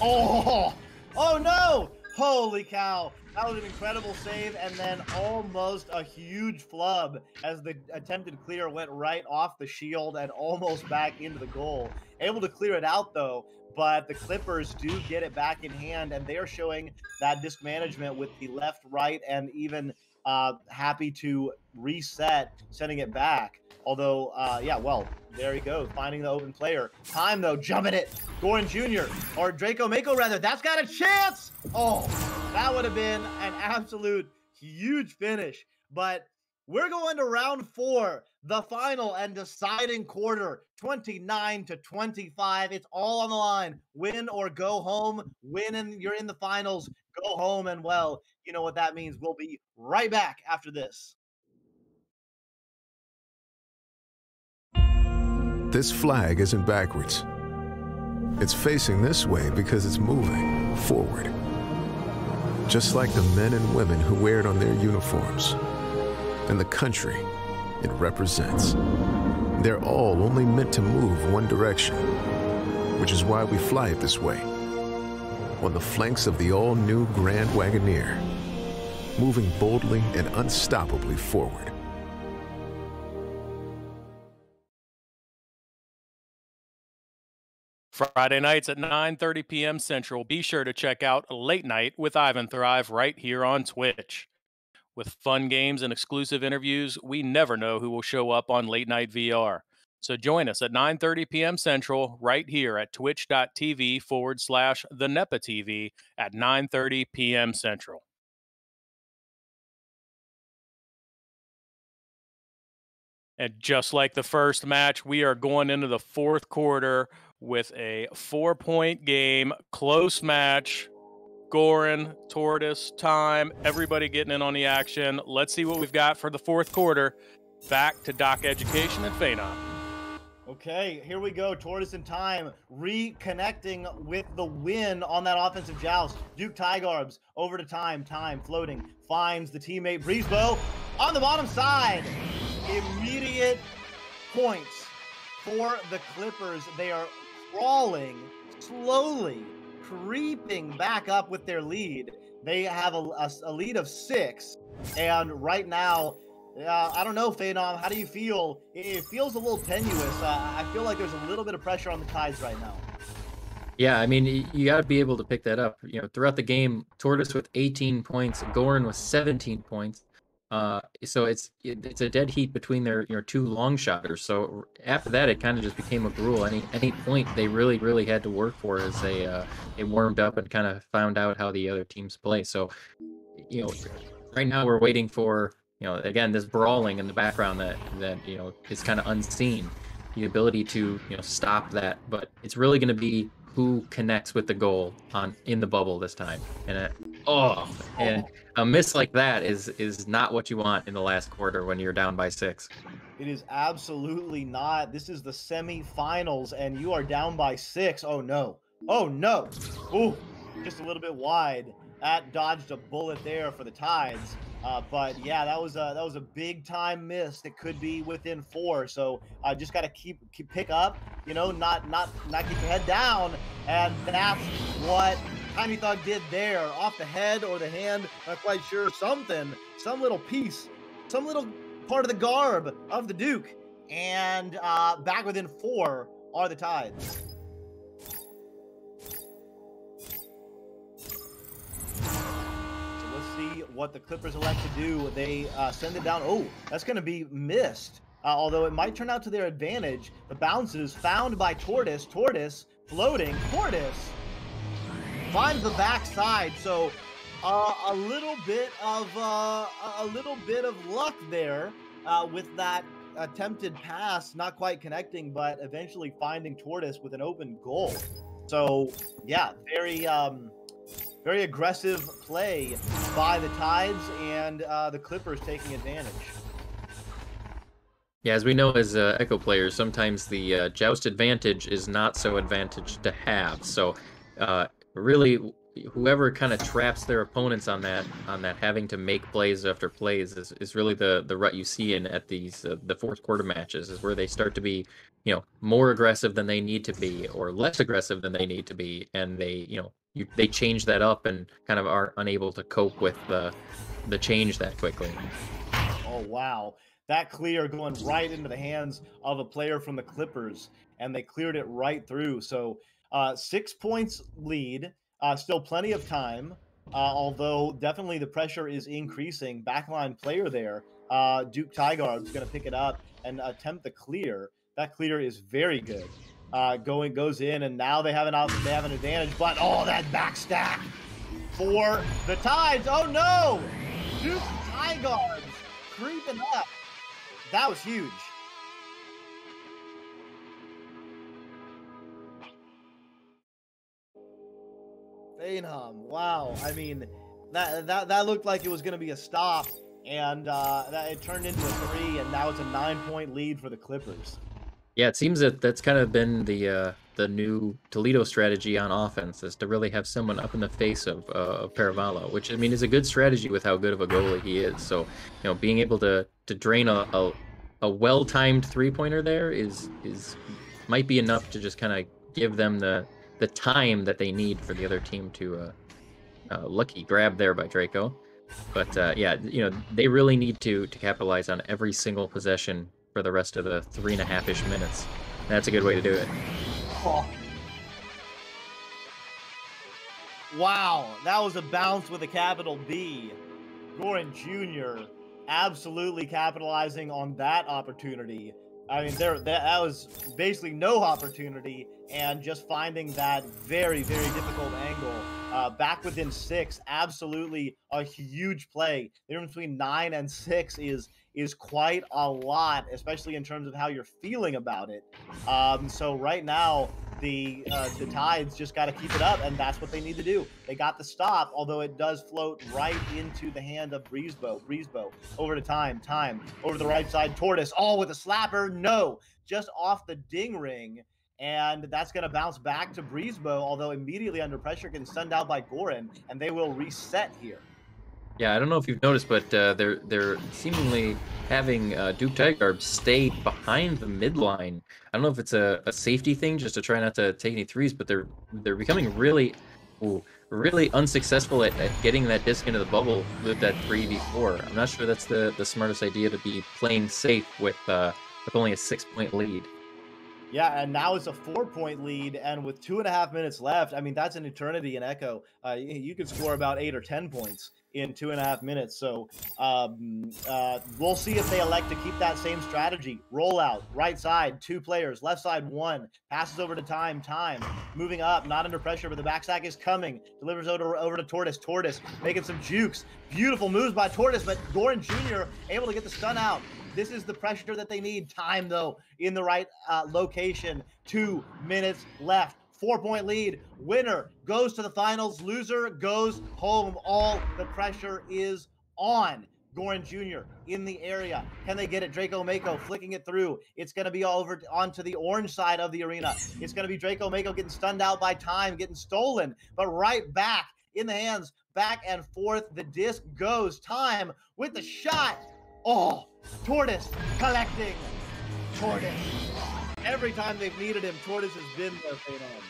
Oh, oh no! Holy cow! That was an incredible save, and then almost a huge flub as the attempted clear went right off the shield and almost back into the goal. Able to clear it out though, but the Clippers do get it back in hand, and they are showing that disc management with the left, right, and even uh, happy to reset, sending it back. Although, uh, yeah, well, there he goes, finding the open player. Time though, jumping it. Goran Jr. or Draco Mako rather. That's got a chance. Oh, that would have been an absolute huge finish. But we're going to round four, the final and deciding quarter, 29 to 25. It's all on the line. Win or go home. Win and you're in the finals. Go home and well, you know what that means. We'll be right back after this. This flag isn't backwards. It's facing this way because it's moving forward. Just like the men and women who wear it on their uniforms and the country it represents. They're all only meant to move one direction, which is why we fly it this way. On the flanks of the all new Grand Wagoneer, moving boldly and unstoppably forward. Friday nights at 9:30 p.m. Central. Be sure to check out Late Night with Ivan Thrive right here on Twitch. With fun games and exclusive interviews, we never know who will show up on Late Night VR. So join us at 9:30 p.m. Central right here at twitch.tv forward slash the NEPA TV at 9:30 p.m. Central. And just like the first match, we are going into the fourth quarter with a four point game, close match. Goran, Tortoise, time, everybody getting in on the action. Let's see what we've got for the fourth quarter. Back to Doc Education and Phenom. Okay, here we go. Tortoise and Time reconnecting with the win on that offensive joust. Duke Tigarbs over to Time. Time floating finds the teammate Breezebow on the bottom side. Immediate points for the Clippers. They are crawling slowly, creeping back up with their lead. They have a, a, a lead of six, and right now, uh, I don't know, Phenom. How do you feel? It, it feels a little tenuous. Uh, I feel like there's a little bit of pressure on the Tides right now. Yeah, I mean, you got to be able to pick that up. You know, throughout the game, Tortoise with 18 points, Goran with 17 points. Uh, so it's it- it's a dead heat between their you know two long shotters. So after that, it kind of just became a gruel. Any any point they really really had to work for as they uh, they warmed up and kind of found out how the other teams play. So you know, right now we're waiting for you know again this brawling in the background that that you know is kind of unseen. The ability to you know stop that, but it's really going to be who connects with the goal on in the bubble this time. And it, oh, and a miss like that is is not what you want in the last quarter when you're down by six. It is absolutely not. This is the semifinals, and you are down by six. Oh no. Oh no. Ooh, just a little bit wide. That dodged a bullet there for the Tides. Uh, but yeah, that was a that was a big time miss. That could be within four. So uh, just got to keep keep pick up. You know, not not not keep your head down. And that's what Tiny Thug did there, off the head or the hand. Not quite sure. Something, some little piece, some little part of the garb of the Duke. And uh, back within four are the Tides. So let's see what the Clippers elect to do. They uh, send it down. Oh, that's going to be missed. Uh, although it might turn out to their advantage. The bounces found by Tortoise. Tortoise floating. Tortoise finds the backside. So uh, a little bit of uh, a little bit of luck there uh, with that attempted pass, not quite connecting, but eventually finding Tortoise with an open goal. So yeah, very um, very aggressive play by the Tides and uh, the Clippers taking advantage. Yeah, as we know as uh, Echo players, sometimes the uh, joust advantage is not so advantage to have. So, uh, really, whoever kind of traps their opponents on that, on that having to make plays after plays, is, is really the the rut you see in at these uh, the fourth quarter matches, is where they start to be, you know, more aggressive than they need to be, or less aggressive than they need to be, and they, you know, you, they change that up and kind of are unable to cope with the the change that quickly. Oh wow. That clear going right into the hands of a player from the Clippers, and they cleared it right through. So uh, six points lead, uh, still plenty of time. Uh, although definitely the pressure is increasing. Backline player there, uh, Duke Tigard is going to pick it up and attempt the clear. That clear is very good. Uh, going goes in, and now they have an they have an advantage. But oh, that backstack for the Tides. Oh no, Duke Tigard creeping up. That was huge. Phenom, wow. I mean, that that that looked like it was going to be a stop, and uh, that it turned into a three, and now it's a nine-point lead for the Clippers. Yeah, it seems that that's kind of been the uh, the new Toledo strategy on offense is to really have someone up in the face of uh, of which I mean is a good strategy with how good of a goalie he is. So you know, being able to to drain a a, a well timed three pointer there is is might be enough to just kind of give them the the time that they need for the other team to uh, uh, lucky grab there by Draco. But uh, yeah, you know they really need to to capitalize on every single possession for the rest of the three and a half ish minutes. That's a good way to do it. Oh. Wow, that was a bounce with a capital B. Goran Jr. absolutely capitalizing on that opportunity. I mean, there that, was basically no opportunity, and just finding that very, very difficult angle. Uh, back within six, absolutely a huge play. The difference between nine and six is is quite a lot, especially in terms of how you're feeling about it. Um, so right now, the uh, the Tides just got to keep it up, and that's what they need to do. They got the stop, although it does float right into the hand of Breezebo. Breezebo over to time, time over the right side. Tortoise, all with a slapper. No, just off the ding ring. And that's going to bounce back to Breezebo, although immediately under pressure, getting stunned out by Goran, and they will reset here. Yeah, I don't know if you've noticed, but uh, they're they're seemingly having uh, Duke Tigard stay behind the midline. I don't know if it's a, a safety thing, just to try not to take any threes, but they're they're becoming really, ooh, really unsuccessful at, at getting that disc into the bubble with that three four. I'm not sure that's the the smartest idea to be playing safe with uh, with only a six point lead. Yeah, and now it's a four point lead, and with two and a half minutes left, I mean that's an eternity in Echo. Uh, you, could score about eight or ten points in two and a half minutes. So um, uh, we'll see if they elect to keep that same strategy. Rollout, right side, two players, left side, one. Passes over to time, time. Moving up, not under pressure, but the backstack is coming. Delivers over, over to Tortoise. Tortoise making some jukes. Beautiful moves by Tortoise, but Goran Jr. able to get the stun out. This is the pressure that they need. Time, though, in the right uh, location. Two minutes left four point lead. Winner goes to the finals. Loser goes home. All the pressure is on. Goran Jr. in the area. Can they get it? Draco Mako flicking it through. It's going to be all over onto the orange side of the arena. It's going to be Draco Mako getting stunned out by time, getting stolen, but right back in the hands, back and forth. The disc goes. Time with the shot. Oh, Tortoise collecting. Tortoise. Every time they've needed him, Tortoise has been there for them.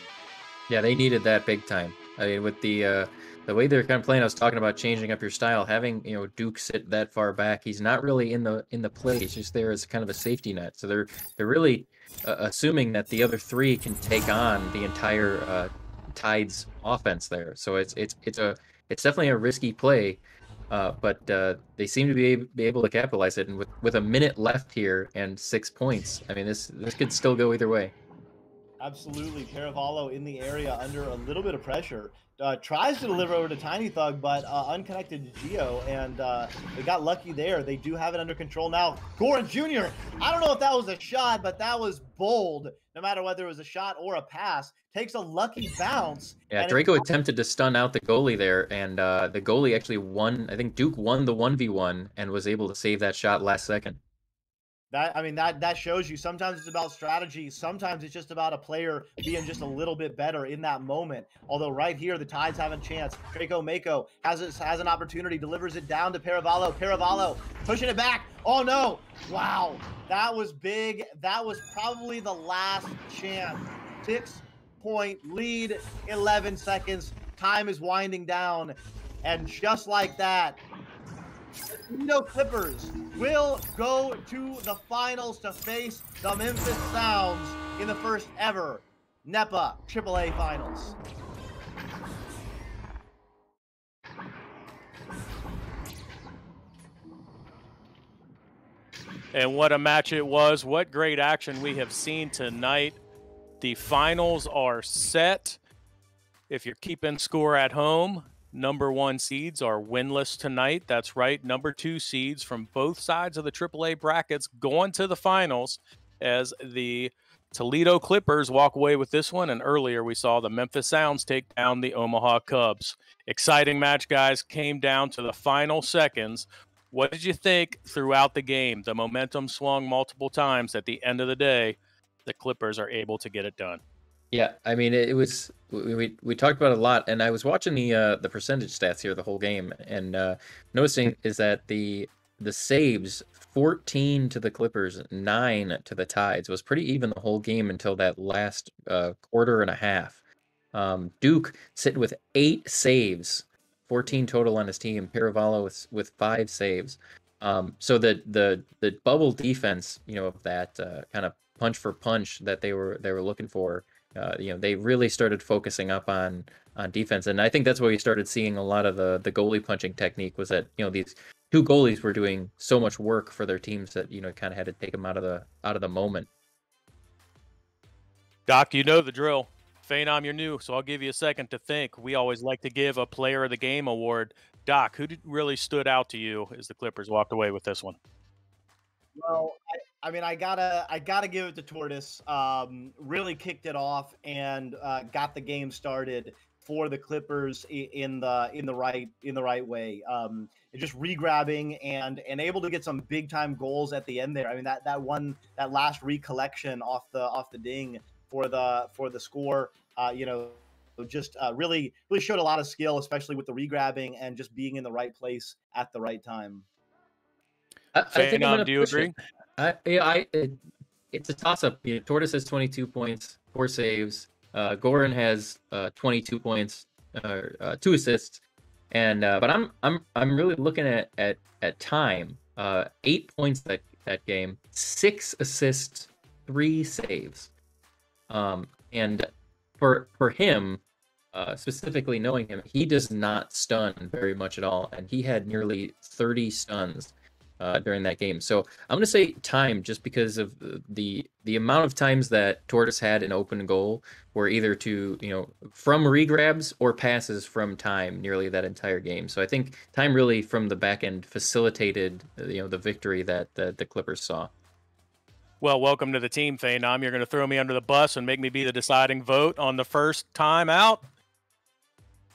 Yeah, they needed that big time. I mean, with the uh, the way they're kind of playing, I was talking about changing up your style. Having you know Duke sit that far back, he's not really in the in the play. He's just there as kind of a safety net. So they're they're really uh, assuming that the other three can take on the entire uh, Tides offense there. So it's it's it's a it's definitely a risky play. Uh, but uh, they seem to be able, be able to capitalize it, and with, with a minute left here and six points, I mean this this could still go either way. Absolutely. Paravallo in the area under a little bit of pressure. Uh, tries to deliver over to Tiny Thug, but uh, unconnected to Geo, and uh, they got lucky there. They do have it under control now. Goran Jr., I don't know if that was a shot, but that was bold, no matter whether it was a shot or a pass. Takes a lucky bounce. Yeah, Draco attempted to stun out the goalie there, and uh, the goalie actually won. I think Duke won the 1v1 and was able to save that shot last second. That I mean that that shows you sometimes it's about strategy, sometimes it's just about a player being just a little bit better in that moment. Although right here the Tides have a chance. Draco Mako has a, has an opportunity, delivers it down to Paravallo. Paravallo pushing it back. Oh no! Wow, that was big. That was probably the last chance. Six point lead, 11 seconds. Time is winding down, and just like that, the Clippers will go to the finals to face the Memphis Sounds in the first ever NEPA AAA Finals. And what a match it was. What great action we have seen tonight. The finals are set. If you're keeping score at home, number one seeds are winless tonight. That's right. Number two seeds from both sides of the AAA brackets going to the finals as the Toledo Clippers walk away with this one. And earlier we saw the Memphis Sounds take down the Omaha Cubs. Exciting match, guys. Came down to the final seconds. What did you think throughout the game? The momentum swung multiple times. At the end of the day, the Clippers are able to get it done. Yeah, I mean it, was we, we we talked about a lot, and I was watching the uh, the percentage stats here the whole game, and uh, noticing is that the the saves 14 to the Clippers, nine to the Tides was pretty even the whole game until that last uh, quarter and a half. Um, Duke sitting with eight saves, 14 total on his team. Paravallo with with five saves. Um, so the the the bubble defense, you know, of that uh, kind of punch for punch that they were they were looking for uh, you know, they really started focusing up on on defense, and I think that's where we started seeing a lot of the the goalie punching technique. Was that you know these two goalies were doing so much work for their teams that you know kind of had to take them out of the out of the moment. Doc, you know the drill. Phenom, you're new, so I'll give you a second to think. We always like to give a Player of the Game award. Doc, who did, really stood out to you as the Clippers walked away with this one? Well, I, I, mean, I gotta, I gotta give it to Tortoise. Um, really kicked it off and uh, got the game started for the Clippers in the in the right in the right way. Um, just regrabbing and and able to get some big time goals at the end there. I mean, that that one that last recollection off the off the ding for the for the score. Uh, you know, just uh, really really showed a lot of skill, especially with the regrabbing and just being in the right place at the right time. I, I think I'm do you agree? It. I, yeah, I it, it's a toss up. You know, Tortoise has 22 points, four saves. Uh, Goran has uh, 22 points, uh, uh, two assists, and uh, but I'm I'm I'm really looking at at at time. Uh, eight points that that game, six assists, three saves. Um, and for for him, uh, specifically knowing him, he does not stun very much at all, and he had nearly 30 stuns uh, during that game. So I'm going to say time, just because of the the amount of times that Tortoise had an open goal, were either to you know from regrabs or passes from time nearly that entire game. So I think time really from the back end facilitated you know the victory that the, the Clippers saw. Well, welcome to the team, Phenom. You're going to throw me under the bus and make me be the deciding vote on the first time out.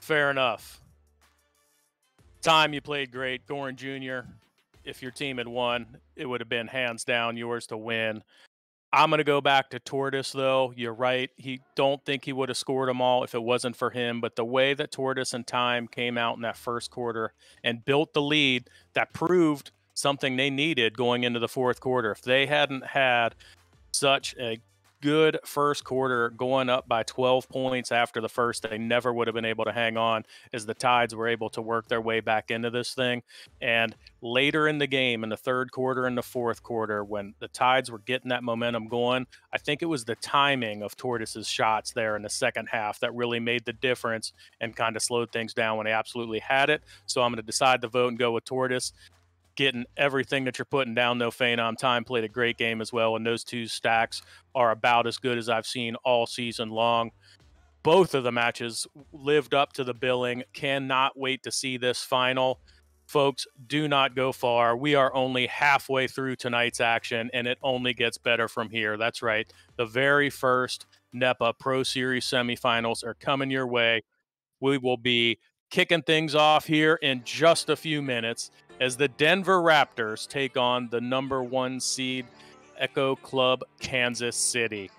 Fair enough. Time you played great, Goran Jr if your team had won, it would have been hands down yours to win. I'm going to go back to Tortoise, though. You're right. He don't think he would have scored them all if it wasn't for him. But the way that Tortoise and Time came out in that first quarter and built the lead, that proved something they needed going into the fourth quarter. If they hadn't had such a good first quarter going up by 12 points after the first they never would have been able to hang on as the tides were able to work their way back into this thing. And later in the game in the third quarter and the fourth quarter when the tides were getting that momentum going i think it was the timing of tortoise's shots there in the second half that really made the difference and kind of slowed things down when they absolutely had it. So i'm going to decide to vote and go with tortoise getting everything that you're putting down, no though. Phenom Time played a great game as well, and those two stacks are about as good as I've seen all season long. Both of the matches lived up to the billing. Cannot wait to see this final. Folks, do not go far. We are only halfway through tonight's action, and it only gets better from here. That's right. The very first NEPA Pro Series semifinals are coming your way. We will be kicking things off here in just a few minutes as the Denver Raptors take on the number one seed Echo Club Kansas City.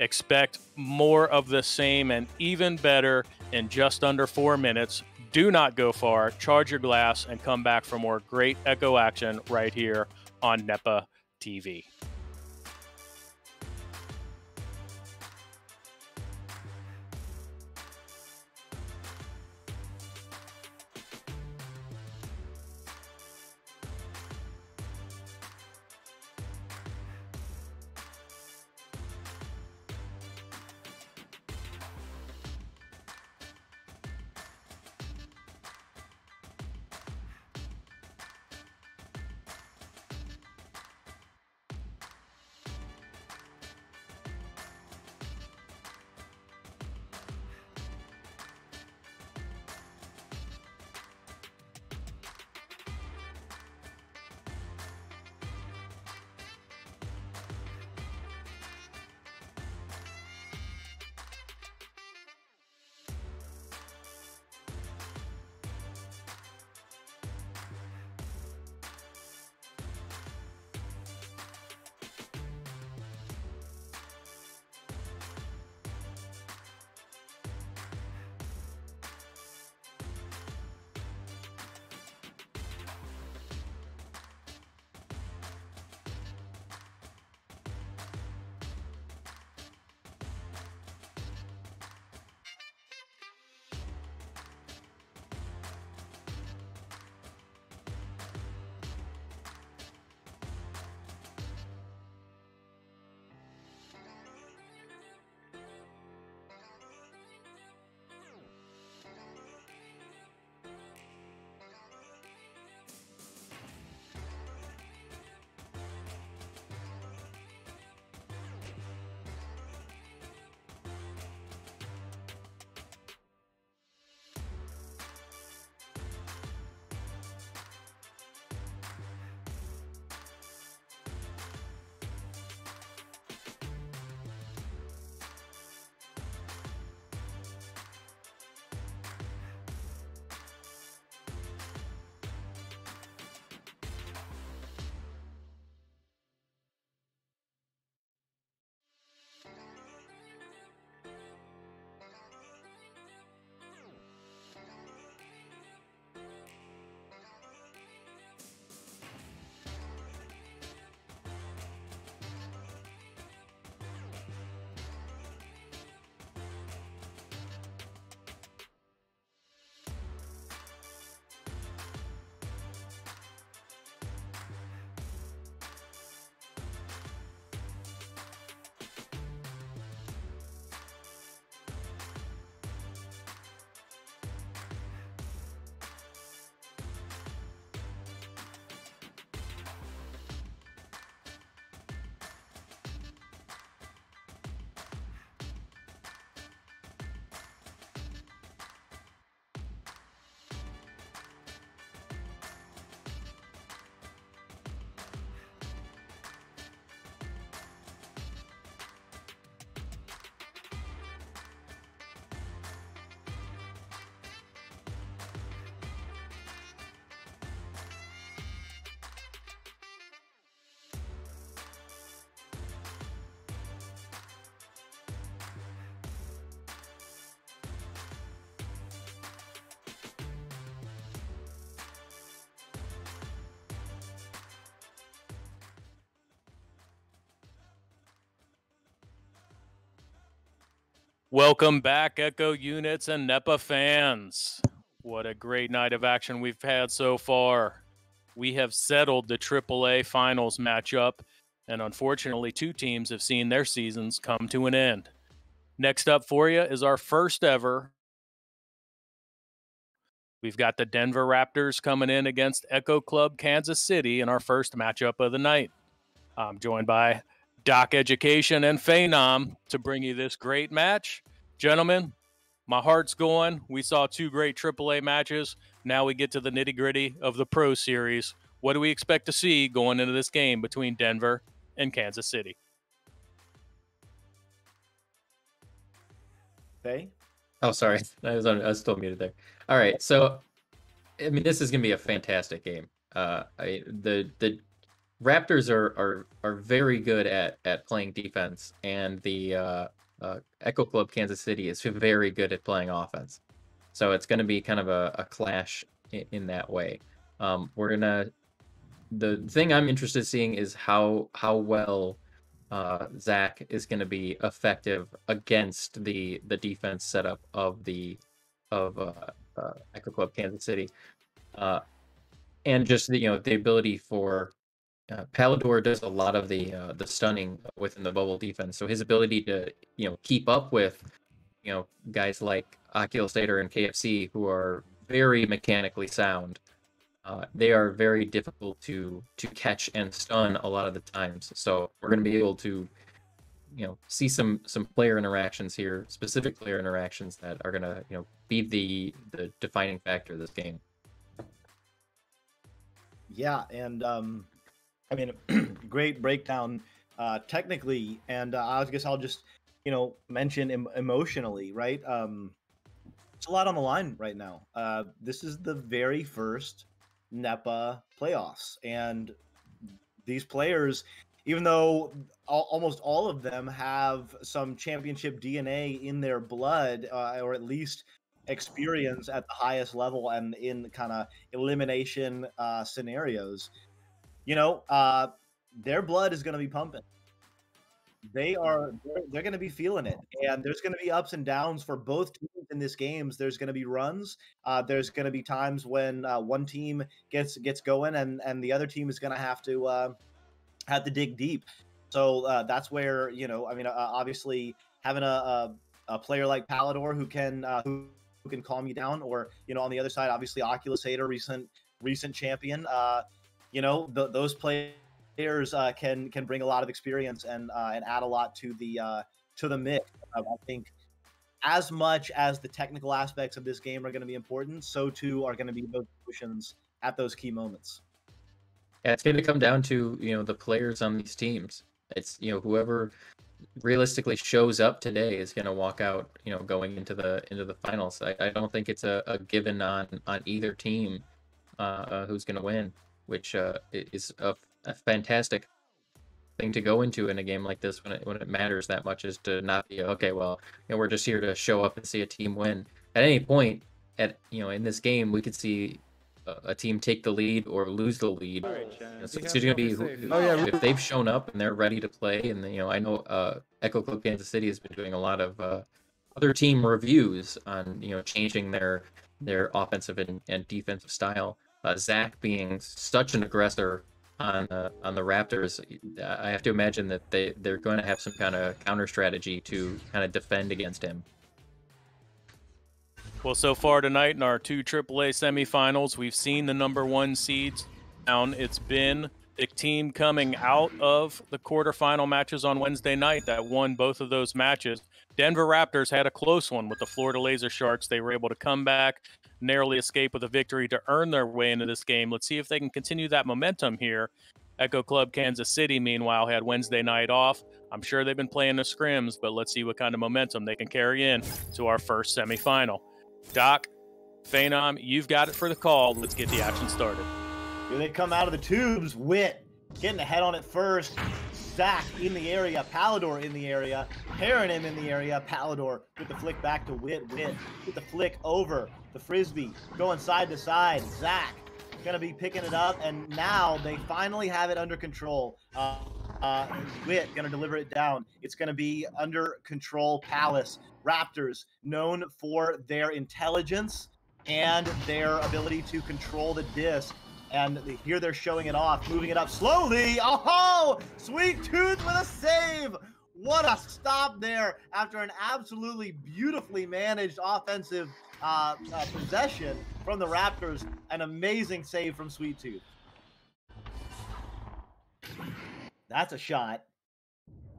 Expect more of the same and even better in just under four minutes. Do not go far. Charge your glass and come back for more great Echo action right here on NEPA TV. Welcome back, Echo units and NEPA fans. What a great night of action we've had so far. We have settled the AAA finals matchup, and unfortunately, two teams have seen their seasons come to an end. Next up for you is our first ever. We've got the Denver Raptors coming in against Echo Club Kansas City in our first matchup of the night. I'm joined by Doc Education and Phenom to bring you this great match. Gentlemen, my heart's going. We saw two great AAA matches. Now we get to the nitty gritty of the Pro Series. What do we expect to see going into this game between Denver and Kansas City? Hey. Oh, sorry. I was on, I was still muted there. All right. So, I mean, this is going to be a fantastic game. Uh, I, the the Raptors are are are very good at at playing defense, and the uh, uh, Echo Club Kansas City is very good at playing offense. So it's going to be kind of a, a clash in, in, that way. Um, we're gonna. The thing I'm interested in seeing is how how well uh, Zach is going to be effective against the the defense setup of the of uh, uh, Echo Club Kansas City, uh, and just the, you know the ability for uh, Pallador does a lot of the uh, the stunning within the bubble defense. So his ability to you know keep up with you know guys like Oculusator and KFC who are very mechanically sound uh, they are very difficult to to catch and stun a lot of the times. So we're going to be able to, you know, see some some player interactions here, specific player interactions that are going to you know be the the defining factor of this game. Yeah, and um, I mean, great breakdown uh, technically, and uh, I guess I'll just you know mention em- emotionally, right? Um, it's a lot on the line right now. Uh, this is the very first NEPA playoffs. And these players, even though all, almost all of them have some championship DNA in their blood, uh, or at least experience at the highest level and in kind of elimination uh, scenarios, you know, uh, their blood is going to be pumping. They are they're, they're going to be feeling it and there's going to be ups and downs for both teams in this games. There's going to be runs uh, there's going to be times when uh, one team gets gets going and and the other team is going to have to uh, have to dig deep. So uh, that's where you know i mean uh, obviously having a, a, a, player like Pallador who can uh, who, can calm you down or you know on the other side obviously Oculusator recent recent champion you know the, those players uh, can can bring a lot of experience and uh, and add a lot to the uh, to the mix. I think as much as the technical aspects of this game are going to be important, so too are going to be those emotions at those key moments. Yeah, it's going to come down to you know the players on these teams. It's you know whoever realistically shows up today is going to walk out you know going into the into the finals. I, I don't think it's a, a given on on either team uh, uh, who's going to win, which uh, is a a fantastic thing to go into in a game like this when it when it matters that much is to not be okay. Well, you know, we're just here to show up and see a team win. At any point, at you know, in this game, we could see a, a team take the lead or lose the lead. Right, you know, so it's going to be who, who, oh, yeah. if they've shown up and they're ready to play. And you know, I know uh, Echo Club Kansas City has been doing a lot of uh, other team reviews on you know changing their their offensive and, and defensive style. Uh, Zach being such an aggressor on the on the Raptors, I have to imagine that they they're going to have some kind of counter strategy to kind of defend against him. Well, so far tonight in our two AAA semifinals, we've seen the number one seeds down. It's been the team coming out of the quarterfinal matches on Wednesday night that won both of those matches. Denver Raptors had a close one with the Florida Laser Sharks. They were able to come back narrowly escape with a victory to earn their way into this game. Let's see if they can continue that momentum here. Echo Club Kansas City, meanwhile, had Wednesday night off. I'm sure they've been playing the scrims, but let's see what kind of momentum they can carry in to our first semifinal. Doc, Phenom, you've got it for the call. Let's get the action started. Here they come out of the tubes. Wit getting ahead on it first. Zach in the area, Palador in the area, pairing him in the area. Palador with the flick back to Wit. Wit with the flick over the frisbee, going side to side. Zach gonna be picking it up, and now they finally have it under control. Uh, uh, Wit gonna deliver it down. It's gonna be under control. Palace Raptors, known for their intelligence and their ability to control the disc. And here they're showing it off, moving it up slowly. Oh, Sweet Tooth with a save. What a stop there after an absolutely beautifully managed offensive uh, uh, possession from the Raptors. An amazing save from Sweet Tooth. That's a shot.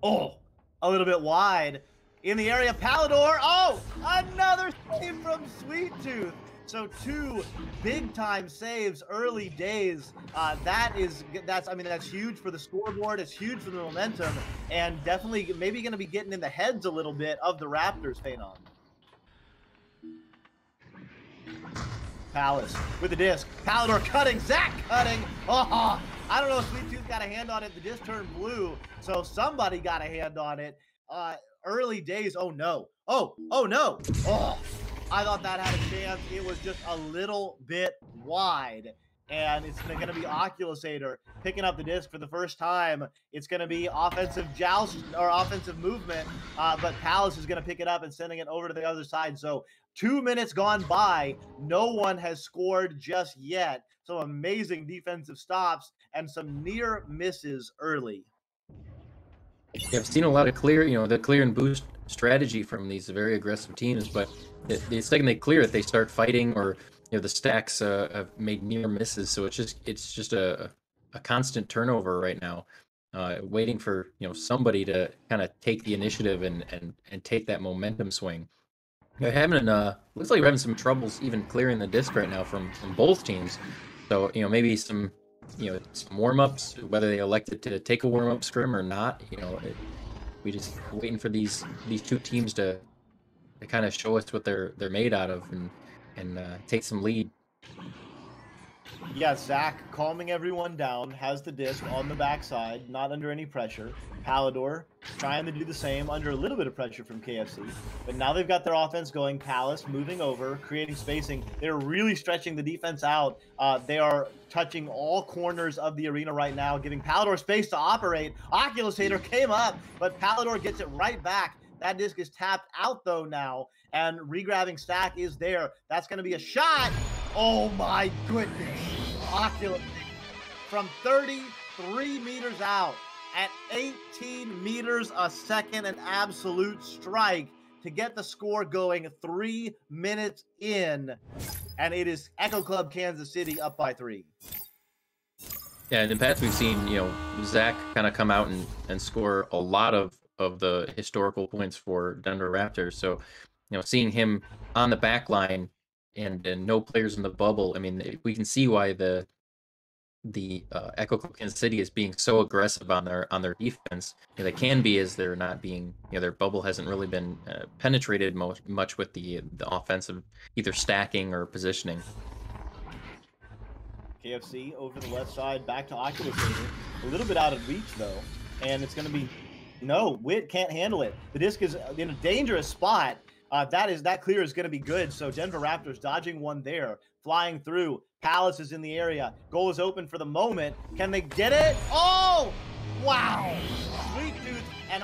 Oh, a little bit wide in the area. Palador. Oh, another save from Sweet Tooth. So two big time saves early days. Uh, that is that's I mean that's huge for the scoreboard. It's huge for the momentum, and definitely maybe going to be getting in the heads a little bit of the Raptors. Phenom. Palace with the disc. Palador cutting. Zach cutting. Oh, I don't know if Sweet Tooth got a hand on it. The disc turned blue, so somebody got a hand on it. Uh, early days. Oh no. Oh, oh no. Oh, I thought that had a chance. It was just a little bit wide. And it's going to be Oculusator picking up the disc for the first time. It's going to be offensive joust or offensive movement, uh, but Palace is going to pick it up and sending it over to the other side. So two minutes gone by, no one has scored just yet. Some amazing defensive stops and some near misses early. Yeah, I've seen a lot of clear, you know, the clear and boost strategy from these very aggressive teams, but the, second they clear it, they start fighting, or you know, the stacks uh, have made near misses. So it's just it's just a a constant turnover right now, uh, waiting for you know somebody to kind of take the initiative and and and take that momentum swing. They're having uh looks like we're having some troubles even clearing the disc right now from from both teams. So you know maybe some you know some warm ups, whether they elected to take a warm up scrim or not. You know, it, we just waiting for these these two teams to to kind of show us what they're they're made out of and and uh, take some lead. Yeah, Zach calming everyone down, has the disc on the backside, not under any pressure. Palador trying to do the same under a little bit of pressure from KFC. But now they've got their offense going. Palace moving over, creating spacing. They're really stretching the defense out. Uh, they are touching all corners of the arena right now, giving Palador space to operate. Oculusator came up, but Palador gets it right back. That disc is tapped out though now, and regrabbing stack is there. That's going to be a shot. Oh my goodness. Oculus from 33 meters out at 18 meters a second, an absolute strike to get the score going three minutes in. And it is Echo Club Kansas City up by three. Yeah, and in the past we've seen, you know, Zach kind of come out and, and score a lot of, of the historical points for Denver Raptors. So, you know, seeing him on the back line and, and no players in the bubble, I mean, we can see why the the uh, Echo Kansas City is being so aggressive on their on their defense. You know, they can be as they're not being. You know, their bubble hasn't really been uh, penetrated much with the the offensive either stacking or positioning. KFC over the left side, back to Oculus. A little bit out of reach though, and it's going to be no. Wit can't handle it. The disc is in a dangerous spot. Uh, that is that clear is going to be good. So Denver Raptors dodging one there, flying through. Palace is in the area. Goal is open for the moment. Can they get it? Oh, wow! Sweet Tooth and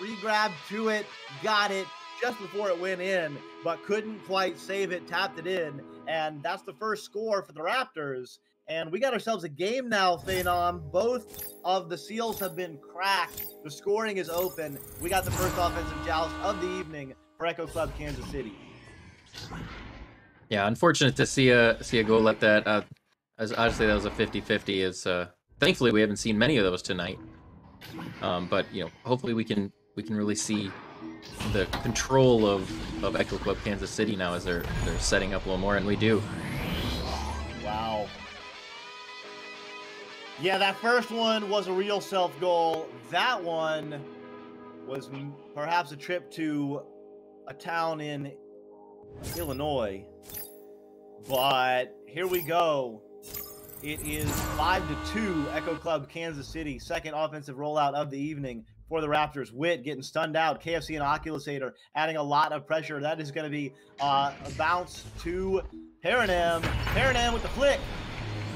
re-grab to it, got it just before it went in, but couldn't quite save it. Tapped it in, and that's the first score for the Raptors. And we got ourselves a game now, Phenom. Both of the seals have been cracked. The scoring is open. We got the first offensive joust of the evening for Echo Club Kansas City. Yeah, unfortunate to see a see a goal like that. Uh, as obviously that was a 50-50. Is uh, thankfully we haven't seen many of those tonight. Um, but you know, hopefully we can we can really see the control of of Echo Club Kansas City now as they're they're setting up a little more, and we do. Yeah, that first one was a real self goal. That one was perhaps a trip to a town in Illinois. But here we go. It is 5 to 2 Echo Club Kansas City, second offensive rollout of the evening for the Raptors. Wit getting stunned out. KFC and Oculusator adding a lot of pressure. That is going to be uh, a bounce to Paranam. Paranam with the flick.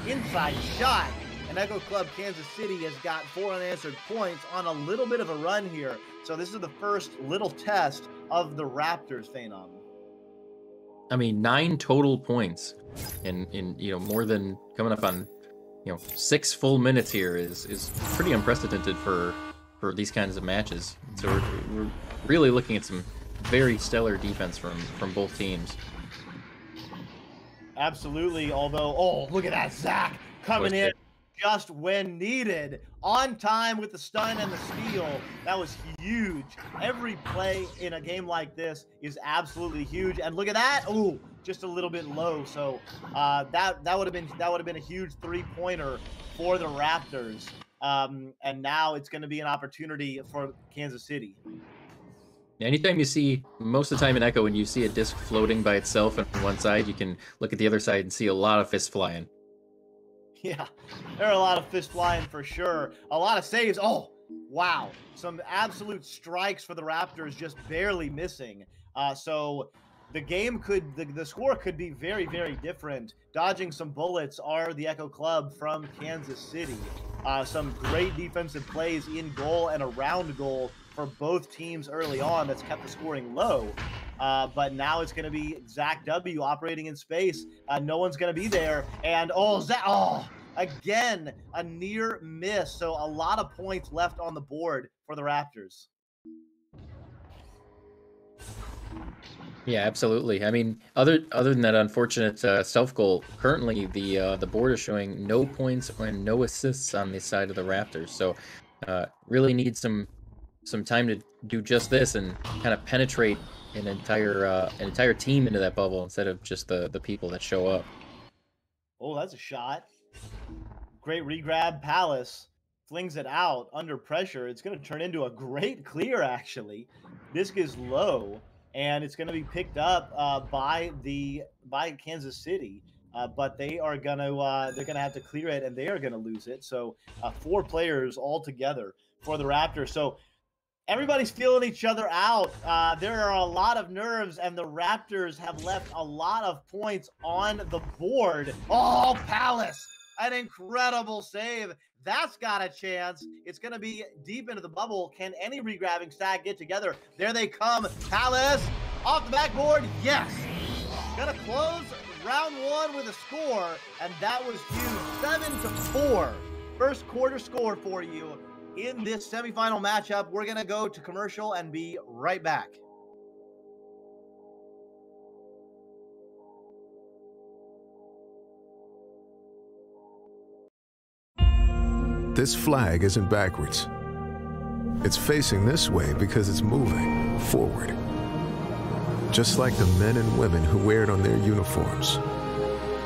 Inside shot. And Echo Club Kansas City has got four unanswered points on a little bit of a run here. So this is the first little test of the Raptors, Phenom. I mean, nine total points, in in you know more than coming up on, you know, six full minutes here is is pretty unprecedented for for these kinds of matches. So we're, we're really looking at some very stellar defense from from both teams. Absolutely. Although, oh, look at that, Zach coming in just when needed, on time with the stun and the steal. That was huge. Every play in a game like this is absolutely huge. And look at that. Oh, just a little bit low. So uh, that that would have been that would have been a huge three pointer for the Raptors. Um, and now it's going to be an opportunity for Kansas City. Anytime you see, most of the time in Echo, when you see a disc floating by itself on one side, you can look at the other side and see a lot of fists flying. Yeah, there are a lot of fists flying for sure. A lot of saves. Oh, wow. Some absolute strikes for the Raptors, just barely missing. Uh, so the game could, the, the score could be very, very different. Dodging some bullets are the Echo Club from Kansas City. Uh, some great defensive plays in goal and around goal for both teams early on that's kept the scoring low. Uh, but now it's going to be Zach W operating in space. Uh, no one's going to be there. And oh, Zach, oh, again, a near miss. So a lot of points left on the board for the Raptors. Yeah, absolutely. I mean, other other than that unfortunate uh, self goal, currently the uh, the board is showing no points and no assists on the side of the Raptors. So, uh, really need some some time to do just this and kind of penetrate an entire uh, an entire team into that bubble instead of just the the people that show up. Oh, that's a shot. Great regrab. Palace flings it out under pressure. It's going to turn into a great clear, actually. Disc is low, and it's going to be picked up uh, by the by Kansas City. Uh, but they are gonna uh, they're gonna have to clear it, and they are gonna lose it. So uh, four players all together for the Raptors. So everybody's feeling each other out. Uh, there are a lot of nerves, and the Raptors have left a lot of points on the board. Oh, Palace an incredible save. That's got a chance. It's going to be deep into the bubble. Can any regrabbing stack get together? There they come. Palace off the backboard. Yes. Going to close round one with a score, and that was huge. Seven to four. First quarter score for you in this semifinal matchup. We're going to go to commercial and be right back. This flag isn't backwards. It's facing this way because it's moving forward. Just like the men and women who wear it on their uniforms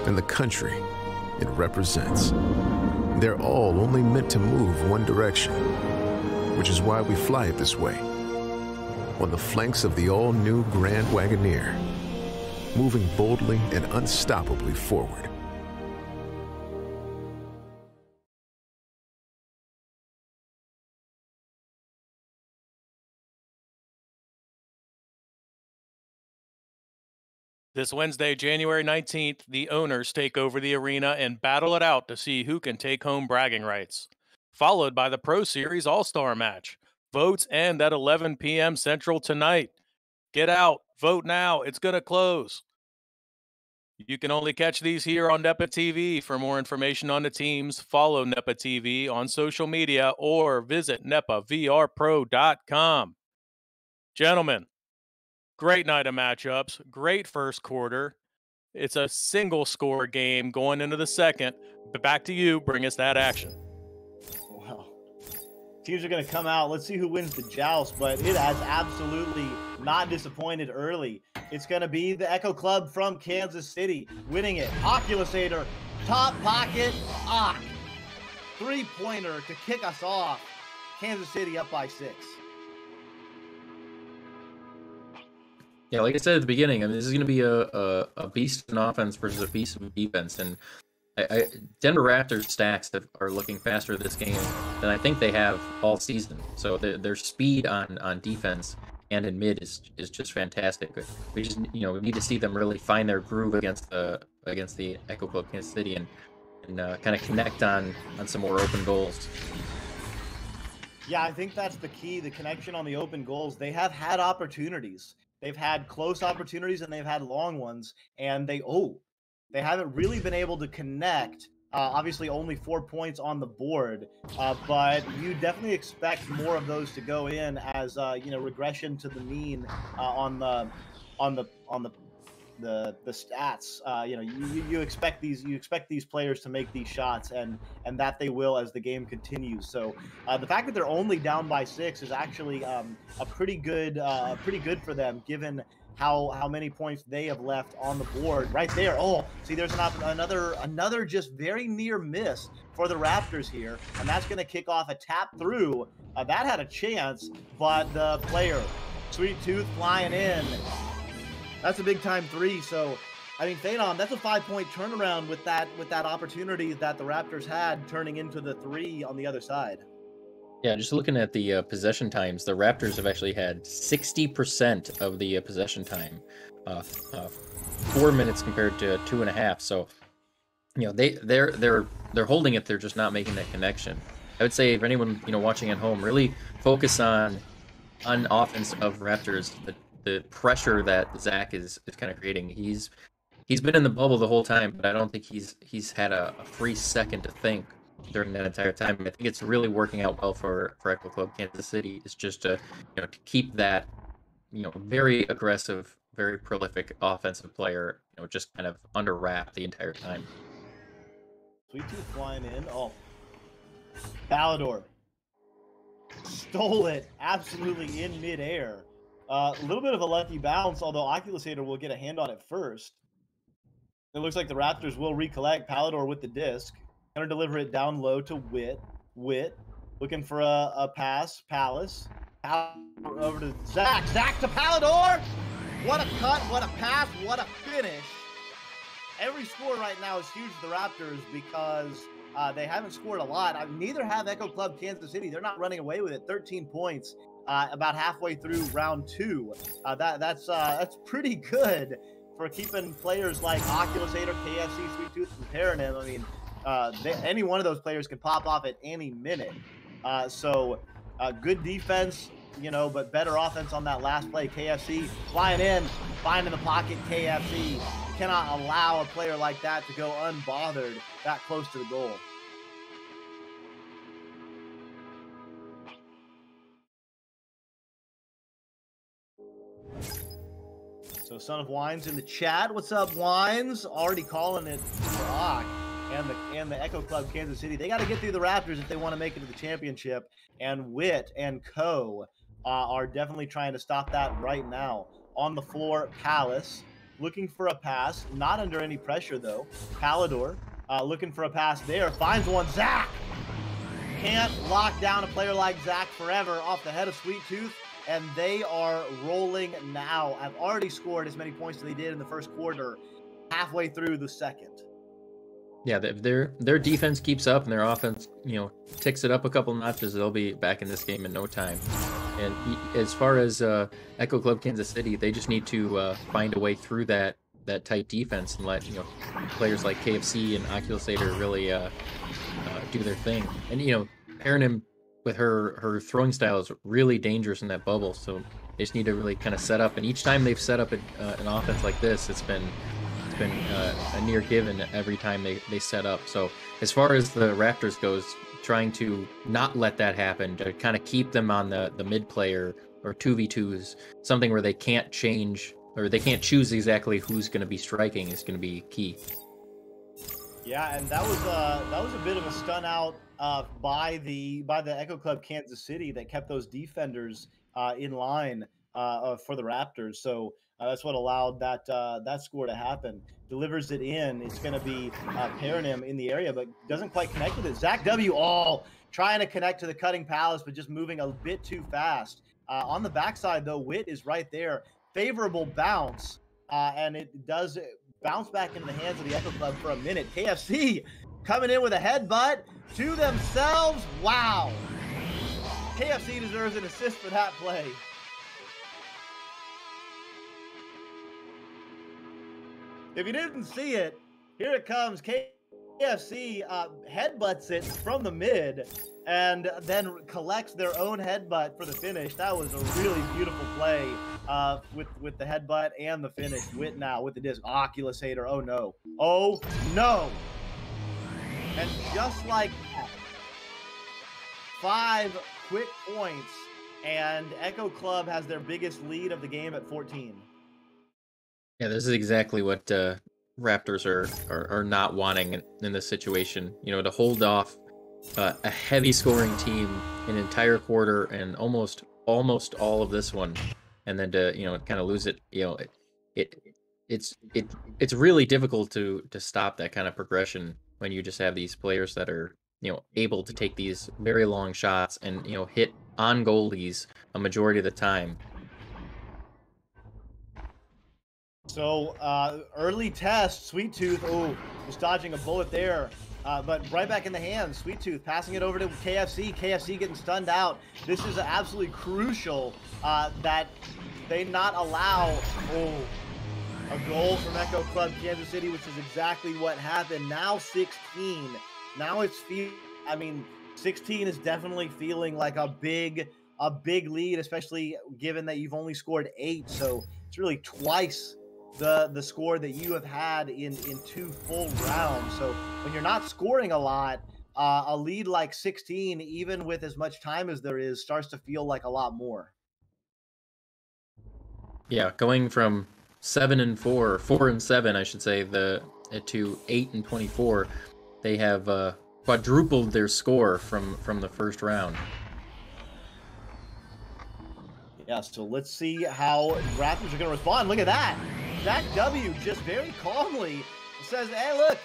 and the country it represents. They're all only meant to move one direction, which is why we fly it this way. On the flanks of the all-new Grand Wagoneer, moving boldly and unstoppably forward. This Wednesday, January 19th, the owners take over the arena and battle it out to see who can take home bragging rights. Followed by the Pro Series All Star match. Votes end at 11 p.m. Central tonight. Get out, vote now. It's going to close. You can only catch these here on NEPA TV. For more information on the teams, follow NEPA TV on social media or visit NEPAVRPro.com. Gentlemen, Great night of matchups. Great first quarter. It's a single score game going into the second. But back to you. Bring us that action. Well, teams are going to come out. Let's see who wins the joust, but it has absolutely not disappointed early. It's going to be the Echo Club from Kansas City winning it. Oculusator, top pocket, ah, Ock. Three pointer to kick us off. Kansas City up by six. Yeah, like I said at the beginning, I mean, this is going to be a, a, a beast in offense versus a beast in defense, and I, I, Denver Raptors stacks have, are looking faster this game than I think they have all season. So the, their speed on, on defense and in mid is is just fantastic. We just you know we need to see them really find their groove against the against the Echo Club Kansas City, and and uh, kind of connect on on some more open goals. Yeah, I think that's the key. The connection on the open goals. They have had opportunities. They've had close opportunities and they've had long ones. And they oh, they haven't really been able to connect. Uh, obviously, only four points on the board, uh, but you definitely expect more of those to go in as uh, you know regression to the mean uh, on the on the on the the the stats. Uh, you know, you, you- expect these you expect these players to make these shots, and and that they will as the game continues. So uh, the fact that they're only down by six is actually um, a pretty good uh, pretty good for them, given how how many points they have left on the board right there. Oh, see, there's an, another another just very near miss for the Raptors here, and that's going to kick off a tap through. Uh, that had a chance, but the player, Sweet Tooth, flying in. That's a big time three. So, I mean, Phenom, that's a five point turnaround with that with that opportunity that the Raptors had turning into the three on the other side. Yeah, just looking at the uh, possession times, the Raptors have actually had 60% of the uh, possession time, uh, uh, four minutes compared to two and a half. So, you know, they they're they're they're holding it. They're just not making that connection. I would say if anyone you know watching at home, really focus on on offense of Raptors. The the pressure that Zach is is kind of creating. He's he's been in the bubble the whole time, but I don't think he's he's had a, a free second to think during that entire time. I think it's really working out well for for Echo Club Kansas City. It's just to you know to keep that you know very aggressive, very prolific offensive player you know just kind of under wrap the entire time. Sweet Tooth flying in. Oh, Palador stole it absolutely in midair. Uh, A little bit of a lucky bounce, although Oculusator will get a hand on it first. It looks like the Raptors will recollect Palador with the disc. Gonna deliver it down low to Wit. Wit looking for a, a pass. Palace. Pal- over to Zach. Zach to Palador. What a cut. What a pass. What a finish. Every score right now is huge for the Raptors because uh, they haven't scored a lot. Uh, neither have Echo Club Kansas City. They're not running away with it. 13 points uh, about halfway through round two. Uh, that that's uh, that's pretty good for keeping players like Oculusator KFC, Sweet Tooth, and Paranym. I mean, uh, they, any one of those players can pop off at any minute. Uh, so uh, good defense, you know, but better offense on that last play. KFC flying in, finding the pocket. KFC cannot allow a player like that to go unbothered that close to the goal. So Son of Wines in the chat. What's up, Wines? Already calling it Rock and the and the Echo Club Kansas City. They got to get through the Raptors if they want to make it to the championship. And Wit and Co. Uh, are definitely trying to stop that right now. On the floor, Palace looking for a pass, not under any pressure though. Palador uh, looking for a pass there, finds one. Zach can't lock down a player like Zach forever off the head of Sweet Tooth, and they are rolling now. I've already scored as many points as they did in the first quarter, halfway through the second. Yeah, their their defense keeps up and their offense, you know, ticks it up a couple notches, they'll be back in this game in no time. And as far as uh, Echo Club Kansas City, they just need to uh, find a way through that that tight defense and let you know players like KFC and Oculusator really uh, uh, do their thing. And you know, Paranym with her her throwing style is really dangerous in that bubble. So they just need to really kind of set up. And each time they've set up a, uh, an offense like this, it's been it's been uh, a near given every time they, they set up. So as far as the Raptors goes, trying to not let that happen, to kind of keep them on the, the mid player or 2v2s, something where they can't change or they can't choose exactly who's going to be striking is going to be key. Yeah, and that was uh that was a bit of a stun out uh by the by the Echo Club Kansas City that kept those defenders uh in line uh, uh for the Raptors. So uh, that's what allowed that uh that score to happen. Delivers it in. It's going to be uh Paranym in the area, but doesn't quite connect with it. Zach W. All trying to connect to the cutting palace, but just moving a bit too fast. On the backside, though, Wit is right there. Favorable bounce, and it does bounce back into the hands of the Echo Club for a minute. KFC coming in with a headbutt to themselves. Wow. KFC deserves an assist for that play. If you didn't see it, here it comes. KFC uh, headbutts it from the mid and then collects their own headbutt for the finish. That was a really beautiful play uh, with with the headbutt and the finish. Wit now with the disc. Oculusator. Oh no. Oh no. And just like that, five quick points, and Echo Club has their biggest lead of the game at 14. Yeah, this is exactly what uh, Raptors are, are are not wanting in, in this situation. You know, to hold off uh, a heavy scoring team an entire quarter and almost almost all of this one, and then to you know kind of lose it. You know, it, it it's it it's really difficult to to stop that kind of progression when you just have these players that are you know able to take these very long shots and you know hit on goalies a majority of the time. So uh, early test, Sweet Tooth. Oh, was dodging a bullet there. Uh, but right back in the hands, Sweet Tooth passing it over to KFC. KFC getting stunned out. This is absolutely crucial uh, that they not allow oh, a goal from Echo Club Kansas City, which is exactly what happened. Now 16. Now it's feel. I mean, 16 is definitely feeling like a big a big lead, especially given that you've only scored eight. So it's really twice the the score that you have had in in two full rounds. So when you're not scoring a lot, uh, a lead like 16, even with as much time as there is, starts to feel like a lot more. Yeah, going from seven and four, four and seven, I should say, the uh, to eight and twenty-four, they have uh, quadrupled their score from from the first round. Yeah, so let's see how Raptors are going to respond. Look at that. Zach W just very calmly says, hey, look,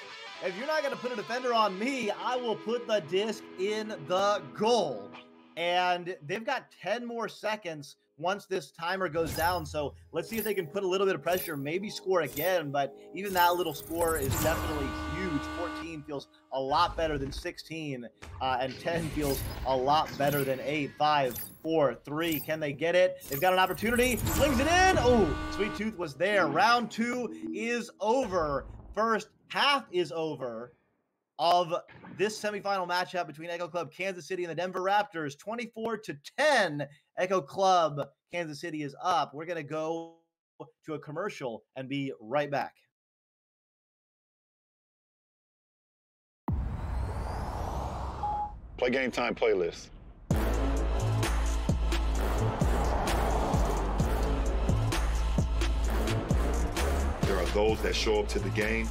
if you're not going to put a defender on me, I will put the disc in the goal. And they've got 10 more seconds once this timer goes down. So let's see if they can put a little bit of pressure, maybe score again. But even that little score is definitely huge. 14 feels a lot better than 16, uh, and 10 feels a lot better than 8. 5, 4, 3. Can they get it? They've got an opportunity. Flings it in. Oh, Sweet Tooth was there. Round two is over. First half is over of this semifinal matchup between Echo Club Kansas City and the Denver Raptors. 24 to 10. Echo Club Kansas City is up. We're going to go to a commercial and be right back. Play game time playlist. There are those that show up to the game.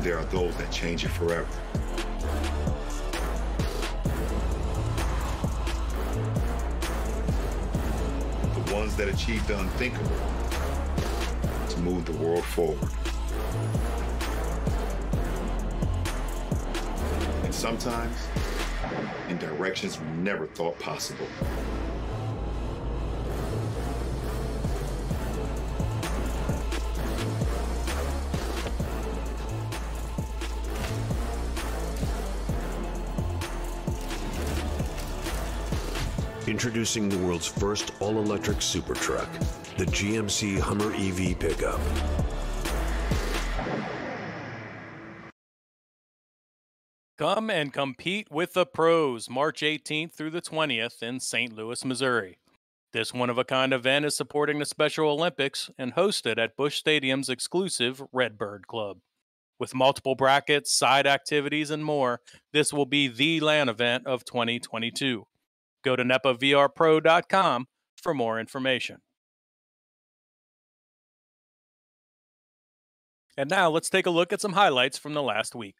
There are those that change it forever. The ones that achieve the unthinkable to move the world forward. And sometimes in directions we never thought possible. Introducing the world's first all-electric super truck, the GMC Hummer EV pickup. Come and compete with the pros March 18th through the 20th in St. Louis, Missouri. This one of a kind event is supporting the Special Olympics and hosted at Busch Stadium's exclusive Redbird Club. With multiple brackets, side activities, and more, this will be the LAN event of 2022. Go to nepavrpro.com for more information. And now let's take a look at some highlights from the last week.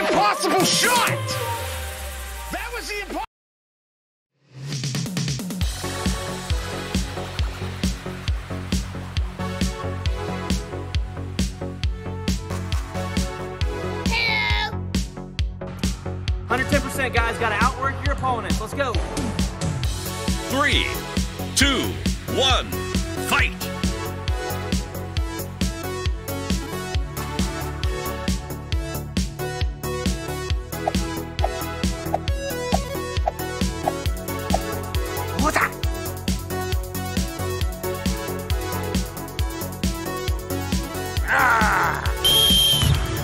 Impossible shot! That was the impossible. Hundred ten percent, guys. Got to outwork your opponents. Let's go. Three, two, one, fight!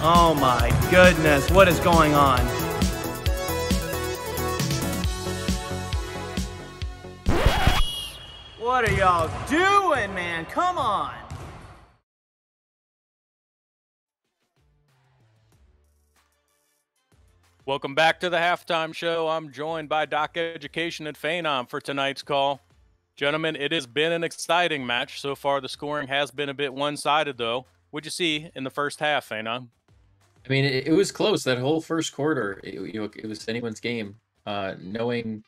Oh my goodness, what is going on? What are y'all doing, man? Come on. Welcome back to the halftime show. I'm joined by Doc Education and Phenom for tonight's call. Gentlemen, it has been an exciting match. So far, the scoring has been a bit one sided, though. What'd you see in the first half, Phenom? I mean, it, it was close that whole first quarter. It, you know, it was anyone's game. Uh, knowing,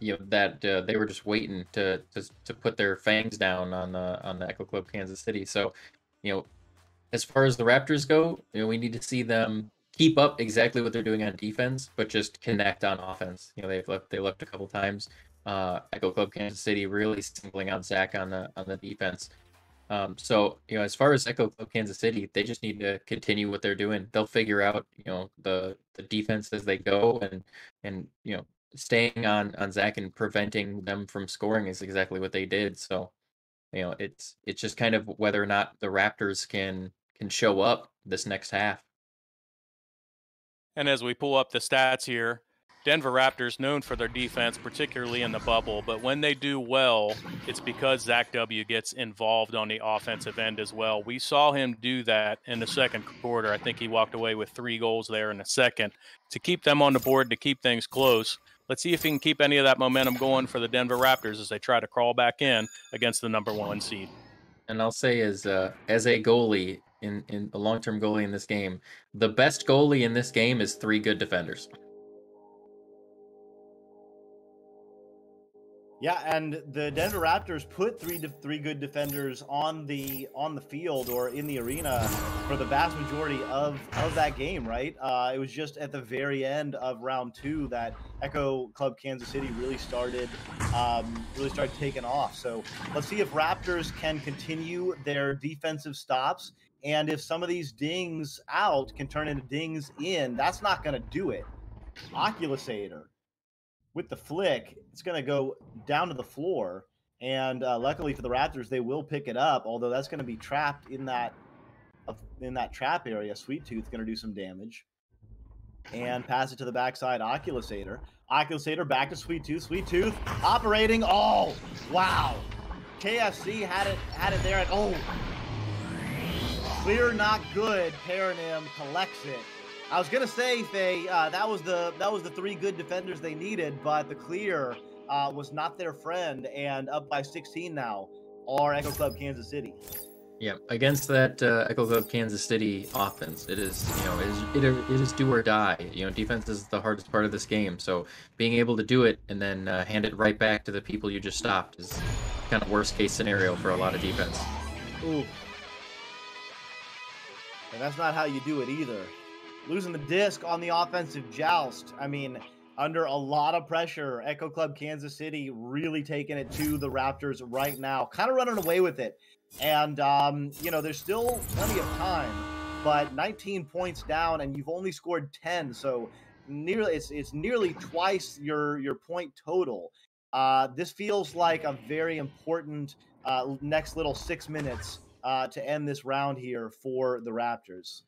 you know, that uh, they were just waiting to, to to put their fangs down on the on the Echo Club Kansas City. So, you know, as far as the Raptors go, you know, we need to see them keep up exactly what they're doing on defense, but just connect on offense. You know, they've left they left a couple times. Uh, Echo Club Kansas City really singling out Zach on the on the defense. Um, so you know, as far as Echo Club Kansas City, they just need to continue what they're doing. They'll figure out you know the the defense as they go, and and you know staying on on Zach and preventing them from scoring is exactly what they did. So you know, it's it's just kind of whether or not the Raptors can can show up this next half. And as we pull up the stats here, Denver Raptors known for their defense, particularly in the bubble, but when they do well, it's because Zach W gets involved on the offensive end as well. We saw him do that in the second quarter. I think he walked away with three goals there in the second to keep them on the board, to keep things close. Let's see if he can keep any of that momentum going for the Denver Raptors as they try to crawl back in against the number one seed. And I'll say as uh, as a goalie in in a long term goalie in this game, the best goalie in this game is three good defenders. Yeah, and the Denver Raptors put three de- three good defenders on the on the field or in the arena for the vast majority of of that game. Right, uh, it was just at the very end of round two that Echo Club Kansas City really started um, really started taking off. So let's see if Raptors can continue their defensive stops, and if some of these dings out can turn into dings in. That's not going to do it. Oculusator with the flick, it's going to go down to the floor. And uh, luckily for the Raptors, they will pick it up. Although that's going to be trapped in that in that trap area. Sweet Tooth going to do some damage, and pass it to the backside. Oculusator, Oculusator back to Sweet Tooth. Sweet Tooth operating. Oh, wow! KFC had it had it there. At, oh, clear, not good. Paranym collects it. I was gonna say, Faye, uh, that was the that was the three good defenders they needed, but the clear uh, was not their friend, and up by 16 now are Echo Club Kansas City. Yeah, against that uh, Echo Club Kansas City offense, it is you know it is, it, is do or die. You know, defense is the hardest part of this game. So being able to do it and then uh, hand it right back to the people you just stopped is kind of worst case scenario for a lot of defense. Ooh, and that's not how you do it either. Losing the disc on the offensive joust. I mean, under a lot of pressure, Echo Club Kansas City really taking it to the Raptors right now, kind of running away with it. And um, you know, there's still plenty of time, but 19 points down, and you've only scored 10, so nearly it's it's nearly twice your your point total. Uh, this feels like a very important uh, next little six minutes uh, to end this round here for the Raptors.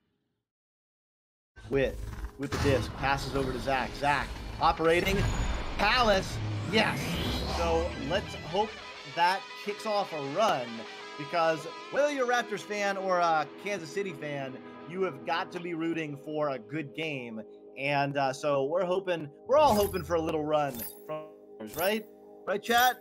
With with the disc passes over to Zach. Zach operating. Palace, yes. So let's hope that kicks off a run because whether you're a Raptors fan or a Kansas City fan, you have got to be rooting for a good game. And uh, so we're hoping, we're all hoping for a little run from right, right, chat.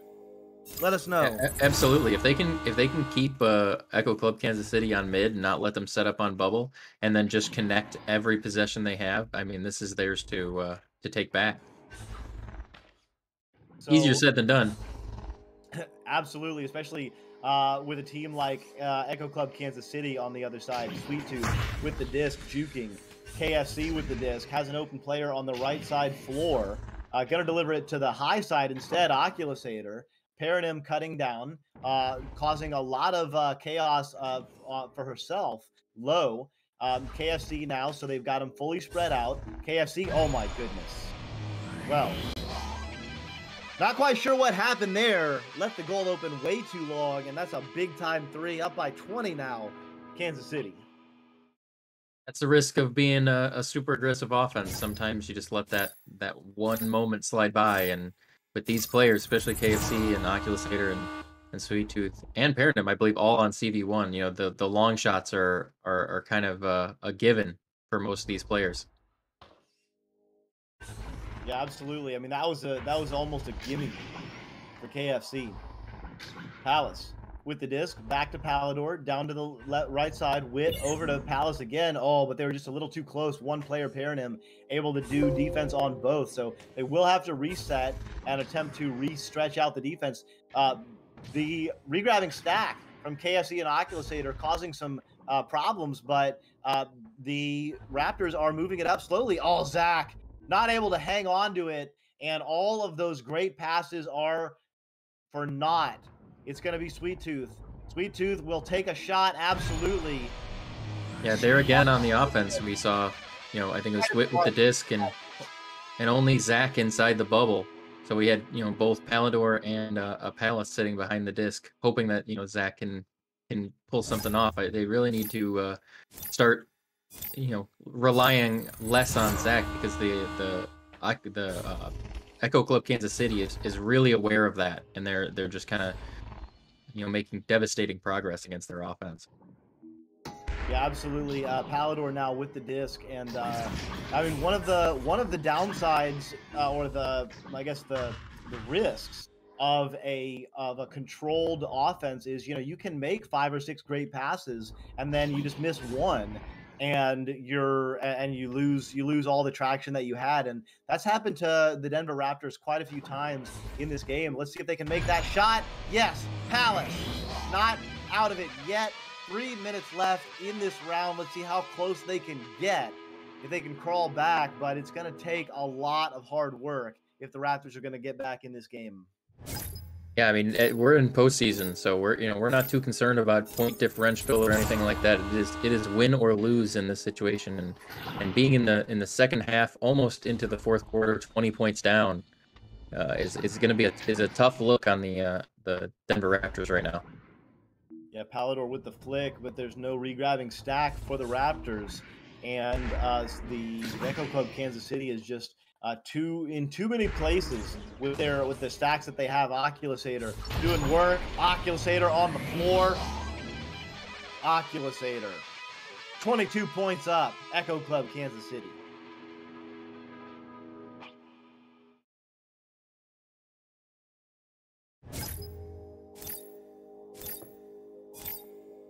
Let us know. A- absolutely. If they can, if they can keep uh, Echo Club Kansas City on mid and not let them set up on bubble, and then just connect every possession they have, I mean, this is theirs to uh, to take back. Easier said than done. Absolutely, especially uh, with a team like uh, Echo Club Kansas City on the other side. Sweet Tooth with the disc juking. KFC with the disc has an open player on the right side floor. Uh, gonna deliver it to the high side instead. Oculusator. Paranym cutting down, uh, causing a lot of uh, chaos uh, for herself. Low. Um, KFC now, so they've got them fully spread out. KFC, oh my goodness. Well, not quite sure what happened there. Left the goal open way too long, and that's a big time three. Up by 20 now, Kansas City. That's the risk of being a, a super aggressive offense. Sometimes you just let that that one moment slide by, and with these players, especially KFC and Oculusator and and Sweet Tooth and Paradigm, I believe all on CV one. You know, the the long shots are are, are kind of uh, a given for most of these players. Yeah, absolutely. I mean, that was a that was almost a gimme for KFC. Palace with the disc back to Palador, down to the right side. Wit over to Palace again. Oh, but they were just a little too close. One player pairing him, able to do defense on both. So they will have to reset and attempt to re-stretch out the defense. Uh, the regrabbing stack from KFC and Oculus 8 are causing some uh, problems, but uh, the Raptors are moving it up slowly. Oh, Zach, not able to hang on to it, and all of those great passes are for naught. It's going to be Sweet Tooth. Sweet Tooth will take a shot, absolutely. Yeah, there again on the offense, we saw, you know, I think it was Wit with the disc and and only Zach inside the bubble. So we had, you know, both Palador and uh, a Palace sitting behind the disc, hoping that you know Zach can can pull something off. They really need to uh, start, you know, relying less on Zach because the the the uh, Echo Club Kansas City is, is really aware of that, and they're they're just kind of, you know, making devastating progress against their offense. Yeah, absolutely. Uh, Palador now with the disc, and uh, I mean one of the one of the downsides, uh, or the I guess the the risks of a of a controlled offense is you know you can make five or six great passes, and then you just miss one, and you're and you lose you lose all the traction that you had, and that's happened to the Denver Raptors quite a few times in this game. Let's see if they can make that shot. Yes, Palace, not out of it yet. Three minutes left in this round. Let's see how close they can get. If they can crawl back, but it's going to take a lot of hard work if the Raptors are going to get back in this game. Yeah, I mean eh, we're in postseason, so we're you know we're not too concerned about point differential or anything like that. It is it is win or lose in this situation, and and being in the in the second half, almost into the fourth quarter, twenty points down, uh, is is going to be a is a tough look on the uh, the Denver Raptors right now. Yeah, Palador with the flick, but there's no regrabbing stack for the Raptors. And uh, the Echo Club Kansas City is just uh, too in too many places with their with the stacks that they have. Oculusator doing work. Oculusator on the floor. Oculusator. 22 points up. Echo Club Kansas City.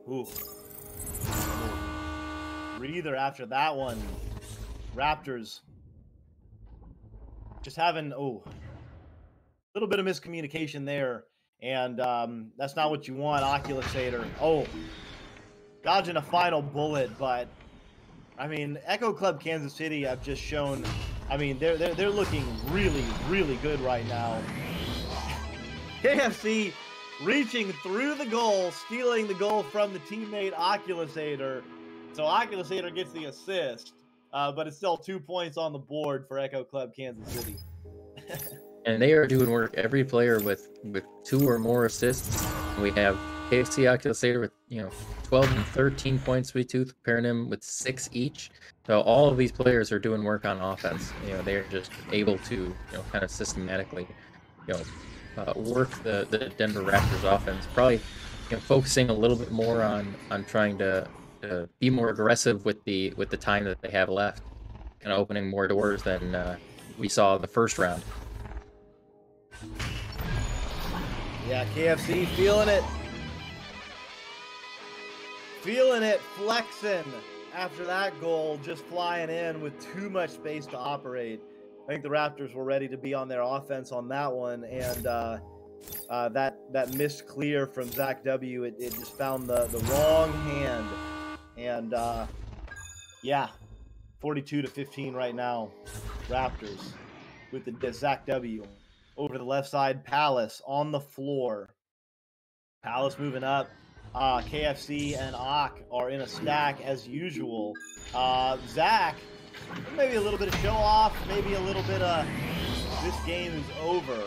Ooh. Breather after that one. Raptors just having oh a little bit of miscommunication there, and um, that's not what you want. Oculusator. Oh, dodging a final bullet, but I mean, Echo Club Kansas City I've just shown. I mean, they're they're they're looking really really good right now. KFC reaching through the goal, stealing the goal from the teammate Oculusator. So Oculusator gets the assist, uh, but it's still two points on the board for Echo Club Kansas City. and they are doing work every player with with two or more assists. We have KFC Oculusator with you know 12 and 13 points, Sweet Tooth, Paranym with six each. So all of these players are doing work on offense. You know they're just able to you know kind of systematically you know uh, work the the Denver Raptors offense. Probably you know focusing a little bit more on on trying to. To be more aggressive with the with the time that they have left, kind of opening more doors than uh, we saw the first round. Yeah, KFC feeling it. Feeling it, flexing after that goal, just flying in with too much space to operate. I think the Raptors were ready to be on their offense on that one, and uh, uh, that that missed clear from Zach W. It, it just found the the wrong hand, and uh, yeah, 42 to 15 right now, Raptors with the Zach W. Over the left side, Palace on the floor. Palace moving up. Uh, KFC and Ock are in a stack as usual. Uh, Zach, maybe a little bit of show off, maybe a little bit of this game is over,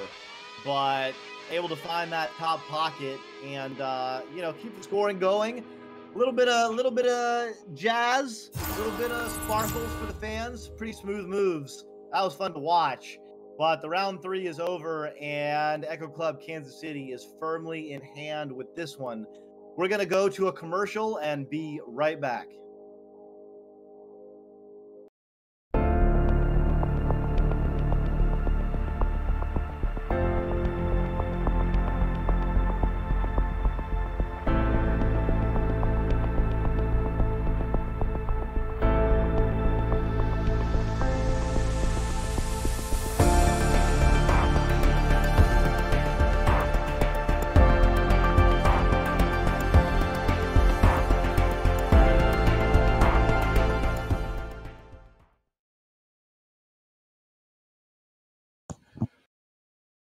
but able to find that top pocket and uh, you know keep the scoring going. A little bit of, a little bit of jazz, a little bit of sparkles for the fans. Pretty smooth moves. That was fun to watch. But the round three is over, and Echo Club Kansas City is firmly in hand with this one. We're going to go to a commercial and be right back.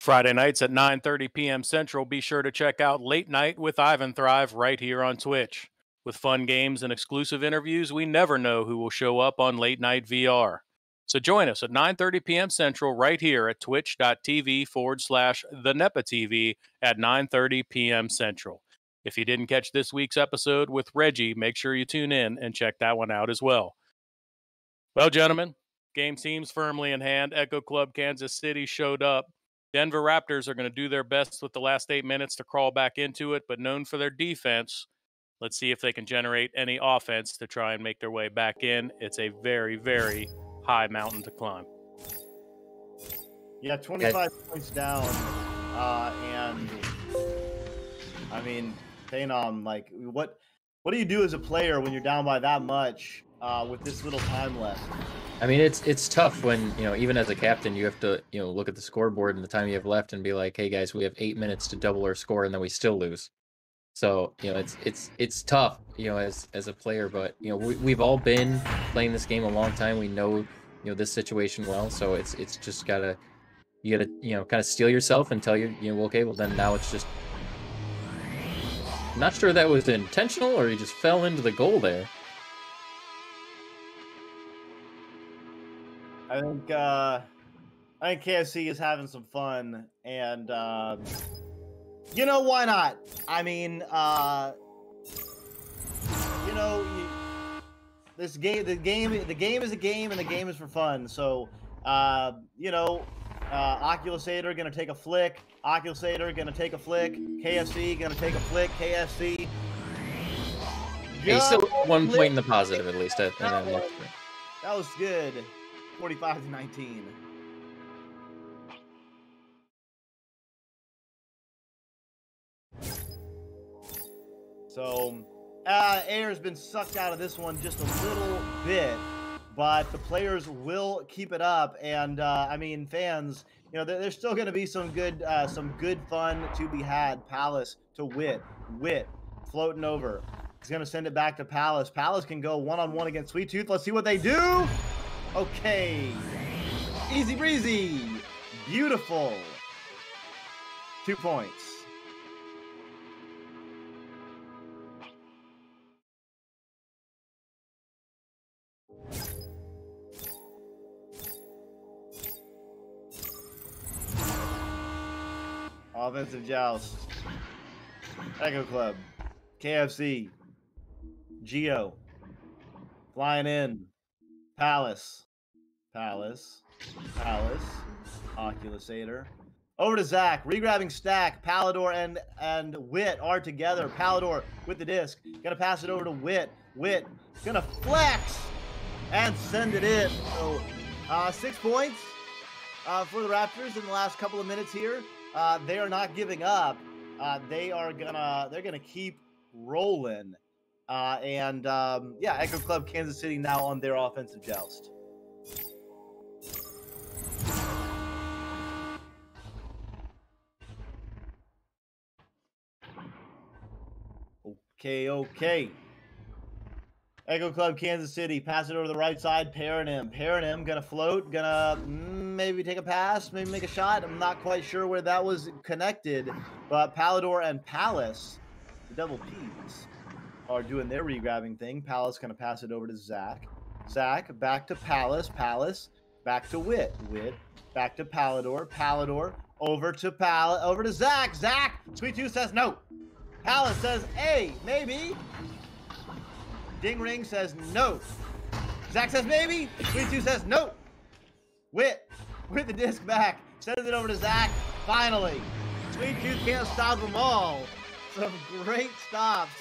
Friday nights at 9:30 p.m. Central. Be sure to check out Late Night with Ivan Thrive right here on Twitch. With fun games and exclusive interviews, we never know who will show up on Late Night VR. So join us at 9:30 p.m. Central right here at twitch.tv forward slash the NEPA TV at 9:30 p.m. Central. If you didn't catch this week's episode with Reggie, make sure you tune in and check that one out as well. Well, gentlemen, game seems firmly in hand. Echo Club Kansas City showed up. Denver Raptors are going to do their best with the last eight minutes to crawl back into it, but known for their defense. Let's see if they can generate any offense to try and make their way back in. It's a very, very high mountain to climb. Yeah, 25 points down. Uh, and I mean, Phenom, like, what what do you do as a player when you're down by that much uh, with this little time left? I mean, it's it's tough when you know even as a captain, you have to you know look at the scoreboard and the time you have left and be like, hey guys, we have eight minutes to double our score, and then we still lose. So you know, it's it's it's tough, you know, as as a player. But you know, we we've all been playing this game a long time. We know you know this situation well. So it's it's just gotta you gotta you know kind of steel yourself and tell you you know okay, well then now it's just. Not sure that was intentional or he just fell into the goal there. I think uh, I think KFC is having some fun, and uh, you know why not? I mean, uh, you know, you, this game, the game, the game is a game, and the game is for fun. So, uh, you know, uh, Oculusator gonna take a flick. Oculusator gonna take a flick. KFC gonna take a flick. KFC. Hey, still one flick. point in the positive at least. That was, that was good. 45 to 19. So, uh, air's been sucked out of this one just a little bit, but the players will keep it up. And uh, I mean, fans, you know, there, there's still going to be some good, uh, some good fun to be had. Palace to Wit, Wit floating over. He's going to send it back to Palace. Palace can go one on one against Sweet Tooth. Let's see what they do. Okay, easy breezy, beautiful. Two points. Offensive joust. Echo Club. KFC. Geo. Flying in. Palace. Palace. Palace. Oculusator. Over to Zach. Regrabbing stack. Palador and and Wit are together. Palador with the disc. Gonna pass it over to Wit. Wit gonna flex and send it in. So uh, six points uh, for the Raptors in the last couple of minutes here. Uh, they are not giving up. uh, they are gonna they're gonna keep rolling. Uh, and um, yeah, Echo Club Kansas City now on their offensive joust. Okay, okay. Echo Club Kansas City, pass it over to the right side. Paranym. Paranym gonna float, gonna mm, maybe take a pass, maybe make a shot. I'm not quite sure where that was connected, but Palador and Palace, the double P's, are doing their regrabbing thing. Palace gonna pass it over to Zach. Zach back to Palace. Palace back to Wit. Wit back to Palador. Palador over to Pal over to Zach. Zach. Sweet Tooth says no. Palace says, hey, maybe. Ding Ring says no. Zach says maybe. Sweet Tooth says no. Wit with the disc back. Sends it over to Zach. Finally. Sweet Tooth can't stop them all. Some great stops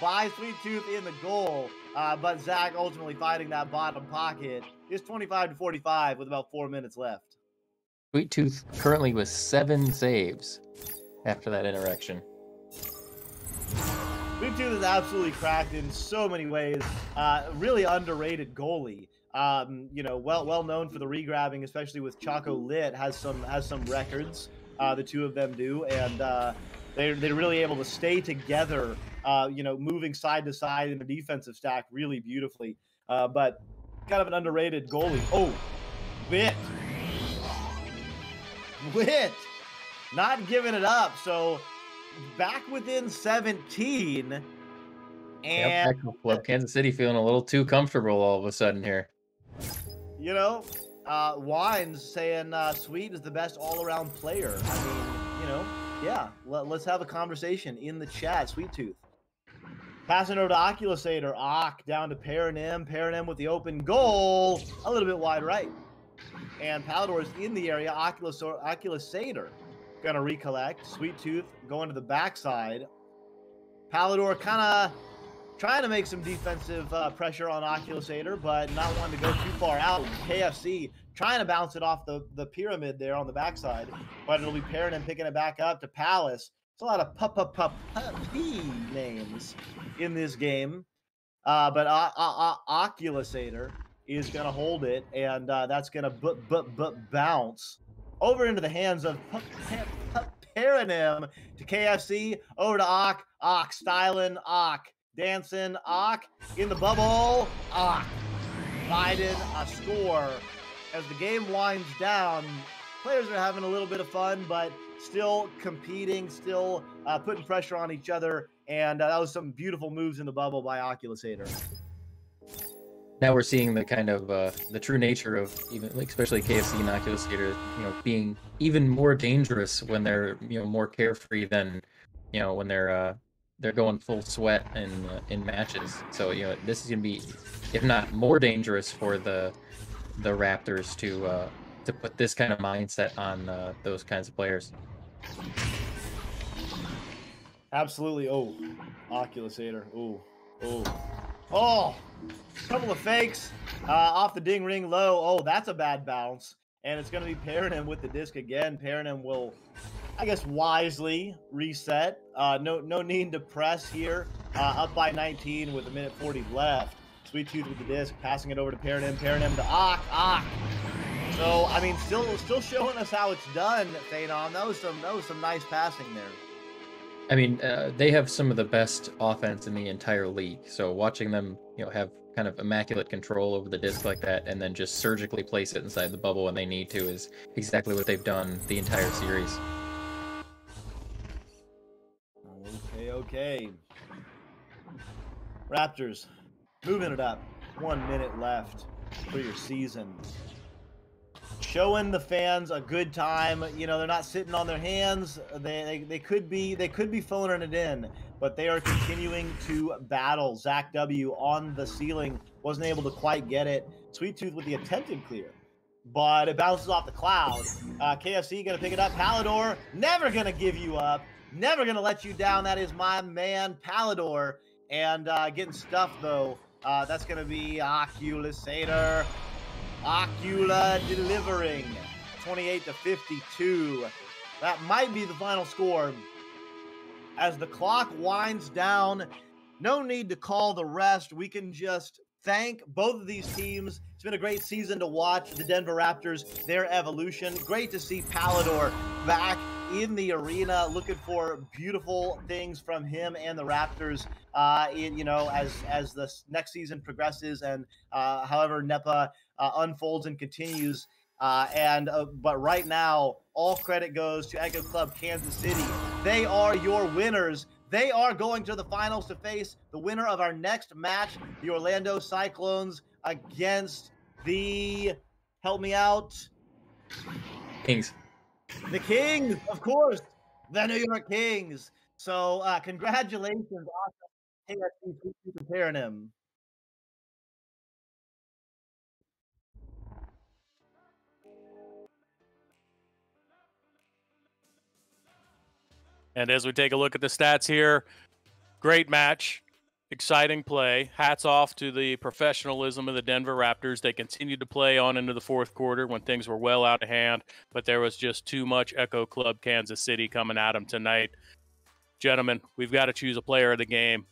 by Sweet Tooth in the goal. Uh, but Zach ultimately fighting that bottom pocket is 25 to 45 with about four minutes left. Sweet Tooth currently with seven saves after that interaction. Sweet Tooth is absolutely cracked in so many ways. Uh, really underrated goalie. Um, you know, well well known for the regrabbing, especially with Choco Lit has some has some records. Uh, the two of them do, and uh, they're they're really able to stay together. Uh, you know, moving side to side in the defensive stack really beautifully. Uh, but kind of an underrated goalie. Oh, Wit, Wit, not giving it up. So back within 17. And Yep, Club Kansas City feeling a little too comfortable all of a sudden here. you know, uh, Wines saying uh, Sweet is the best all-around player. I mean, you know, yeah. Let, us have a conversation in the chat. Sweet Tooth. Passing over to Oculus Oculusator. Ock down to Paranym. Paranym with the open goal. A little bit wide right. And Palador is in the area. Oculus or Oculus Oculusator gonna recollect. Sweet Tooth going to the backside. Palador kind of trying to make some defensive uh, pressure on Oculusator, but not wanting to go too far out. KFC trying to bounce it off the, the pyramid there on the backside, but it'll be Paranym picking it back up to Palace. It's a lot of pup pup pup P names in this game, uh, but uh, uh, uh, Oculusator is going to hold it, and uh, that's going to but but but bounce over into the hands of Paranym to KFC over to Ock Ock styling Ock dancing Ock in the bubble Ock Biden a score. As the game winds down. Players are having a little bit of fun, but still competing, still uh, putting pressure on each other, and uh, that was some beautiful moves in the bubble by Oculusator. Now we're seeing the kind of uh, the true nature of even like especially KFC and Oculusator, you know, being even more dangerous when they're you know more carefree than you know when they're uh, they're going full sweat in uh, in matches. So you know this is gonna be, if not more dangerous for the the Raptors to uh, to put this kind of mindset on uh, those kinds of players. Absolutely. Oh, Oculusator. Oh, oh, oh. Couple of fakes uh, off the ding ring low. Oh, that's a bad bounce. And it's going to be Paranym with the disc again. Pairing Paranym will, I guess, wisely reset. Uh, no, no need to press here. Uh, up by 19 with a minute 40 left. Sweet Tooth with the disc, passing it over to Paranym. Paranym to Ock. Ock. So I mean, still, still showing us how it's done, Phenom. That was some, that was some nice passing there. I mean, uh, they have some of the best offense in the entire league. So watching them, you know, have kind of immaculate control over the disc like that, and then just surgically place it inside the bubble when they need to, is exactly what they've done the entire series. Okay, okay. Raptors moving it up. One minute left for your season. Showing the fans a good time. You know, they're not sitting on their hands. They, they, they could be they could be phoning it in, but they are continuing to battle. Zach W on the ceiling wasn't able to quite get it. Sweet Tooth with the attempted clear, but it bounces off the cloud. Uh, KFC gonna pick it up. Palador never gonna give you up. Never gonna let you down. That is my man Palador. And uh, getting stuffed though. Uh, that's gonna be Oculusator. Ocula delivering 28 to 52. That might be the final score. as the clock winds down. No need to call the rest. We can just thank both of these teams. It's been a great season to watch the Denver Raptors, their evolution. Great to see Palador back in the arena. Looking for beautiful things from him and the Raptors. Uh, in, you know, as as the next season progresses and uh, however NEPA uh, unfolds and continues. Uh, and uh, but right now, all credit goes to Echo Club Kansas City. They are your winners. They are going to the finals to face the winner of our next match, the Orlando Cyclones against the. Help me out. Kings. The Kings, of course, the New York Kings. So, uh, congratulations, KFC comparing him. And as we take a look at the stats here, great match, exciting play. Hats off to the professionalism of the Denver Raptors. They continued to play on into the fourth quarter when things were well out of hand, but there was just too much Echo Club Kansas City coming at them tonight. Gentlemen, we've got to choose a player of the game.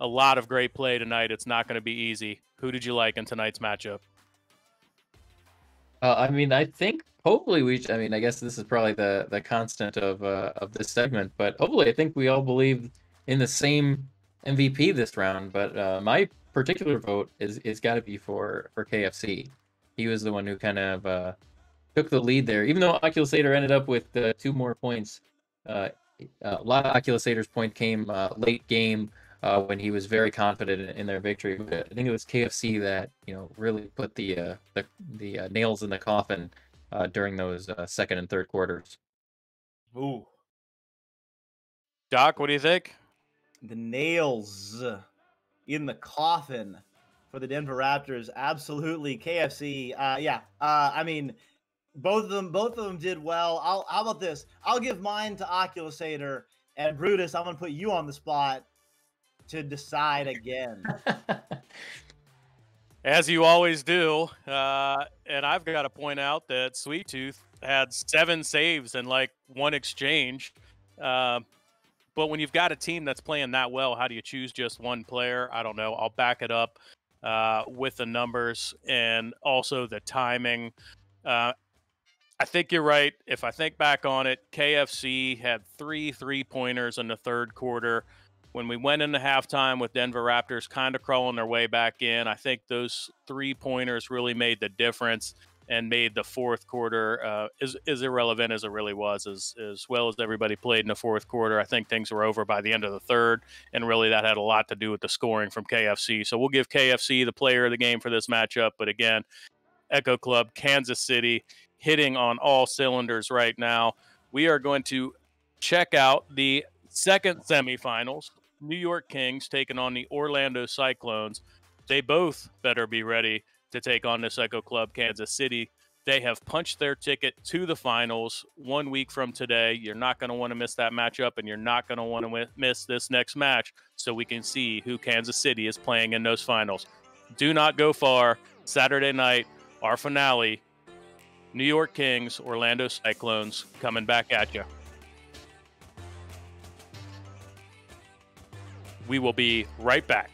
A lot of great play tonight. It's not going to be easy. Who did you like in tonight's matchup? Uh, I mean, I think hopefully we. I mean, I guess this is probably the the constant of uh, of this segment, but hopefully, I think we all believe in the same MVP this round. But uh, my particular vote is is got to be for for KFC. He was the one who kind of uh, took the lead there, even though Oculusator ended up with uh, two more points. Uh, a lot of Oculusator's point came uh, late game uh, when he was very confident in, their victory. But I think it was KFC that you know really put the uh, the the uh, nails in the coffin uh, during those uh, second and third quarters. Ooh. Doc, what do you think? The nails in the coffin for the Denver Raptors. Absolutely. KFC. Uh, yeah. Uh, I mean, both of them, both of them did well. I'll, how about this? I'll give mine to Oculusator and Brutus. I'm to put you on the spot to decide again. As you always do. Uh, and I've got to point out that Sweet Tooth had seven saves and like one exchange. Uh, but when you've got a team that's playing that well, how do you choose just one player? I don't know. I'll back it up uh, with the numbers and also the timing. Uh, I think you're right. If I think back on it, KFC had three three pointers in the third quarter. When we went into halftime with Denver Raptors kind of crawling their way back in, I think those three pointers really made the difference and made the fourth quarter uh, as, as irrelevant as it really was. As, as well as everybody played in the fourth quarter, I think things were over by the end of the third. And really, that had a lot to do with the scoring from KFC. So we'll give KFC the player of the game for this matchup. But again, Echo Club, Kansas City, hitting on all cylinders right now. We are going to check out the second semifinals. New York Kings taking on the Orlando Cyclones. They both better be ready to take on this Echo Club, Kansas City. They have punched their ticket to the finals one week from today. You're not going to want to miss that matchup, and you're not going to want to miss this next match so we can see who Kansas City is playing in those finals. Do not go far. Saturday night, our finale New York Kings, Orlando Cyclones coming back at you. We will be right back.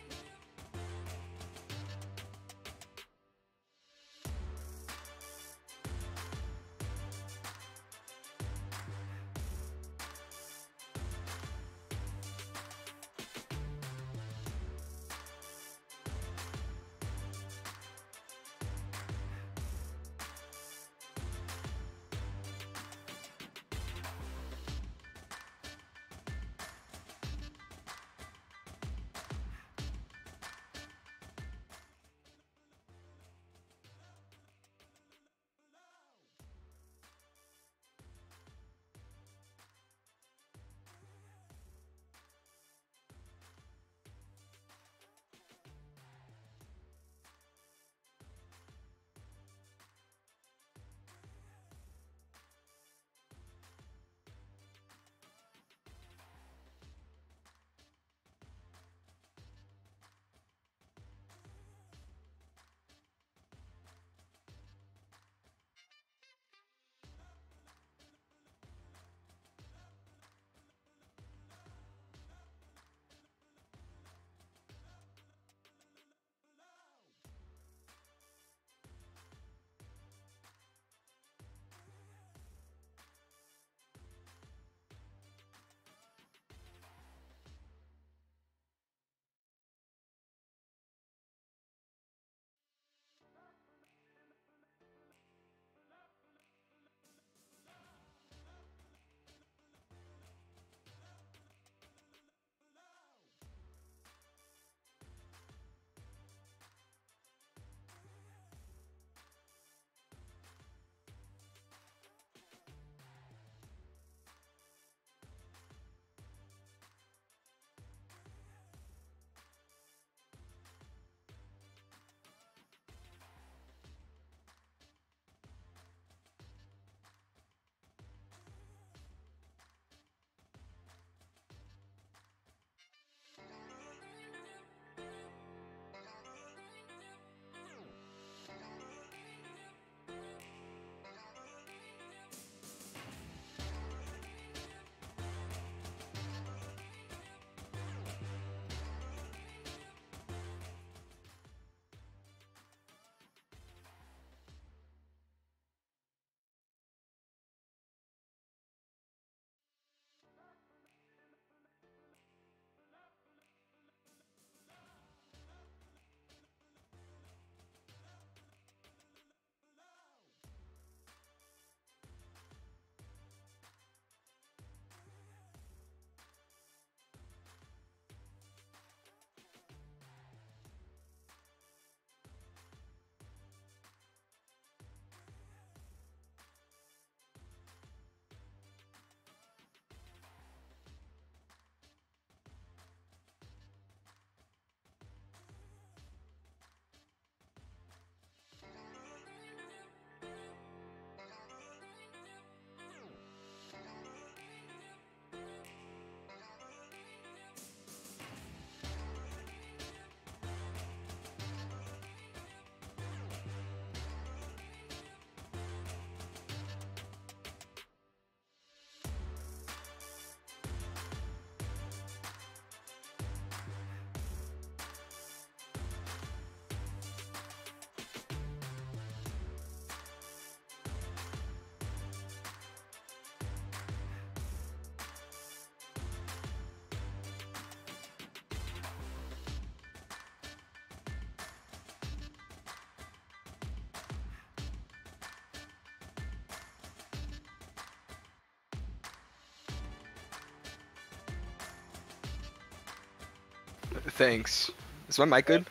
Thanks. Is my mic good?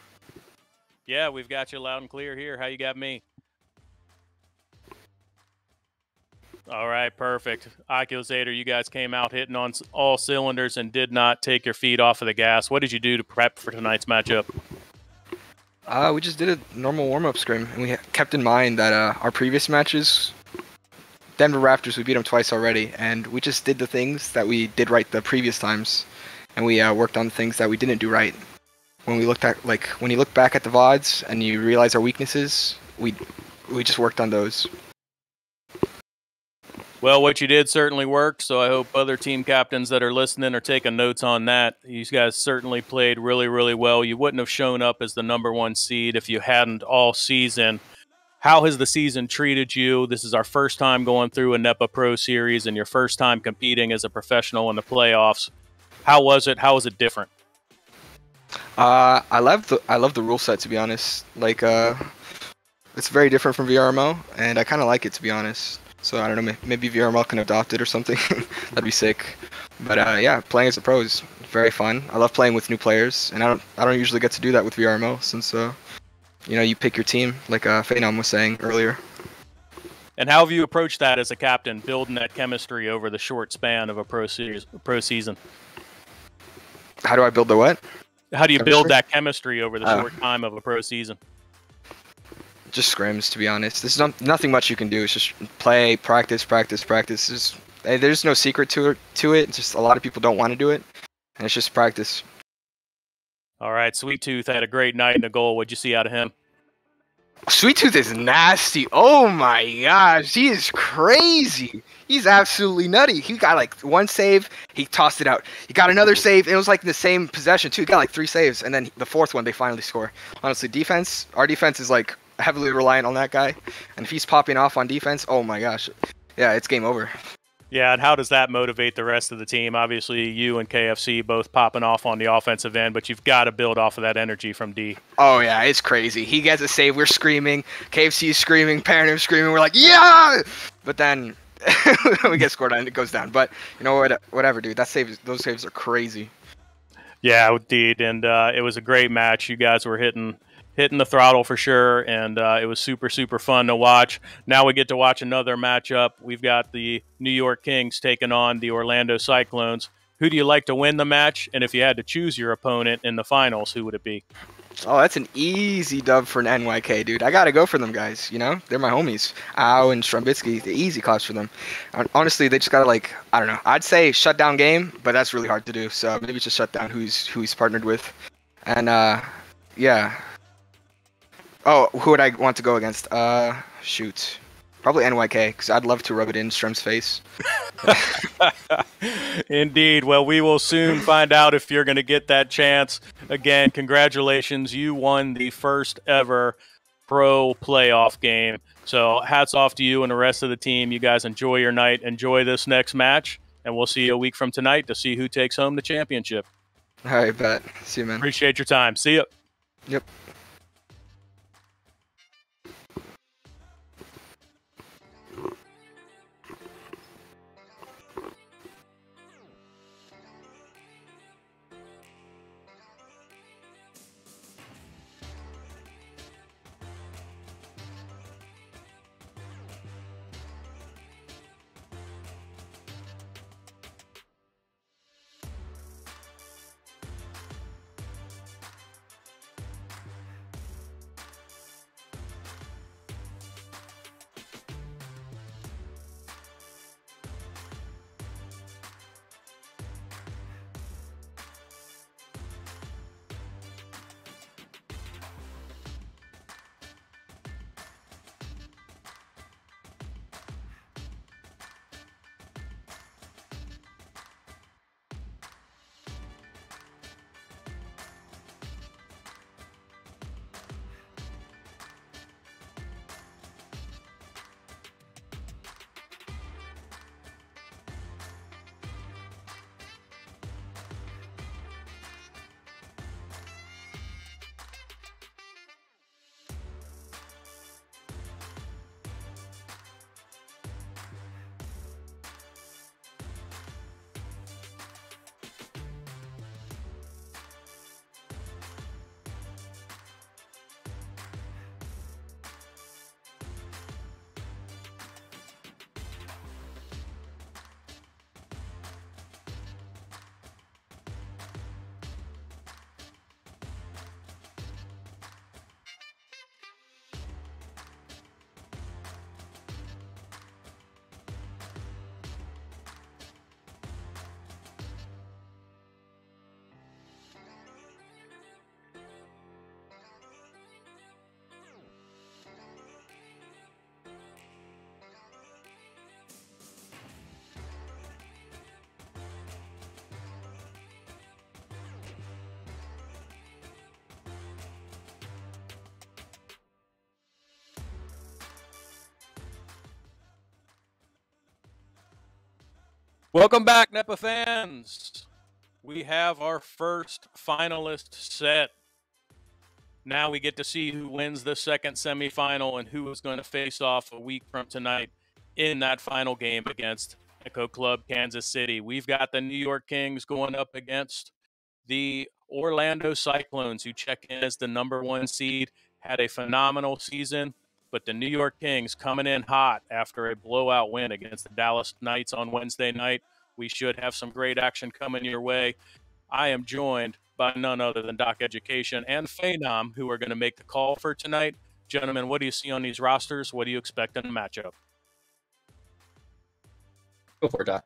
Yeah, we've got you loud and clear here. How you got me? All right, perfect. Oculator, you guys came out hitting on all cylinders and did not take your feet off of the gas. What did you do to prep for tonight's matchup? Uh, we just did a normal warm-up scrim, and we kept in mind that uh, our previous matches, Denver Raptors, we beat them twice already, and we just did the things that we did right the previous times, and we uh, worked on things that we didn't do right. When we looked at like when you look back at the vods and you realize our weaknesses, we we just worked on those. Well, what you did certainly worked, so I hope other team captains that are listening are taking notes on that. You guys certainly played really, really well. You wouldn't have shown up as the number one seed if you hadn't all season. How has the season treated you? This is our first time going through a NEPA Pro Series and your first time competing as a professional in the playoffs. How was it? How was it different? Uh, I love the I love the rule set to be honest. Like uh, it's very different from VRMO, and I kind of like it to be honest. So I don't know, maybe VRMO can adopt it or something. That'd be sick. But uh, yeah, playing as a pro is very fun. I love playing with new players, and I don't I don't usually get to do that with VRMO since uh, you know you pick your team like uh, Phenom was saying earlier. And how have you approached that as a captain, building that chemistry over the short span of a pro series, pro season? How do I build the what? How do you Chemistry? build that chemistry over the Oh. short time of a pro season? Just scrims, to be honest. There's no, nothing much you can do. It's just play, practice, practice, practice. There's, eh, there's no secret to it. To it, it's just a lot of people don't want to do it, and it's just practice. All right, Sweet Tooth had a great night in the goal. What'd you see out of him? Sweet Tooth is nasty. Oh my gosh, he is crazy. He's absolutely nutty. He got like one save, he tossed it out. He got another save. It was like the same possession too. He got like three saves, and then the fourth one they finally score. Honestly, defense, our defense is like heavily reliant on that guy, and if he's popping off on defense, oh my gosh, yeah, it's game over. Yeah, and how does that motivate the rest of the team? Obviously, you and KFC both popping off on the offensive end, but you've got to build off of that energy from D. Oh yeah, it's crazy. He gets a save, we're screaming. KFC is screaming, Paranym's screaming. We're like, yeah! But then we get scored on, it goes down. But you know what? Whatever, dude. That save, those saves are crazy. Yeah, indeed, and uh, it was a great match. You guys were hitting hitting the throttle for sure, and uh, it was super super fun to watch. Now we get to watch another matchup. We've got the New York Kings taking on the Orlando Cyclones. Who do you like to win the match? And if you had to choose your opponent in the finals, who would it be? Oh, that's an easy dub for an NYK, dude. I gotta go for them guys. You know, they're my homies. Ow and Strumbitsky, the easy class for them. Honestly, they just gotta like, I don't know. I'd say shut down game, but that's really hard to do. So maybe just shut down who's who he's partnered with, and uh, yeah. Oh, who would I want to go against? Uh, shoot, probably NYK, because I'd love to rub it in Strum's face. Indeed. Well, we will soon find out if you're going to get that chance. Again, congratulations. You won the first ever pro playoff game. So, hats off to you and the rest of the team. You guys enjoy your night. Enjoy this next match. And we'll see you a week from tonight to see who takes home the championship. All right, bet. See you, man. Appreciate your time. See you. Yep. Welcome back, NEPA fans. We have our first finalist set. Now we get to see who wins the second semifinal and who is going to face off a week from tonight in that final game against Echo Club Kansas City. We've got the New York Kings going up against the Orlando Cyclones, who check in as the number one seed, had a phenomenal season. But the New York Kings coming in hot after a blowout win against the Dallas Knights on Wednesday night. We should have some great action coming your way. I am joined by none other than Doc Education and Phenom, who are going to make the call for tonight. Gentlemen, what do you see on these rosters? What do you expect in the matchup? Go for it, Doc.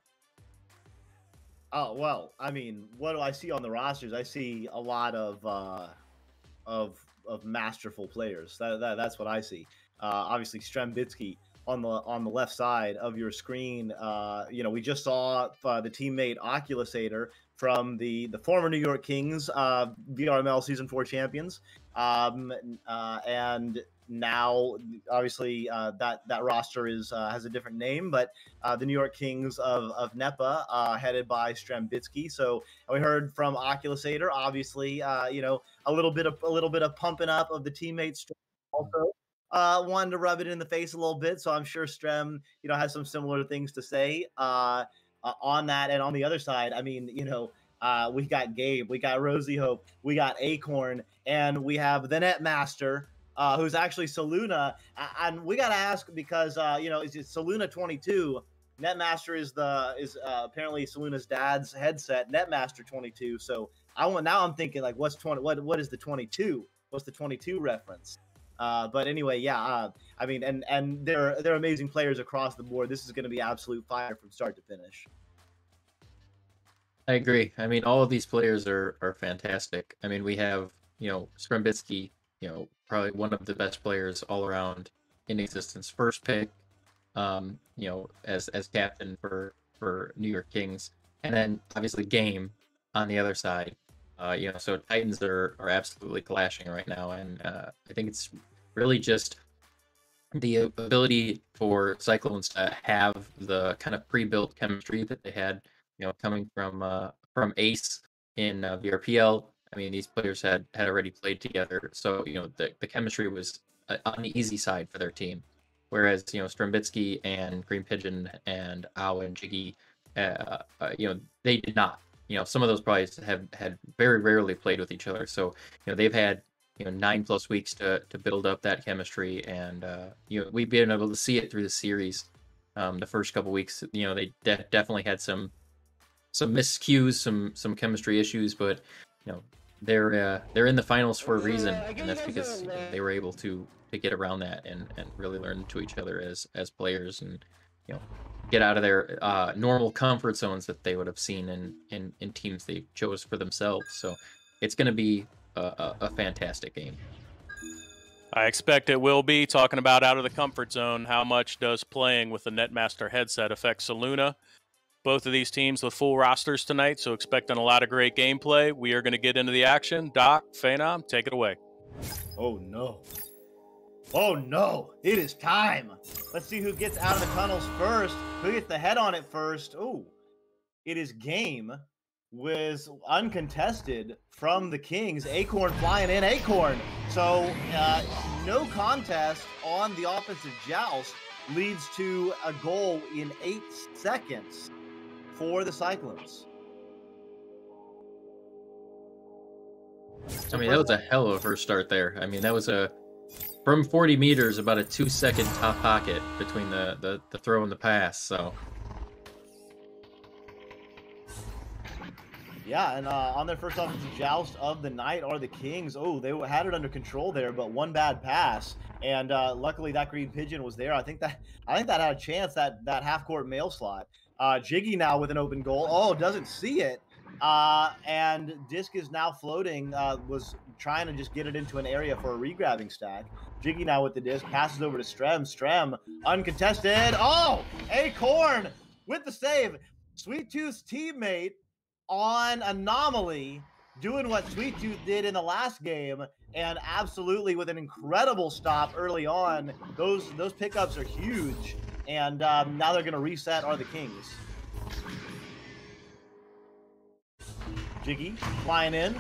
Oh well, I mean, what do I see on the rosters? I see a lot of uh, of of masterful players. That, that that's what I see. Uh, obviously, Strembitsky on the on the left side of your screen. Uh, you know, we just saw uh, the teammate Oculusator from the the former New York Kings uh, VRML Season Four champions, um, uh, and now obviously uh, that that roster is uh, has a different name, but uh, the New York Kings of of NEPA, uh, headed by Strembitsky. So we heard from Oculusator, obviously, uh, you know, a little bit of a little bit of pumping up of the teammates. Also, uh, wanted to rub it in the face a little bit. So I'm sure Strem, you know, has some similar things to say uh, uh, on that. And on the other side, I mean, you know, uh, we got Gabe, we got Rosie Hope, we got Acorn, and we have the Netmaster, uh, who's actually Saluna. And we got to ask because, uh, you know, is it Saluna 22? Netmaster is the is uh, apparently Saluna's dad's headset, Netmaster 22. So I want now I'm thinking like, what's 20? What what is the 22? What's the 22 reference? Uh, but anyway, yeah, uh, I mean, and and they're they're amazing players across the board. This is going to be absolute fire from start to finish. I agree. I mean, all of these players are are fantastic. I mean, we have you know Strembitsky, you know, probably one of the best players all around in existence. First pick, um, you know, as as captain for for New York Kings, and then obviously Game on the other side. Uh, you know, so Titans are are absolutely clashing right now, and uh, I think it's really just the ability for Cyclones to have the kind of pre-built chemistry that they had, you know, coming from uh, from Ace in uh, VRPL. I mean, these players had had already played together, so you know the, the chemistry was on the easy side for their team. Whereas you know Strembitsky and Green Pigeon and Ao and Jiggy, uh, uh, you know, they did not. You know, some of those probably have had very rarely played with each other, so you know they've had you know nine plus weeks to to build up that chemistry, and uh, you know we've been able to see it through the series. Um, the first couple weeks, you know, they de- definitely had some some miscues, some some chemistry issues, but you know they're uh, they're in the finals for a reason, and that's because you know, they were able to to get around that and and really learn to each other as as players, and you know get out of their uh, normal comfort zones that they would have seen in in in teams they chose for themselves. So it's going to be a, a, a fantastic game. I expect it will be. Talking about out of the comfort zone, how much does playing with the Netmaster headset affect Saluna? Both of these teams with full rosters tonight, so expecting a lot of great gameplay. We are going to get into the action. Doc, Phenom, take it away. Oh no. Oh no, it is time. Let's see who gets out of the tunnels first. Who gets the head on it first? Oh, it is game was uncontested from the Kings. Acorn flying in. Acorn. So uh, no contest on the offensive joust leads to a goal in eight seconds for the Cyclones. I mean, that was a hell of a first start there. I mean, that was a from 40 meters, about a two second top pocket between the, the, the throw and the pass. So, Yeah, and uh, on their first offensive joust of the night are the Kings. Oh, they had it under control there, but one bad pass, and uh, luckily that green pigeon was there. I think that I think that had a chance that that half court mail slot. Uh, Jiggy now with an open goal. Oh, doesn't see it, uh, and disc is now floating. Uh, was trying to just get it into an area for a regrabbing stack. Jiggy now with the disc passes over to Strem. Strem uncontested. Oh, Acorn with the save. Sweet Tooth's teammate on Anomaly doing what Sweet Tooth did in the last game and absolutely with an incredible stop early on. Those those pickups are huge. And um, now they're going to reset are the Kings. Jiggy flying in,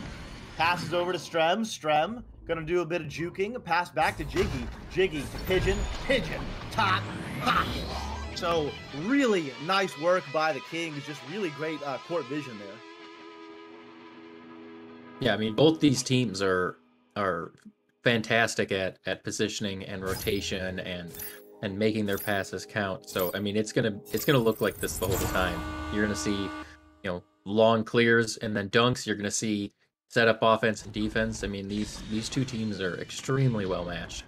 passes over to Strem. Strem gonna do a bit of juking, pass back to Jiggy. Jiggy Pigeon. Pigeon top pocket. So really nice work by the Kings. Just really great uh, court vision there. Yeah, I mean both these teams are are fantastic at at positioning and rotation and and making their passes count. So I mean it's gonna it's gonna look like this the whole time. You're gonna see, you know, long clears and then dunks. You're gonna see set up offense and defense. I mean these these two teams are extremely well matched.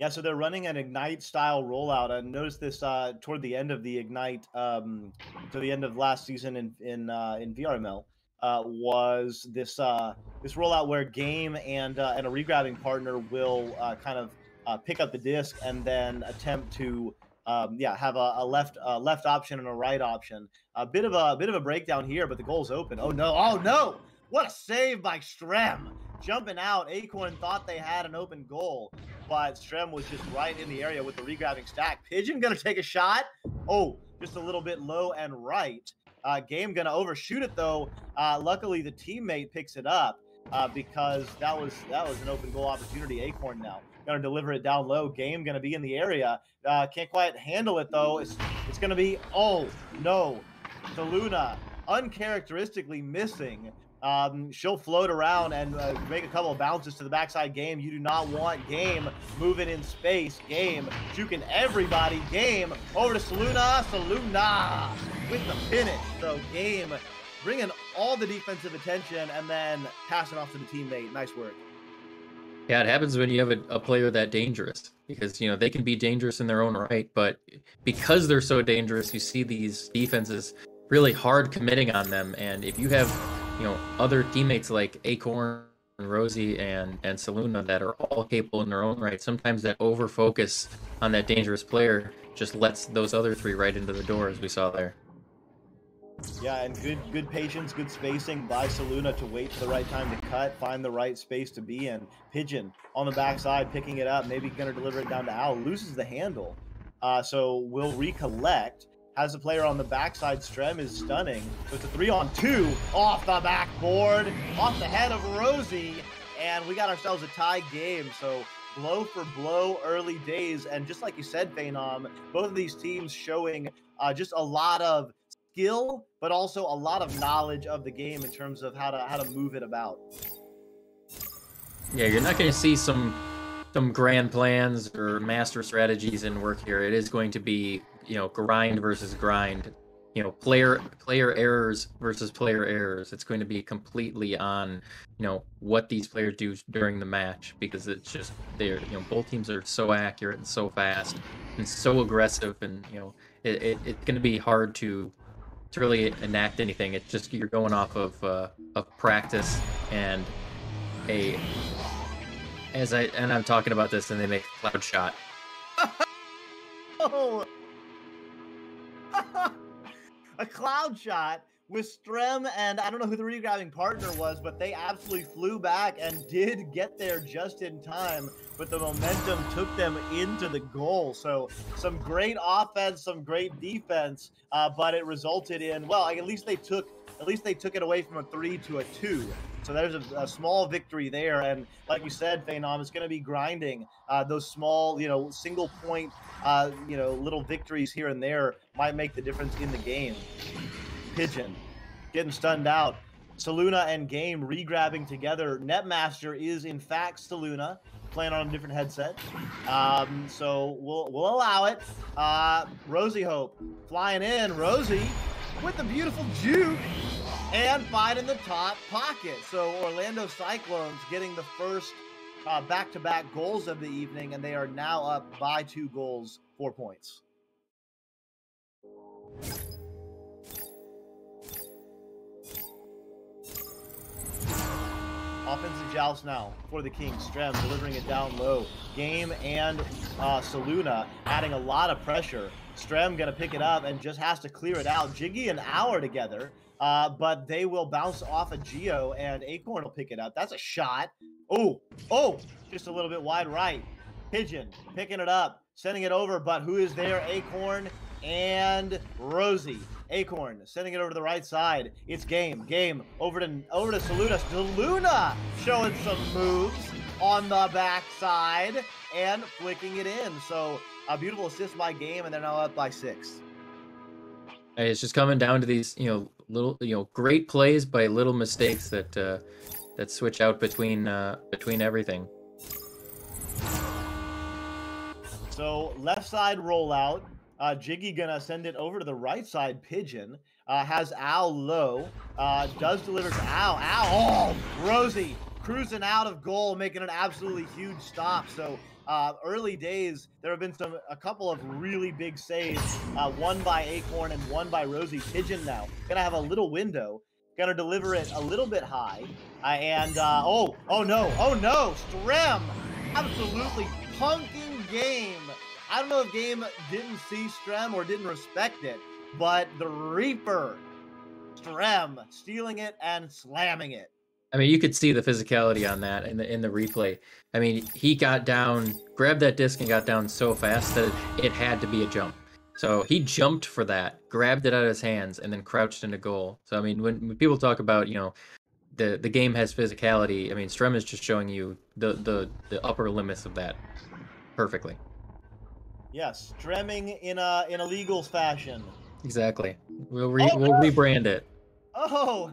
Yeah, so they're running an Ignite style rollout. I noticed this uh, toward the end of the Ignite, um, to the end of last season in in uh, in VRML, uh, was this uh, this rollout where game and uh, and a regrabbing partner will uh, kind of uh, pick up the disc and then attempt to um, yeah have a, a left uh, left option and a right option. A bit of a, bit of a breakdown here, but the goal's open. Oh no! Oh no! What a save by Strem! Jumping out, Acorn thought they had an open goal, but Strem was just right in the area with the regrabbing stack. Pigeon gonna take a shot. Oh, just a little bit low and right. Uh, Game gonna overshoot it though. Uh, luckily, the teammate picks it up uh, because that was that was an open goal opportunity. Acorn now gonna deliver it down low. Game gonna be in the area. Uh, can't quite handle it though. It's it's gonna be oh no, the Luna uncharacteristically missing. Um, she'll float around and uh, make a couple of bounces to the backside. Game, you do not want game moving in space. Game juking everybody. Game over to Saluna. Saluna with the finish. So game bringing all the defensive attention and then passing off to the teammate. Nice work. Yeah, it happens when you have a, a player that dangerous because you know they can be dangerous in their own right, but because they're so dangerous, you see these defenses really hard committing on them. And if you have, you know, other teammates like Acorn, and Rosie, and and Saluna that are all capable in their own right, sometimes that over focus on that dangerous player just lets those other three right into the door, as we saw there. Yeah, and good good patience, good spacing by Saluna to wait for the right time to cut, find the right space to be in. Pigeon on the backside, picking it up, maybe gonna deliver it down to Al, loses the handle. Uh, so will recollect. Has a player on the backside. Strem is stunning. So it's a three on two off the backboard, off the head of Rosie, and we got ourselves a tie game. So blow for blow early days, and just like you said, Phenom, both of these teams showing uh, just a lot of skill, but also a lot of knowledge of the game in terms of how to how to move it about. Yeah, you're not going to see some some grand plans or master strategies in work here. It is going to be, you know, grind versus grind. You know, player player errors versus player errors. It's going to be completely on, you know, what these players do during the match because it's just they're, you know, both teams are so accurate and so fast and so aggressive and, you know, it, it it's going to be hard to to really enact anything. It's just you're going off of uh, of practice and a as I and I'm talking about this, and they make a cloud shot. Oh, a cloud shot with Strem and I don't know who the regrabbing partner was, but they absolutely flew back and did get there just in time. But the momentum took them into the goal. So some great offense, some great defense, uh, but it resulted in well, at least they took at least they took it away from a three to a two. So there's a, a small victory there, and like you said, Phenom, it's going to be grinding uh, those small, you know, single point, uh, you know, little victories here and there might make the difference in the game. Pigeon getting stunned out. Saluna and Game regrabbing together. Netmaster is in fact Saluna, playing on a different headset. Um, so we'll we'll allow it. Uh, Rosie Hope flying in. Rosie with the beautiful juke and finding the top pocket. So Orlando Cyclones getting the first uh, back-to-back goals of the evening, and they are now up by two goals, four points. Offensive joust now for the Kings. Strem delivering it down low. Game and uh, Saluna adding a lot of pressure. Strem gonna pick it up and just has to clear it out. Jiggy and Hour together, uh, but they will bounce off a of Geo and Acorn will pick it up. That's a shot. Oh, oh, just a little bit wide right. Pigeon picking it up, sending it over, but who is there? Acorn and Rosie. Acorn sending it over to the right side. It's game, game over to over to Saludas. Deluna showing some moves on the backside and flicking it in. So a beautiful assist by game, and they're now up by six. Hey, It's just coming down to these, you know, little, you know, great plays by little mistakes that uh, that switch out between uh, between everything. So left side rollout. Uh, Jiggy gonna send it over to the right side. Pigeon uh, has Al low. Uh, does deliver to Al. Al. Oh, Rosie cruising out of goal, making an absolutely huge stop. So uh, early days, there have been some a couple of really big saves. Uh, one by Acorn and one by Rosie Pigeon. Now gonna have a little window. Gonna deliver it a little bit high. Uh, and oh, oh no, oh no, Strem, absolutely punking game. I don't know if game didn't see Strem or didn't respect it, but the Reaper, Strem, stealing it and slamming it. I mean, you could see the physicality on that in the in the replay. I mean, he got down, grabbed that disc, and got down so fast that it had to be a jump. So he jumped for that, grabbed it out of his hands, and then crouched into goal. So I mean, when, when people talk about you know the the game has physicality, I mean, Strem is just showing you the the the upper limits of that perfectly. Yes, Stremming in a in a legal fashion. Exactly. We'll re- Oh, we'll no! rebrand it. Oh,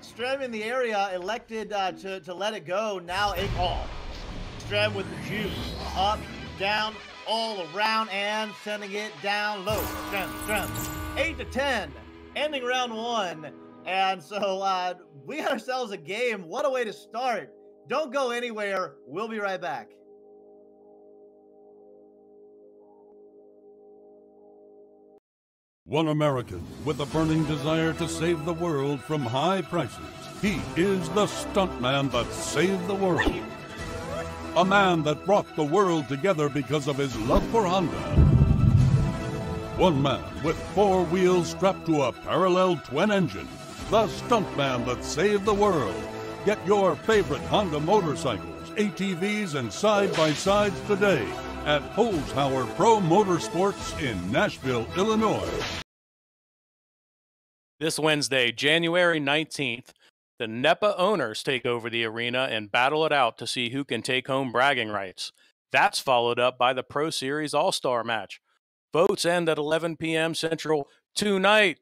Strem in the area elected uh, to, to let it go. Now a call. Strem with the juke. Up, down, all around, and sending it down low. Strem, Strem. 8 to 10, ending round one. And so uh, we got ourselves a game. What a way to start. Don't go anywhere. We'll be right back. One American with a burning desire to save the world from high prices. He is the stuntman that saved the world. A man that brought the world together because of his love for Honda. One man with four wheels strapped to a parallel twin engine. The stuntman that saved the world. Get your favorite Honda motorcycles, ATVs, and side by sides today at Holzhauer Pro Motorsports in Nashville, Illinois. This Wednesday, January 19th, the NEPA owners take over the arena and battle it out to see who can take home bragging rights. That's followed up by the Pro Series All Star match. Votes end at 11 p.m. Central tonight.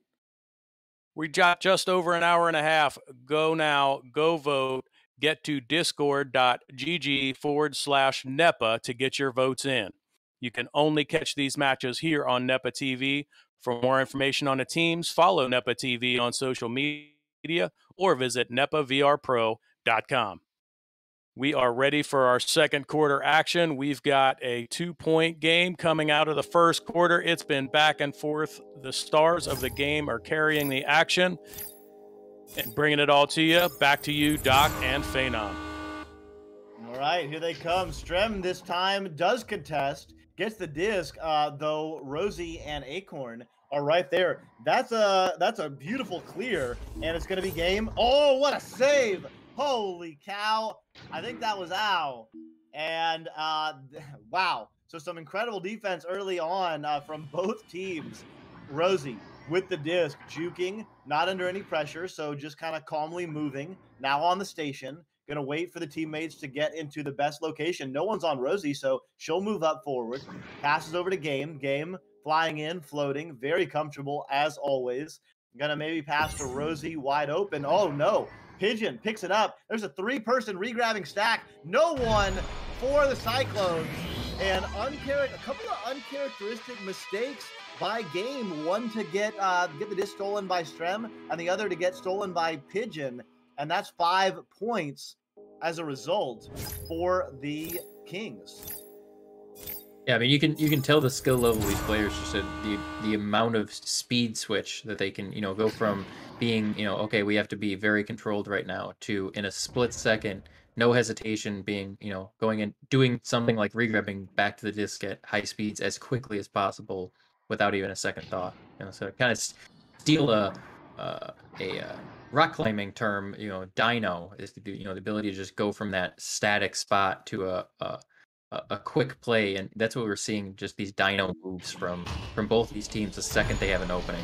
We got just over an hour and a half. Go now, go vote. Get to discord.gg forward slash NEPA to get your votes in. You can only catch these matches here on NEPA TV. For more information on the teams, follow NEPA TV on social media or visit nepavrpro.com. We are ready for our second quarter action. We've got a two point game coming out of the first quarter. It's been back and forth. The stars of the game are carrying the action and bringing it all to you. Back to you, Doc and Phenom. All right, here they come. Strem this time does contest, gets the disc, uh, though Rosie and Acorn are right there. That's a that's a beautiful clear, and it's gonna be game. Oh, what a save! Holy cow! I think that was Ow. And uh, wow, so some incredible defense early on uh, from both teams. Rosie with the disc, juking, not under any pressure, so just kind of calmly moving. Now on the station, gonna wait for the teammates to get into the best location. No one's on Rosie, so she'll move up forward. Passes over to Game. Game flying in, floating, very comfortable as always. Gonna maybe pass to Rosie wide open. Oh no. Pigeon picks it up. There's a three-person regrabbing stack. No one for the Cyclones. And unchar- a couple of uncharacteristic mistakes by game. One to get uh, get the disc stolen by Strem, and the other to get stolen by Pigeon. And that's five points as a result for the Kings. Yeah, I mean you can you can tell the skill level these players just the the amount of speed switch that they can you know go from being you know okay we have to be very controlled right now to in a split second no hesitation being you know going and doing something like regrabbing back to the disc at high speeds as quickly as possible without even a second thought. You know, so kind of steal a uh, a uh, rock climbing term. You know, dyno is the you know the ability to just go from that static spot to a, a a- quick play, and that's what we're seeing. Just these dyno moves from from both these teams the second they have an opening.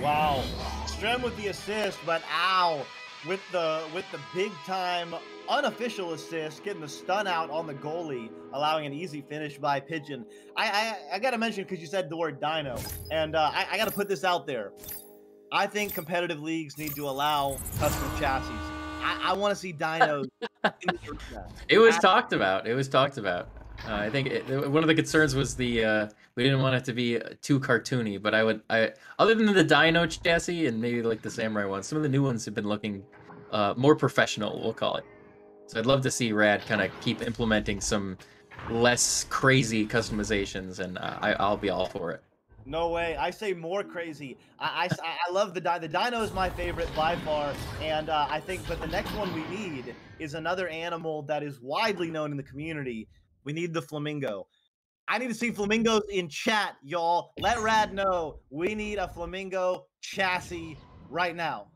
Wow. Strem with the assist, but ow with the with the big time unofficial assist, getting the stun out on the goalie, allowing an easy finish by Pigeon. I I, I gotta mention because you said the word Dino, and uh, I, I gotta put this out there. I think competitive leagues need to allow custom chassis. I, I want to see dinos. in the arena. It was I- talked about. It was talked about. Uh, I think it, one of the concerns was the uh, we didn't want it to be too cartoony. But I would, I other than the Dino chassis and maybe like the Samurai ones, some of the new ones have been looking uh, more professional. We'll call it. So I'd love to see Rad kind of keep implementing some less crazy customizations, and uh, I, I'll be all for it. No way. I say more crazy. I, I, I love the Dino. The Dino is my favorite by far. And uh, I think, but the next one we need is another animal that is widely known in the community. We need the flamingo. I need to see flamingos in chat, y'all. Let Rad know we need a flamingo chassis right now.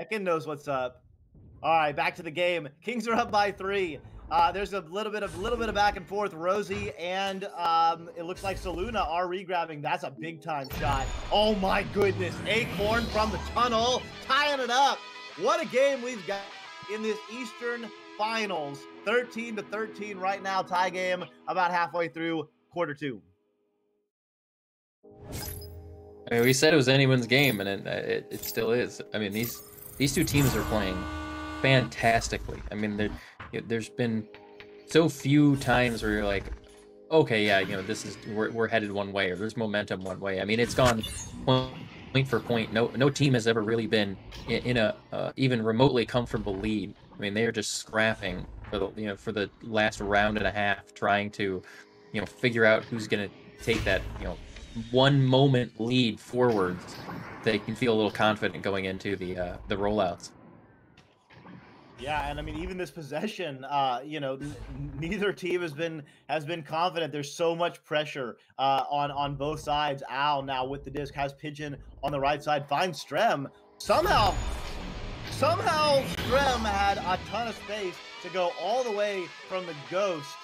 Ekin knows what's up. All right, back to the game. Kings are up by three. Uh, there's a little bit of little bit of back and forth. Rosie and um, it looks like Saluna are regrabbing. That's a big time shot. Oh my goodness! Acorn from the tunnel, tying it up. What a game we've got in this Eastern Finals. 13 to 13 right now. Tie game about halfway through quarter two. I mean, we said it was anyone's game, and it, it, it still is. I mean, these these two teams are playing fantastically. I mean, there, there's been so few times where you're like, okay, yeah, you know, this is we're, we're headed one way, or there's momentum one way. I mean, it's gone point, point for point. No no team has ever really been in, in a uh, even remotely comfortable lead. I mean, they are just scrapping for the you know for the last round and a half, trying to you know figure out who's gonna take that you know one moment lead forwards. They can feel a little confident going into the uh, the rollouts. Yeah, and I mean, even this possession, uh, you know, neither team has been has been confident. There's so much pressure uh, on on both sides. Al now with the disc has Pigeon on the right side, finds Strem. Somehow, somehow Strem had a ton of space to go all the way from the ghost,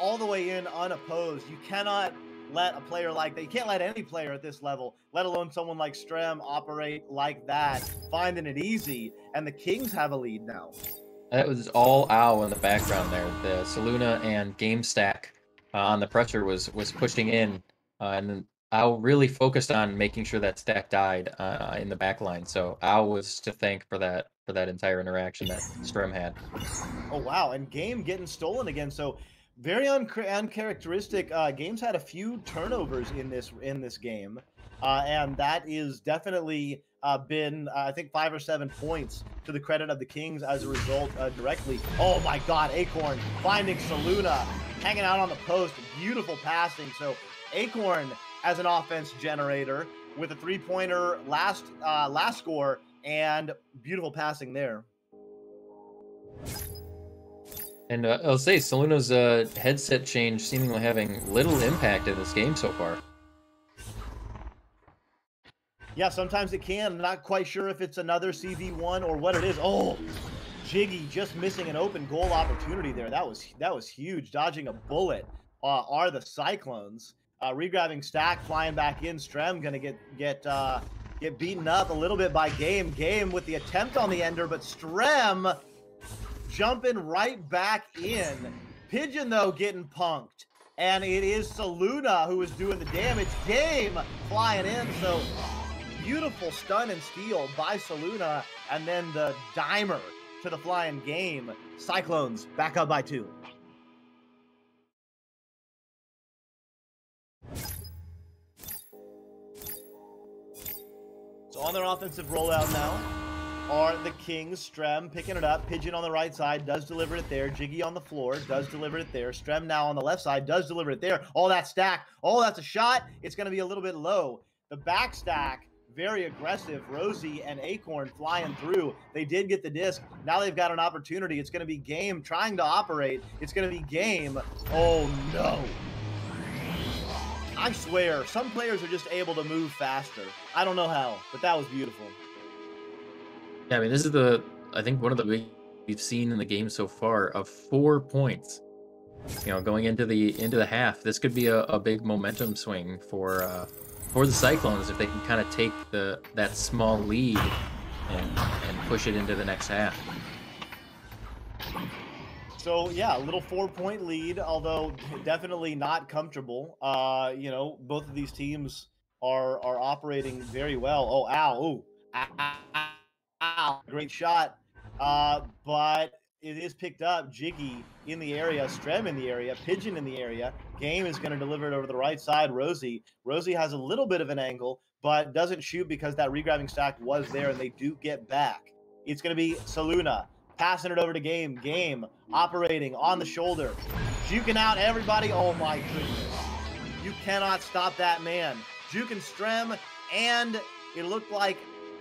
all the way in unopposed. You cannot let a player like that. You can't let any player at this level, let alone someone like Strem, operate like that, finding it easy. And the Kings have a lead now. That was all Ow in the background there. The Saluna and Game Stack uh, on the pressure was was pushing in, uh, and then Ow really focused on making sure that stack died uh, in the back line. So Ow was to thank for that for that entire interaction that Strem had. Oh wow! And game getting stolen again. So very unca- uncharacteristic. Uh, games had a few turnovers in this in this game, uh, and that is definitely uh, been uh, I think five or seven points to the credit of the Kings as a result uh, directly. Oh my God! Acorn finding Saluna hanging out on the post. Beautiful passing. So Acorn as an offense generator with a three pointer last uh, last score and beautiful passing there. And uh, I'll say Saluna's uh, headset change seemingly having little impact in this game so far. Yeah, sometimes it can. I'm not quite sure if it's another CV1 or what it is. Oh, Jiggy just missing an open goal opportunity there. That was that was huge. Dodging a bullet uh, are the Cyclones. Uh, regrabbing Stack, flying back in. Strem gonna get get uh, get beaten up a little bit by Game. Game with the attempt on the ender, but Strem jumping right back in. Pigeon though getting punked. And it is Saluna who is doing the damage. Game flying in. So beautiful stun and steal by Saluna. And then the dimer to the flying game. Cyclones back up by two. So on their offensive rollout now are the Kings. Strem picking it up. Pigeon on the right side does deliver it there. Jiggy on the floor does deliver it there. Strem now on the left side does deliver it there. All that stack. Oh, that's a shot. It's going to be a little bit low. The back stack, very aggressive. Rosie and Acorn flying through. They did get the disc. Now they've got an opportunity. It's going to be game trying to operate. It's going to be game. Oh, no. I swear, some players are just able to move faster. I don't know how, but that was beautiful. Yeah, I mean, this is the I think one of the big we've seen in the game so far of four points. You know, going into the into the half, this could be a, a big momentum swing for uh, for the Cyclones if they can kind of take the that small lead and and push it into the next half. So yeah, a little four-point lead, although definitely not comfortable. Uh, you know, both of these teams are are operating very well. Oh, ow, ooh, ow, ow, ow. Great shot. Uh, but it is picked up. Jiggy in the area, Strem in the area, Pigeon in the area. Game is going to deliver it over the right side. Rosie. Rosie has a little bit of an angle, but doesn't shoot because that regrabbing stack was there, and they do get back. It's going to be Saluna passing it over to Game. Game operating on the shoulder, juking out everybody. Oh my goodness! You cannot stop that man. Juking Strem, and it looked like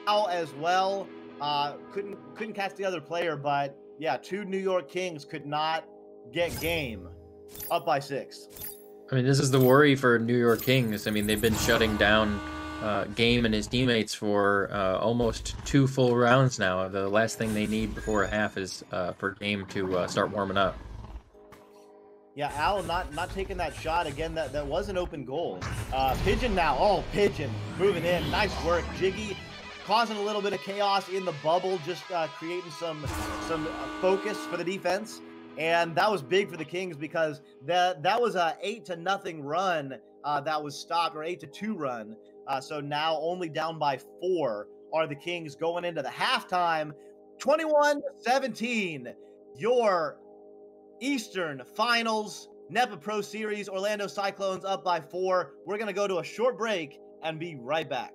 Al as well. Uh, couldn't couldn't catch the other player, but yeah, two New York Kings could not get game up by six. I mean, this is the worry for New York Kings. I mean, they've been shutting down uh, Game and his teammates for uh, almost two full rounds now. The last thing they need before a half is uh, for Game to uh, start warming up. Yeah, Al not not taking that shot again. That that was an open goal. Uh, Pigeon now. Oh, Pigeon moving in. Nice work, Jiggy. Causing a little bit of chaos in the bubble, just uh, creating some some focus for the defense, and that was big for the Kings because that that was a eight to nothing run uh, that was stopped, or eight to two run. Uh, so now only down by four are the Kings going into the halftime, 21-17. Your Eastern Finals, NEPA Pro Series, Orlando Cyclones up by four. We're to go to a short break and be right back.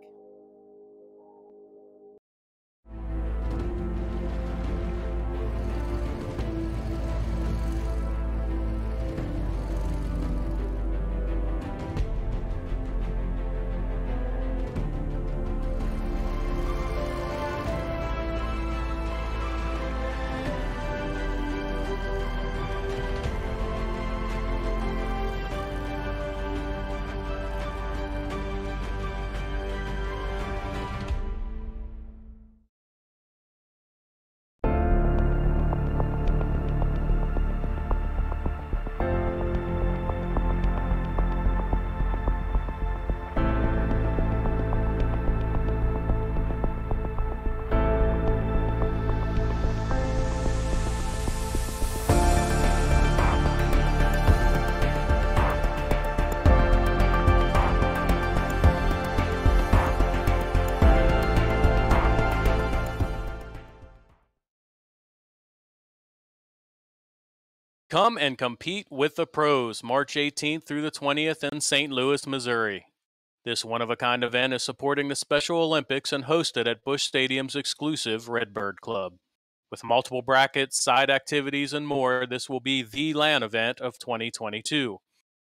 Come and compete with the pros March 18th through the 20th in St. Louis, Missouri. This one of a kind event is supporting the Special Olympics and hosted at Busch Stadium's exclusive Redbird Club. With multiple brackets, side activities, and more, this will be the LAN event of 2022.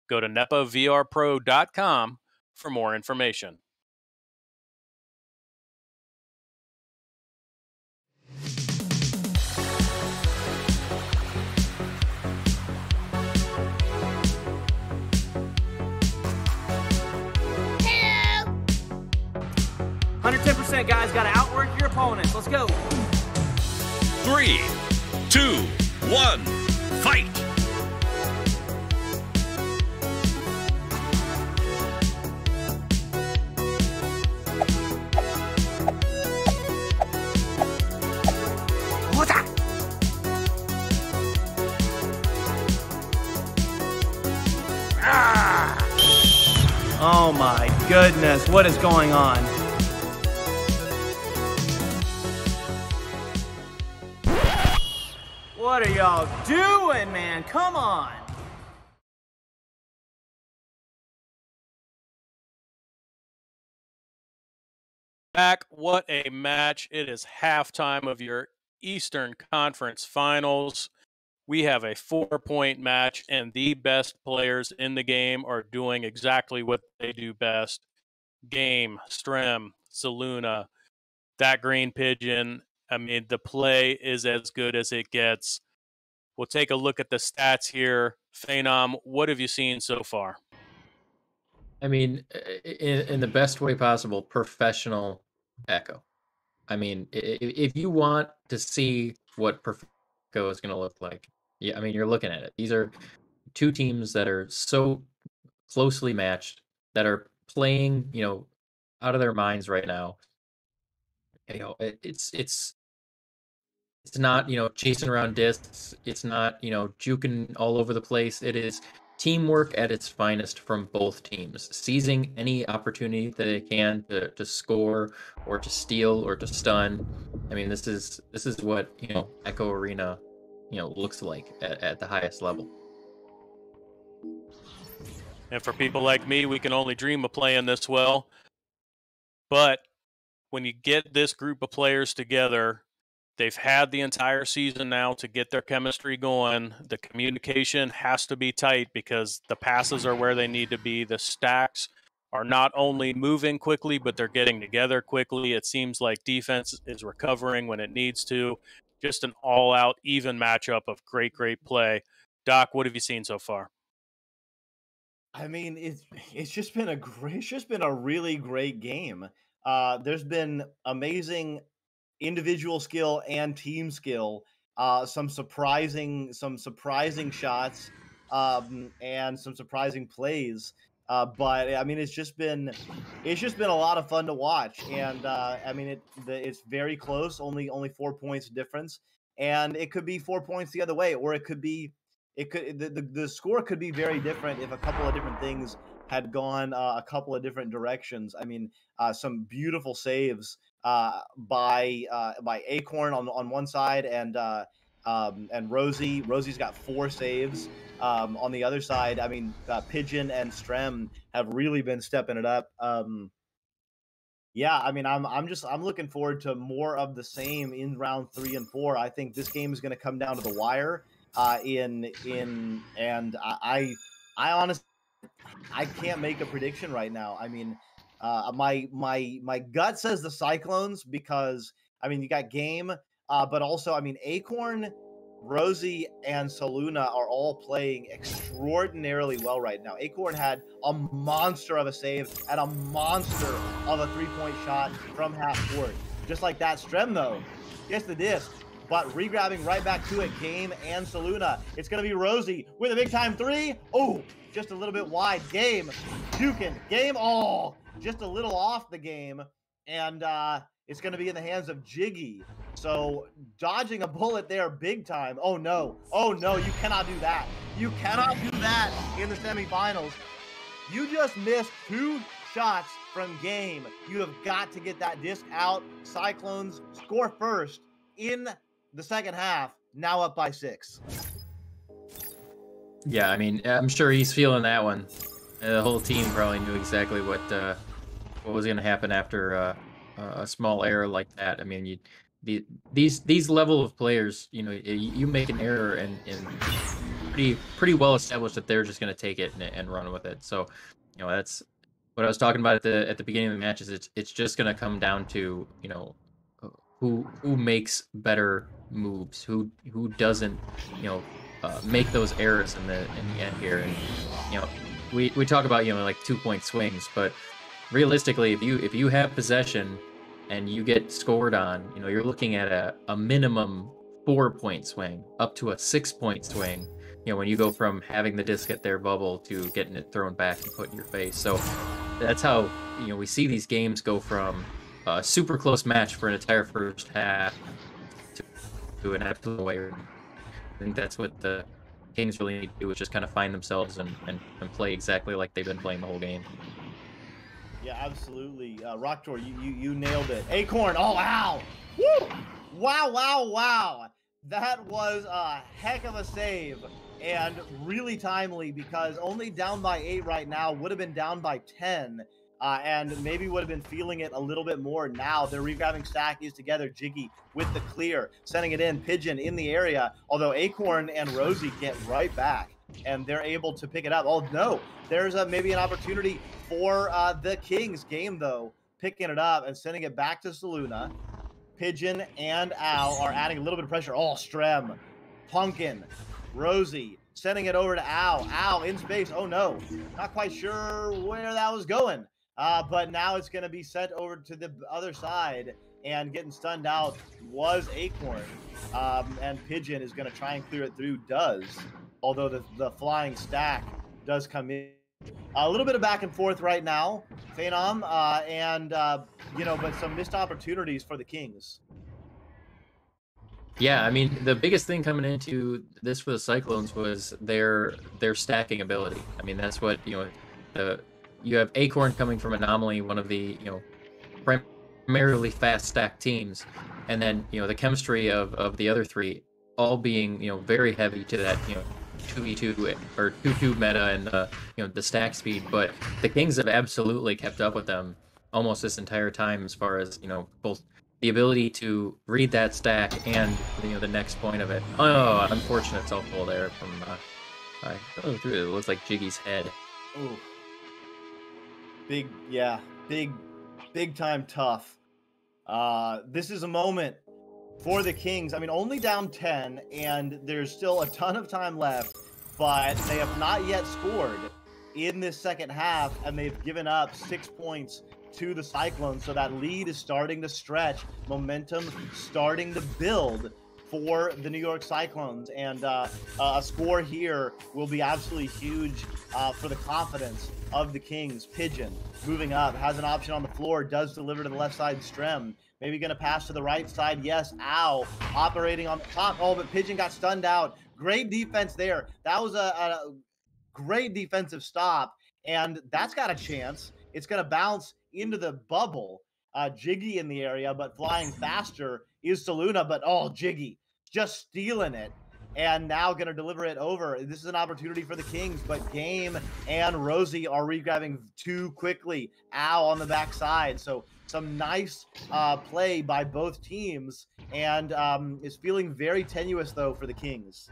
Go to nepavrpro.com for more information. Hundred ten percent, guys. Got to outwork your opponents. Let's go. Three, two, one, fight! Ah. Oh my goodness, what is going on? What are y'all doing, man? Come on. Back, what a match. It is halftime of your Eastern Conference Finals. We have a four point match, and the best players in the game are doing exactly what they do best game, Strem, Saluna, that green pigeon. I mean, the play is as good as it gets. We'll take a look at the stats here. Phenom, what have you seen so far? I mean, in, in the best way possible, professional Echo. I mean, if you want to see what Perfecto is going to look like, yeah, I mean, you're looking at it. These are two teams that are so closely matched that are playing, you know, out of their minds right now. You know, it, it's it's it's not, you know, chasing around discs. It's not, you know, juking all over the place. It is teamwork at its finest from both teams, seizing any opportunity that they can to, to score or to steal or to stun. I mean, this is this is what you know Echo Arena, you know, looks like at, at the highest level. And for people like me, we can only dream of playing this well. But when you get this group of players together, they've had the entire season now to get their chemistry going. The communication has to be tight because the passes are where they need to be. The stacks are not only moving quickly, but they're getting together quickly. It seems like defense is recovering when it needs to. Just an all out, even matchup of great, great play. Doc, what have you seen so far? I mean, it's it's just been a great, it's just been a really great game. Uh, there's been amazing individual skill and team skill. Uh, some surprising, some surprising shots, um, and some surprising plays. Uh, but I mean, it's just been, it's just been a lot of fun to watch. And uh, I mean, it the, it's very close, only only four points difference, and it could be four points the other way, or it could be, it could the, the, the score could be very different if a couple of different things had gone uh, a couple of different directions. I mean, uh, some beautiful saves uh, by uh, by Acorn on on one side and uh, um, and Rosie. Rosie's got four saves. Um, on the other side, I mean, uh, Pigeon and Strem have really been stepping it up. Um, yeah, I mean, I'm I'm just I'm looking forward to more of the same in round three and four. I think this game is going to come down to the wire. Uh, in in and I I honestly I can't make a prediction right now. I mean, uh, my my my gut says the Cyclones because I mean you got game, uh, but also I mean Acorn, Rosie, and Saluna are all playing extraordinarily well right now. Acorn had a monster of a save and a monster of a three point shot from half court. Just like that, Strem though gets the disc. But regrabbing right back to it, Game and Saluna. It's going to be Rosie with a big time three. Oh, just a little bit wide. Game, Dukin, Game, all. Oh, just a little off the game, and uh, it's going to be in the hands of Jiggy. So dodging a bullet there big time. Oh no. Oh no, you cannot do that. You cannot do that in the semifinals. You just missed two shots from game. You have got to get that disc out. Cyclones score first in the second half, now up by six. Yeah, I mean, I'm sure he's feeling that one. The whole team probably knew exactly what uh, what was going to happen after uh, a small error like that. I mean, you the, these these level of players, you know, you make an error and, and pretty pretty well established that they're just going to take it and, and run with it. So, you know, that's what I was talking about at the at the beginning of the matches. It's it's just going to come down to you know who who makes better moves, who who doesn't, you know, uh, make those errors in the in the end here. And you know, we we talk about you know like two point swings, but realistically, if you if you have possession and you get scored on, you know, you're looking at a, a minimum four point swing up to a six point swing. You know, when you go from having the disc at their bubble to getting it thrown back and put in your face. So that's how you know we see these games go from a super close match for an entire first half to, to an absolute way. I think that's what the Kings really need to do is just kind of find themselves and, and, and play exactly like they've been playing the whole game. Yeah, absolutely. Uh, Rocktor, you, you you nailed it. Acorn, oh wow. Woo! Wow, wow, wow. That was a heck of a save and really timely because only down by eight right now would have been down by 10 uh, and maybe would have been feeling it a little bit more now. They're regrabbing Stackies together, Jiggy with the clear, sending it in, Pigeon in the area, although Acorn and Rosie get right back and they're able to pick it up. Oh no, there's a, maybe an opportunity for uh, the Kings game though, picking it up and sending it back to Saluna. Pigeon and Al are adding a little bit of pressure. Oh, Strem, Pumpkin, Rosie sending it over to Al. Al in space. Oh no, not quite sure where that was going. Uh, but now it's going to be sent over to the other side and getting stunned out was Acorn. Um, and Pigeon is going to try and clear it through, does. Although the, the flying stack does come in. A little bit of back and forth right now, Phenom, uh, and uh, you know, but some missed opportunities for the Kings. Yeah, I mean the biggest thing coming into this for the Cyclones was their their stacking ability. I mean that's what you know the you have Acorn coming from Anomaly, one of the you know primarily fast stack teams, and then you know the chemistry of of the other three all being you know very heavy to that you know two v two or two two meta and the you know the stack speed. But the Kings have absolutely kept up with them almost this entire time as far as you know both the ability to read that stack and you know the next point of it. Oh, unfortunate self pull there from uh, I oh, through it. looks like Jiggy's head. Ooh. Big, yeah, big, big time tough. Uh, this is a moment for the Kings. I mean, only down 10, and there's still a ton of time left, but they have not yet scored in this second half, and they've given up six points to the Cyclones. So that lead is starting to stretch, momentum starting to build for the New York Cyclones. And uh, a score here will be absolutely huge uh, for the confidence of the Kings. Pigeon moving up, has an option on the floor, does deliver to the left side. Strem maybe going to pass to the right side. Yes, Ow operating on the top. Oh, but Pigeon got stunned out. Great defense there. That was a, a great defensive stop. And that's got a chance. It's going to bounce into the bubble. Uh, Jiggy in the area, but flying faster is Saluna. But oh, Jiggy just stealing it and now going to deliver it over. This is an opportunity for the Kings, but Game and Rosie are regrabbing too quickly. Ow on the backside. So some nice uh, play by both teams, and um, is feeling very tenuous though for the Kings.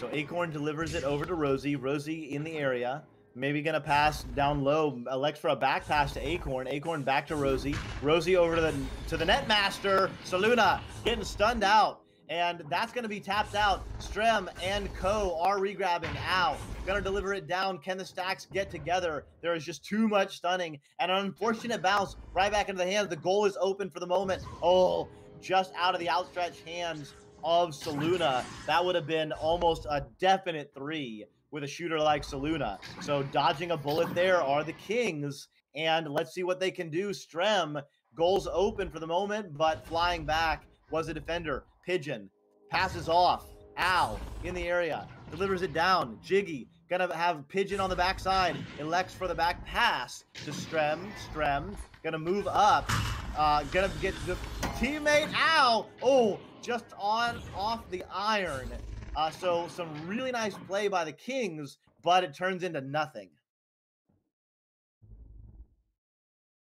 So Acorn delivers it over to Rosie. Rosie in the area. Maybe gonna pass down low. Elects for a back pass to Acorn. Acorn back to Rosie. Rosie over to the to the net master. Saluna getting stunned out. And that's to be tapped out. Strem and Co are regrabbing out. Gonna deliver it down. Can the stacks get together? There is just too much stunning. And an unfortunate bounce right back into the hands. The goal is open for the moment. Oh, just out of the outstretched hands of Saluna. That would have been almost a definite three with a shooter like Saluna. So dodging a bullet there are the Kings. And let's see what they can do. Strem, goals open for the moment, but flying back was a defender. Pigeon passes off. Al in the area delivers it down. Jiggy gonna have Pigeon on the backside. Elects for the back pass to Strem. Strem gonna move up. Uh, gonna get the teammate Al. Oh, just on off the iron. Uh, so some really nice play by the Kings, but it turns into nothing.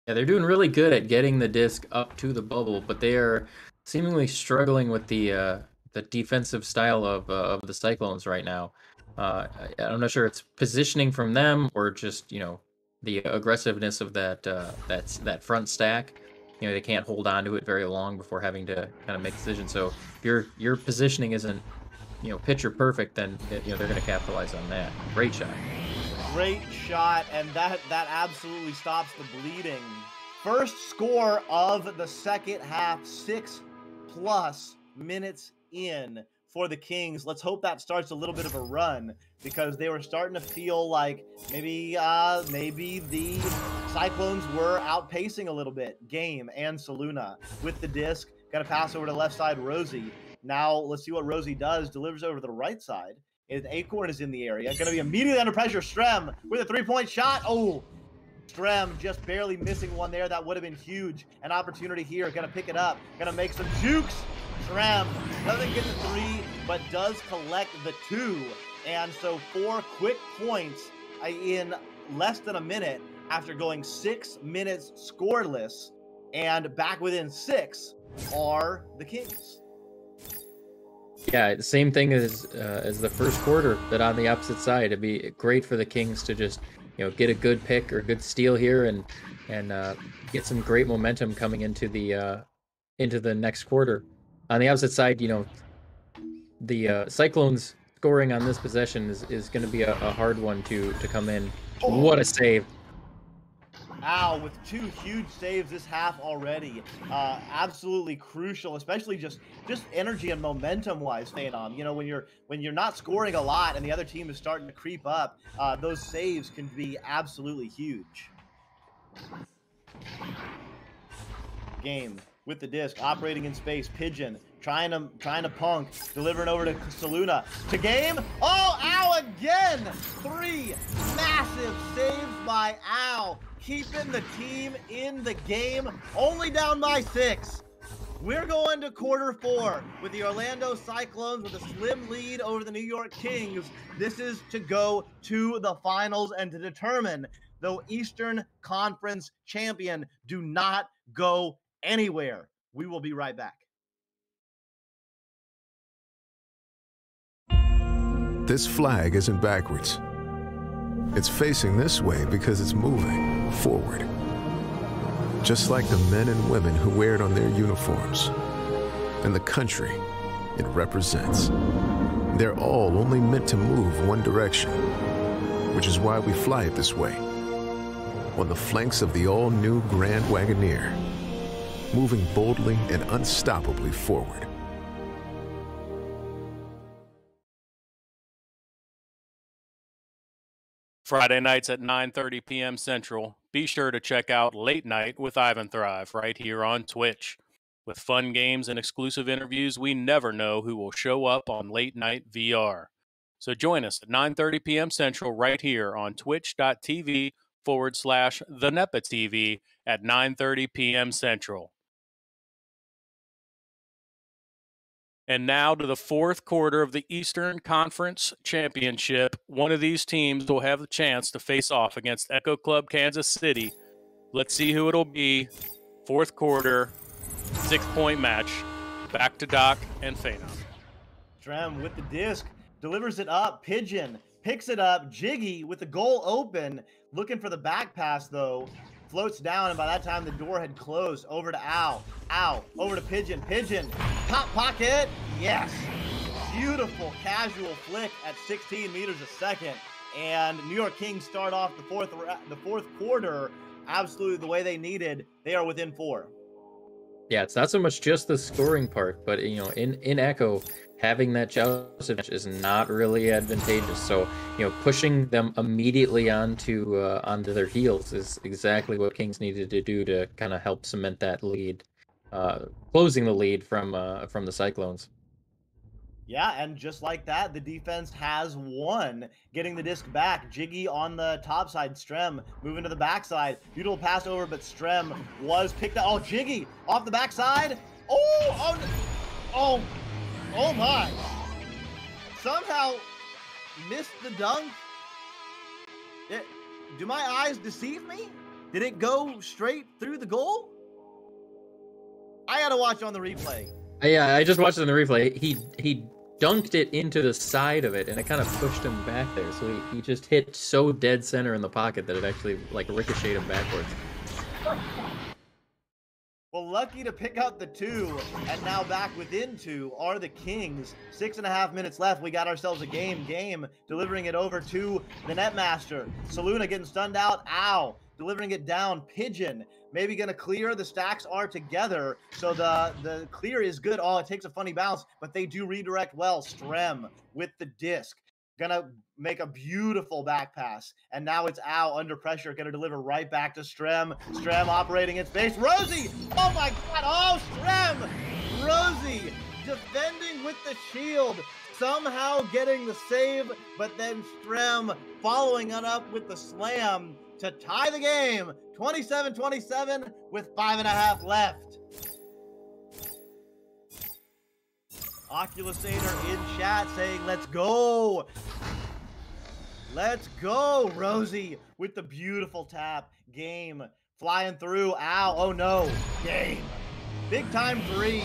Yeah, they're doing really good at getting the disc up to the bubble, but they are seemingly struggling with the uh, the defensive style of uh, of the Cyclones right now. Uh, I'm not sure it's positioning from them or just you know the aggressiveness of that uh, that that front stack. You know they can't hold on to it very long before having to kind of make decisions. So if your your positioning isn't you know picture perfect, then you know they're going to capitalize on that. Great shot. Great shot, and that that absolutely stops the bleeding. First score of the second half, six plus minutes in for the Kings. Let's hope that starts a little bit of a run because they were starting to feel like maybe uh maybe the Cyclones were outpacing a little bit. Game and Saluna with the disc. Got to pass over to left side Rosie. Now let's see what Rosie does. Delivers over to the right side. And Acorn is in the area. Going to be immediately under pressure. Strem with a three-point shot. Oh, Strem just barely missing one there. That would have been huge. An opportunity here. Going to pick it up. Going to make some jukes. Strem doesn't get the three, but does collect the two. And so four quick points uh, in less than a minute after going six minutes scoreless. And back within six are the Kings. Yeah, the same thing as uh, as the first quarter, but on the opposite side, it'd be great for the Kings to just you know get a good pick or good steal here and and uh, get some great momentum coming into the uh, into the next quarter. On the opposite side, you know, the uh, Cyclones scoring on this possession is, is going to be a, a, hard one to to come in. Oh. What a save! Wow, with two huge saves this half already. Uh, absolutely crucial, especially just just energy and momentum wise, Phenom. You know, when you're when you're not scoring a lot and the other team is starting to creep up, uh, those saves can be absolutely huge. Game with the disc, operating in space, Pigeon trying to trying to punk, delivering over to Saluna. To game. Oh, Al again! Three massive saves by Al, keeping the team in the game. Only down by six. We're going to quarter four with the Orlando Cyclones with a slim lead over the New York Kings. This is to go to the finals and to determine the Eastern Conference champion. Do not go anywhere. We will be right back. This flag isn't backwards. It's facing this way because it's moving forward. Just like the men and women who wear it on their uniforms. And the country it represents. They're all only meant to move one direction, which is why we fly it this way. On the flanks of the all-new Grand Wagoneer, moving boldly and unstoppably forward. Friday nights at 9:30 p.m. Central. Be sure to check out Late Night with Ivan Thrive right here on Twitch. With fun games and exclusive interviews, we never know who will show up on Late Night VR. So join us at 9:30 p.m. Central right here on twitch.tv forward slash the NEPA TV at 9:30 p.m. Central. And now to the fourth quarter of the Eastern Conference Championship. One of these teams will have the chance to face off against Echo Club Kansas City. Let's see who it'll be. Fourth quarter, six point match. Back to Doc and Phenom. Strem with the disc, delivers it up. Pigeon picks it up. Jiggy with the goal open, looking for the back pass though. Floats down, and by that time the door had closed. Over to Al. Al. Over to Pigeon. Pigeon. Top pocket. Yes. Beautiful casual flick at 16 meters a second. And New York Kings start off the fourth the fourth quarter absolutely the way they needed. They are within four. Yeah, it's not so much just the scoring part, but you know, in in Echo, having that jousting match is not really advantageous. So you know, pushing them immediately onto uh, onto their heels is exactly what Kings needed to do to kind of help cement that lead, uh, closing the lead from uh, from the Cyclones. Yeah, and just like that, the defense has won, getting the disc back. Jiggy on the top side, Strem moving to the backside. Beautiful pass over, but Strem was picked up. Oh, Jiggy off the backside. Oh, oh, oh, oh my. Somehow missed the dunk. It, do my eyes deceive me? Did it go straight through the goal? I gotta watch on the replay. Uh, Yeah, I just watched it in the replay. He he dunked it into the side of it, and it kind of pushed him back there. So he, he just hit so dead center in the pocket that it actually like ricocheted him backwards. Well, lucky to pick out the two, and now back within two are the Kings. Six and a half minutes left. We got ourselves a game. Game delivering it over to the Netmaster. Saluna getting stunned out. Ow. Delivering it down. Pigeon maybe going to clear. The stacks are together, so the the clear is good. Oh, it takes a funny bounce, but they do redirect well. Strem with the disc. Gonna make a beautiful back pass. And now it's Al under pressure. Gonna deliver right back to Strem. Strem operating in space. Rosie! Oh my god! Oh, Strem! Rosie defending with the shield. Somehow getting the save, but then Strem following it up with the slam to tie the game 27 27 with five and a half left. Oculusator in chat saying, let's go. Let's go, Rosie, with the beautiful tap. Game flying through. Ow. Oh no. Game. Big time three.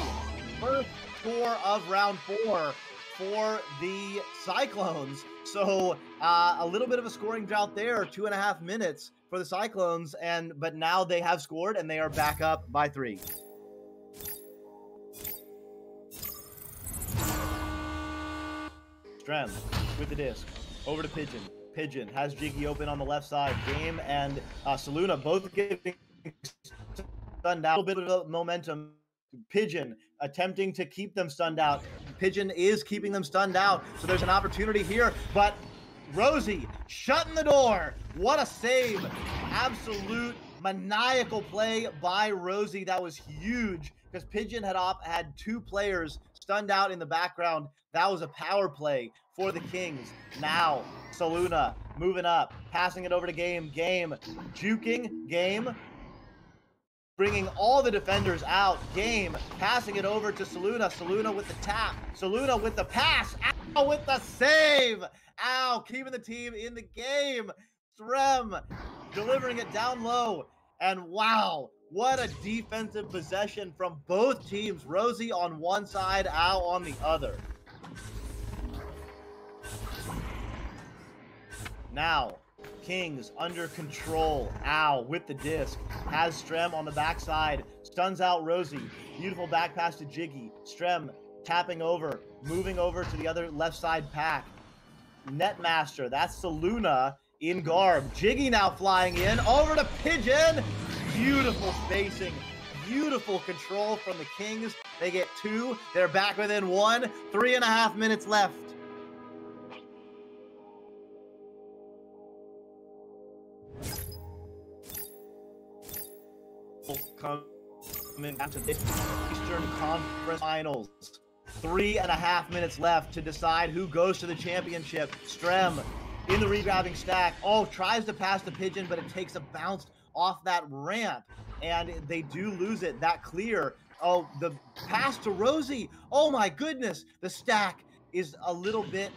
First score of round four for the Cyclones. So uh, a little bit of a scoring drought there. Two and a half minutes for the Cyclones, and but now they have scored and they are back up by three. Strem with the disc. Over to Pigeon. Pigeon has Jiggy open on the left side. Game and uh, Saluna both out. A little bit of momentum. Pigeon attempting to keep them stunned out. Pigeon is keeping them stunned out. So there's an opportunity here. But Rosie shutting the door. What a save. Absolute maniacal play by Rosie. That was huge because Pigeon had op- had two players stunned out in the background. That was a power play for the Kings. Now, Saluna moving up, passing it over to Game. Game juking. Game bringing all the defenders out. Game passing it over to Saluna. Saluna with the tap. Saluna with the pass. Ow with the save. Ow, keeping the team in the game. Strem delivering it down low. And wow, what a defensive possession from both teams. Rosie on one side, Ow on the other. Now, Kings under control. Ow with the disc. Has Strem on the backside. Stuns out Rosie. Beautiful back pass to Jiggy. Strem tapping over. Moving over to the other left side pack. Netmaster. That's Saluna in garb. Jiggy now flying in. Over to Pigeon. Beautiful spacing. Beautiful control from the Kings. They get two. They're back within one. Three and a half minutes left. Coming back to the Eastern Conference Finals. Three and a half minutes left to decide who goes to the championship. Strem in the regrabbing stack. Oh, tries to pass the pigeon, but it takes a bounce off that ramp. And they do lose it. That clear. Oh, the pass to Rosie. Oh my goodness. The stack is a little bit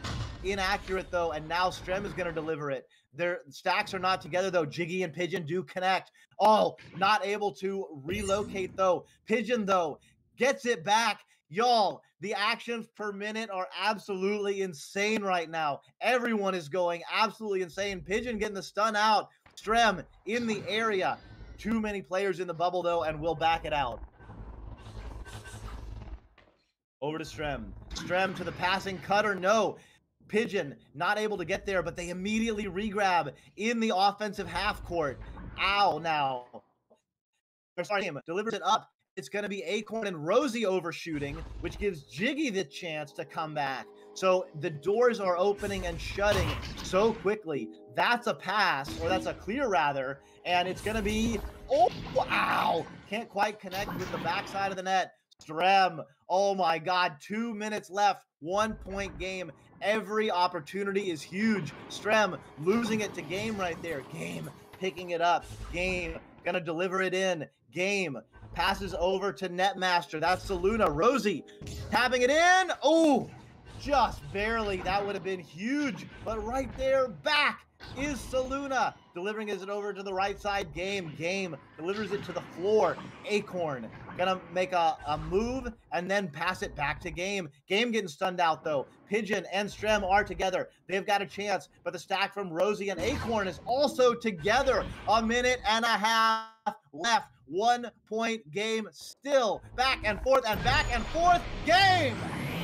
inaccurate though, and now Strem is going to deliver it. Their stacks are not together though. Jiggy and Pigeon do connect. Oh, not able to relocate though. Pigeon though gets it back. Y'all, the actions per minute are absolutely insane right now. Everyone is going absolutely insane. Pigeon getting the stun out. Strem in the area. Too many players in the bubble though, and we'll back it out. Over to Strem. Strem to the passing cutter. No. Pigeon not able to get there, but they immediately regrab in the offensive half court. Ow now. Sorry, delivers it up. It's going to be Acorn and Rosie overshooting, which gives Jiggy the chance to come back. So the doors are opening and shutting so quickly. That's a pass, or that's a clear rather, and it's going to be oh wow! Can't quite connect with the backside of the net. Strem, oh my God! Two minutes left, one point game. Every opportunity is huge. Strem losing it to Game right there. Game picking it up. Game gonna deliver it in. Game passes over to Netmaster. That's Saluna. Rosie tapping it in. Oh, just barely. That would have been huge. But right there, back is Saluna. Delivering it over to the right side. Game. Game delivers it to the floor. Acorn gonna make a, a move and then pass it back to Game. Game getting stunned out though. Pigeon and Strem are together. They've got a chance, but the stack from Rosie and Acorn is also together. A minute and a half left. One point game still. Back and forth and back and forth. Game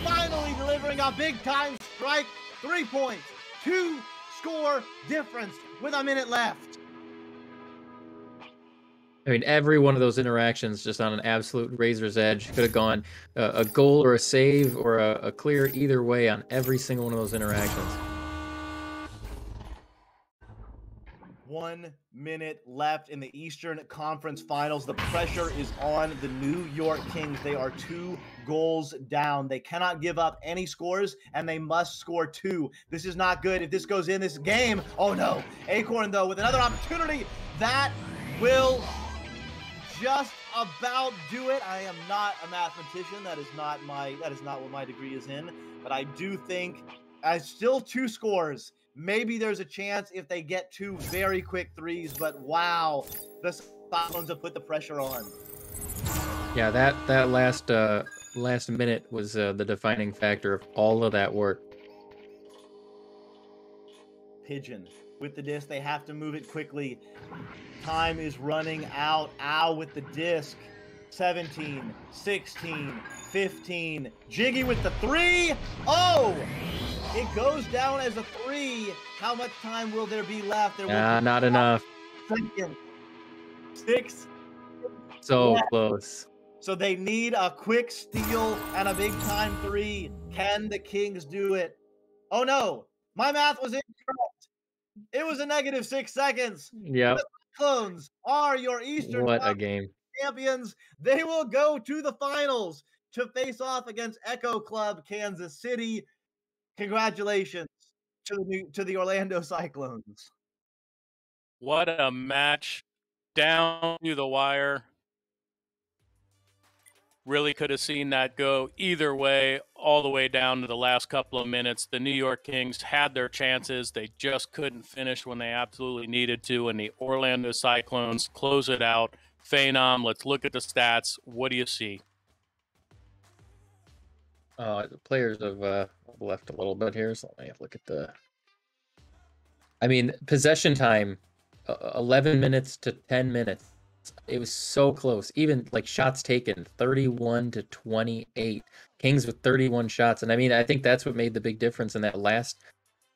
finally delivering a big time strike. Three points. Two score difference with a minute left. I mean, every one of those interactions just on an absolute razor's edge. Could have gone uh, a goal or a save or a, a clear either way on every single one of those interactions. One minute left in the Eastern Conference Finals. The pressure is on the New York Kings. They are two goals down. They cannot give up any scores, and they must score two. This is not good. If this goes in this game, oh no. Acorn, though, with another opportunity, that will just about do it. I am not a mathematician. That is not my that is not what my degree is in. But I do think as still two scores. Maybe there's a chance if they get two very quick threes, but wow, the Cyclones have put the pressure on. Yeah, that that last uh last minute was uh, the defining factor of all of that work. Pigeon with the disc. They have to move it quickly. Time is running out. Ow with the disc. 17, 16, 15. Jiggy with the three. Oh! It goes down as a three. How much time will there be left? There will Nah, be not enough. seconds. Six. So Yeah. close. So they need a quick steal and a big time three. Can the Kings do it? Oh no, my math was incorrect. It was a negative six seconds. Yeah. The Cyclones are your Eastern What a game. champions. They will go to the finals to face off against Echo Club Kansas City. Congratulations to the new, to the Orlando Cyclones. What a match down to the wire. Really could have seen that go either way, all the way down to the last couple of minutes. The New York Kings had their chances. They just couldn't finish when they absolutely needed to. And the Orlando Cyclones close it out. Phenom, let's look at the stats. What do you see? Uh, the players have uh, left a little bit here, so let me look at the. I mean, possession time, uh, 11 minutes to 10 minutes. It was so close. Even like shots taken, 31 to 28. Kings with 31 shots. And I mean, I think that's what made the big difference in that last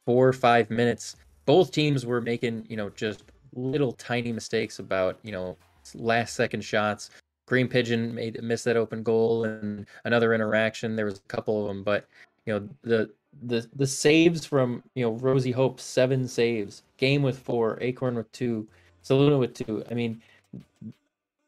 four or five minutes. Both teams were making, you know, just little tiny mistakes about, you know, last second shots. Green Pigeon made missed that open goal and another interaction. There was a couple of them, but you know the the the saves from you know Rosie Hope seven saves, Game with four, Acorn with two, Saluna with two. I mean,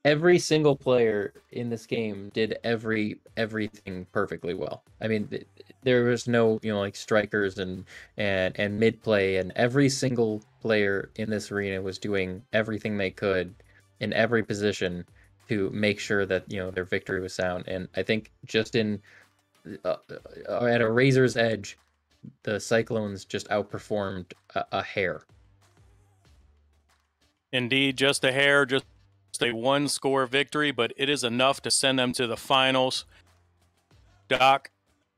every single player in this game did every everything perfectly well. I mean, th- there was no you know like strikers and and and mid play, and every single player in this arena was doing everything they could in every position to make sure that you know their victory was sound. And I think just in uh, uh, at a razor's edge, the Cyclones just outperformed a, a hair. Indeed, just a hair, just a one score victory, but it is enough to send them to the finals. Doc,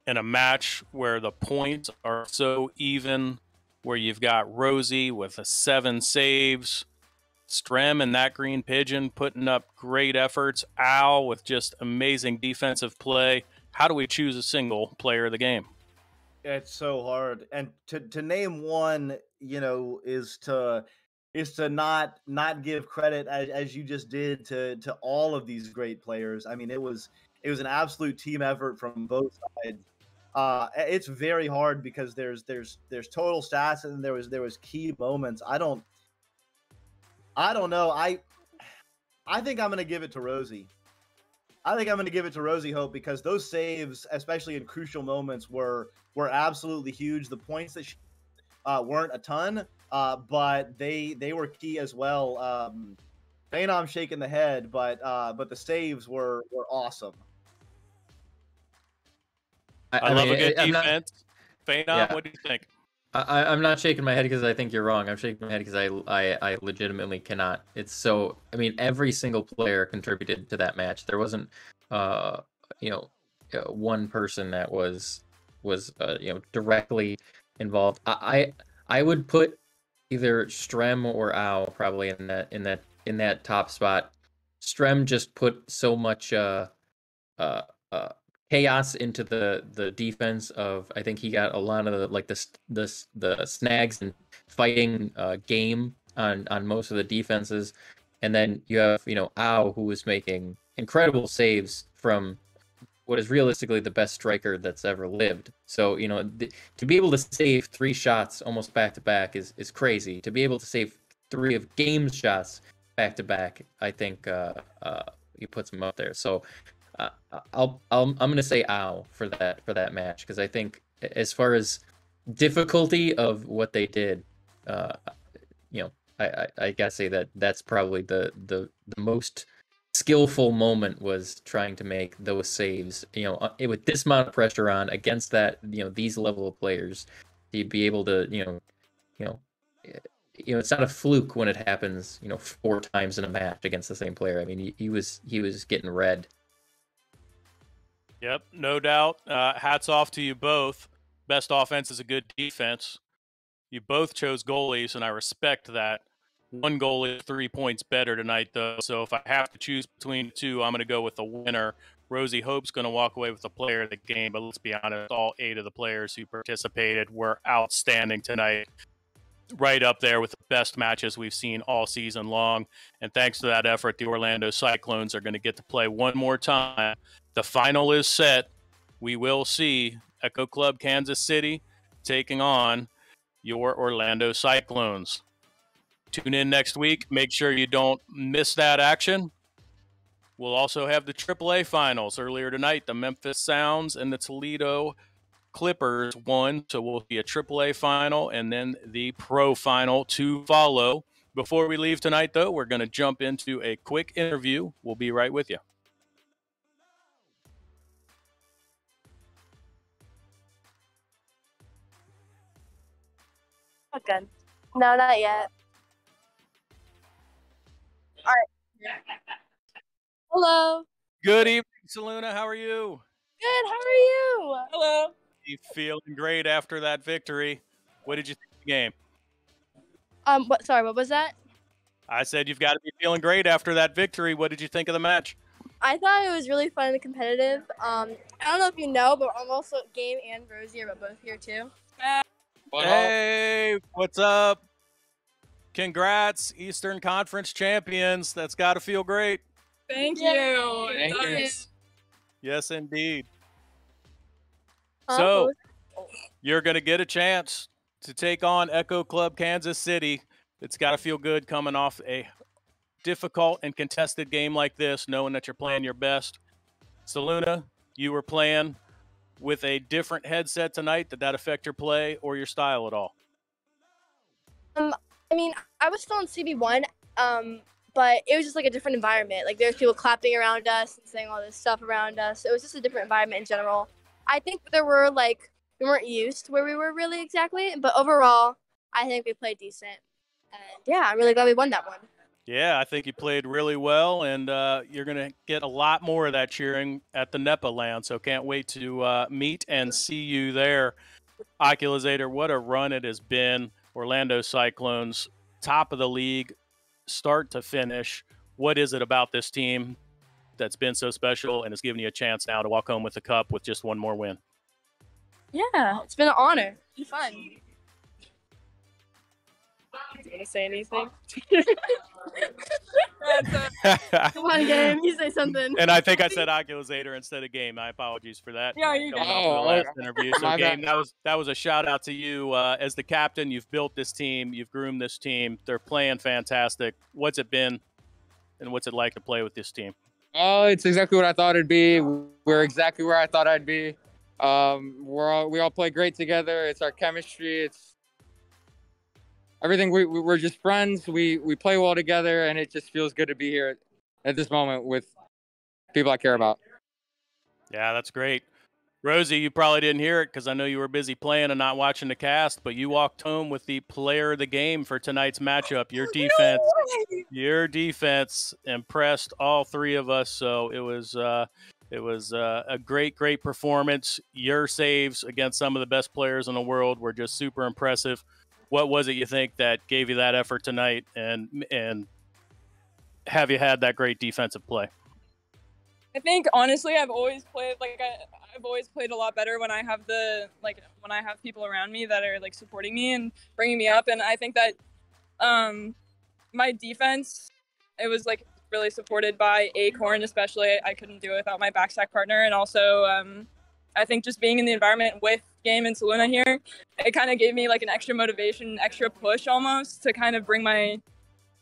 in a match where the points are so even, where you've got Rosie with a seven saves, Strem and that green pigeon putting up great efforts, Al with just amazing defensive play. How do we choose a single player of the game? It's so hard, and to to name one, you know, is to is to not not give credit as, as you just did to to all of these great players. I mean, it was it was an absolute team effort from both sides. Uh, it's very hard because there's there's there's total stats and there was there was key moments. I don't I don't know. I I think I'm gonna give it to Rosie. I think I'm going to give it to Rosie Hope because those saves, especially in crucial moments, were were absolutely huge. The points that she, uh, weren't a ton, uh, but they they were key as well. Um, Phenom shaking the head, but uh, but the saves were were awesome. I, love mean, a good I'm not- defense. Phenom, Yeah. what do you think? I, I- I'm not shaking my head because I think you're wrong. I'm shaking my head because I, I, I legitimately cannot. It's so. I mean, every single player contributed to that match. There wasn't, uh, you know, uh, one person that was was uh, you know directly involved. I, I I would put either Strem or Owl probably in that in that in that top spot. Strem just put so much uh, uh, uh, chaos into the the defense of I think he got a lot of the like the the the snags and fighting uh, game on on most of the defenses, and then you have you know Ao who was making incredible saves from what is realistically the best striker that's ever lived. So you know th- to be able to save three shots almost back to back is is crazy. To be able to save three of games shots back to back, I think uh, uh, he puts him up there. So uh, I'll, I'll I'm gonna say ow for that for that match because I think as far as difficulty of what they did, uh, you know, I, I I gotta say that that's probably the the the most skillful moment was trying to make those saves. You know, uh, with this amount of pressure on against that, you know, these level of players, to be able to you know, you know. eh, You know, it's not a fluke when it happens. You know, four times in a match against the same player. I mean, he, he was he was getting red. Yep, no doubt. Uh, hats off to you both. Best offense is a good defense. You both chose goalies, and I respect that. One goal is three points better tonight, though. So if I have to choose between the two, I'm going to go with the winner. Rosie Hope's going to walk away with the player of the game, but let's be honest, all eight of the players who participated were outstanding tonight. Right up there with the best matches we've seen all season long. And thanks to that effort, the Orlando Cyclones are going to get to play one more time. The final is set. We will see Echo Club Kansas City taking on your Orlando Cyclones. Tune in next week. Make sure you don't miss that action. We'll also have the AAA finals earlier tonight. The Memphis Sounds and the Toledo Clippers won, so we'll see a AAA final and then the Pro final to follow. Before we leave tonight, though, we're going to jump into a quick interview. We'll be right with you. Good. No, not yet. All right. Hello. Good evening, Saluna. How are you? Good. How are you? Hello. You feeling great after that victory? What did you think of the game? Um. What? Sorry. What was that? I said you've got to be feeling great after that victory. What did you think of the match? I thought it was really fun and competitive. Um. I don't know if you know, but I'm also Game and Rosie are both here too. Hey, what's up? Congrats, Eastern Conference champions. That's got to feel great. Thank you. Thank you. Yes, indeed. So, you're going to get a chance to take on Echo Club Kansas City. It's got to feel good coming off a difficult and contested game like this, knowing that you're playing your best. Saluna, you were playing with a different headset tonight. Did that affect your play or your style at all? Um, I mean, I was still in CB1, um, but it was just like a different environment. Like there's people clapping around us and saying all this stuff around us. It was just a different environment in general. I think there were like we weren't used to where we were really exactly, but overall, I think we played decent. And yeah, I'm really glad we won that one. Yeah, I think you played really well, and uh, you're going to get a lot more of that cheering at the NEPA LAN. So can't wait to uh, meet and see you there. Oculusator, what a run it has been. Orlando Cyclones, top of the league, start to finish. What is it about this team that's been so special and has given you a chance now to walk home with the cup with just one more win? Yeah, it's been an honor. It's been fun. Do you want to say anything? Come on, game. You say something. And I think I said Oculusator instead of game. My apologies for that. Yeah, you're Coming good. off of Oh, the last okay. interview. So My game, bad. that was that was a shout out to you uh, as the captain. You've built this team. You've groomed this team. They're playing fantastic. What's it been, and what's it like to play with this team? Oh, it's exactly what I thought it'd be. We're exactly where I thought I'd be. Um, we're all we all play great together. It's our chemistry. It's everything. We we- we're just friends. We we play well together, and it just feels good to be here at this moment with people I care about. Yeah, that's great. Rosie, you probably didn't hear it because I know you were busy playing and not watching the cast, but you walked home with the player of the game for tonight's matchup. Your defense, your defense impressed all three of us. So it was uh, it was uh, a great, great performance. Your saves against some of the best players in the world were just super impressive. What was it you think that gave you that effort tonight, and and have you had that great defensive play? I think honestly, I've always played like I, I've always played a lot better when I have the like when I have people around me that are like supporting me and bringing me up. And I think that um my defense, it was like really supported by Acorn, especially. I couldn't do it without my backstack partner, and also um I think just being in the environment with Game and Saluna here, it kind of gave me like an extra motivation, extra push almost to kind of bring my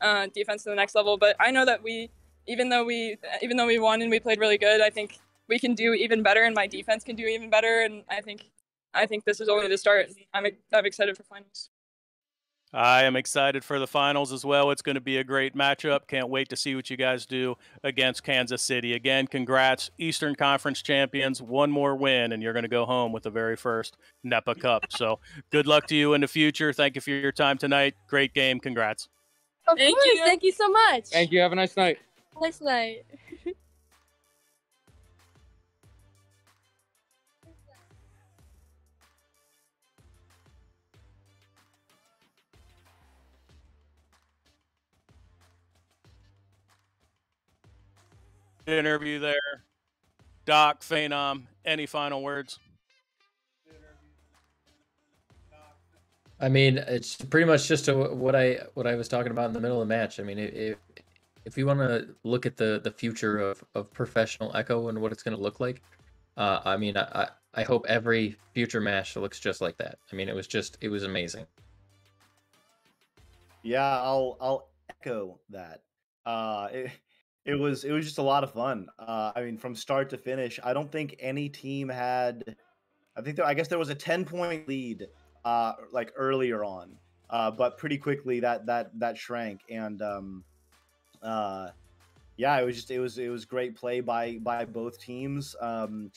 uh, defense to the next level. But I know that we, even though we, even though we won and we played really good, I think we can do even better, and my defense can do even better. And I think, I think this is only the start. I'm, I'm excited for finals. I am excited for the finals as well. It's going to be a great matchup. Can't wait to see what you guys do against Kansas City. Again, congrats, Eastern Conference champions. One more win, and you're going to go home with the very first NEPA Cup. So good luck to you in the future. Thank you for your time tonight. Great game. Congrats. Of course. Thank you so much. Thank you. Have a nice night. Nice night. interview there. Doc, Phenom, any final words? I mean, it's pretty much just a, what I what I was talking about in the middle of the match. I mean, if if you want to look at the the future of of professional Echo and what it's going to look like, uh, I mean, I I hope every future match looks just like that. I mean, it was just it was amazing. Yeah, I'll I'll echo that. Uh, it, it was it was just a lot of fun. Uh, I mean, from start to finish, I don't think any team had. I think there, I guess there was a ten point lead uh, like earlier on, uh, but pretty quickly that that that shrank, and um, uh, yeah, it was just it was it was great play by by both teams, um,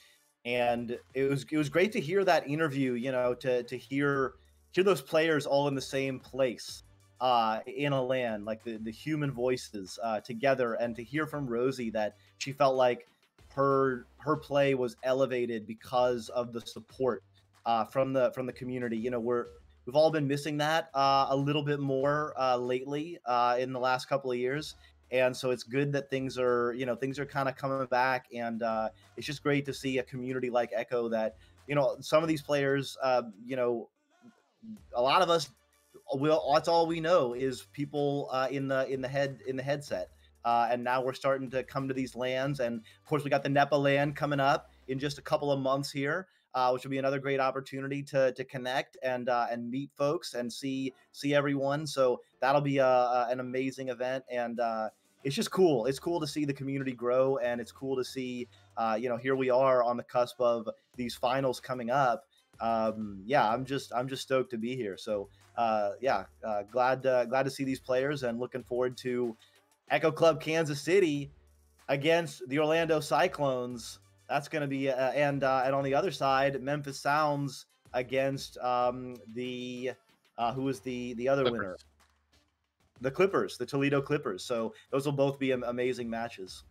and it was it was great to hear that interview. You know, to to hear hear those players all in the same place uh, in a land, like the the human voices uh, together, and to hear from Rosie that she felt like her her play was elevated because of the support uh, from the from the community. You know, we're we've all been missing that uh, a little bit more uh, lately uh, in the last couple of years, and so it's good that things are you know things are kind of coming back, and uh, it's just great to see a community like Echo that you know some of these players, uh, you know, a lot of us. Will that's all we know is people uh, in the in the head in the headset, uh, and now we're starting to come to these lands, and of course we got the NEPA LAN coming up in just a couple of months here uh, which will be another great opportunity to to connect and uh, and meet folks and see see everyone. So that'll be a, a an amazing event, and uh, it's just cool. It's cool to see the community grow, and it's cool to see uh, you know here we are on the cusp of these finals coming up. Um, yeah, I'm just I'm just stoked to be here. So uh, yeah, uh, glad glad to see these players, and looking forward to Echo Club Kansas City against the Orlando Cyclones that's going to be uh, and uh, and on the other side, Memphis Sounds against um, the uh, who is the the other Clippers. winner? The Clippers, the Toledo Clippers. So those will both be amazing matches.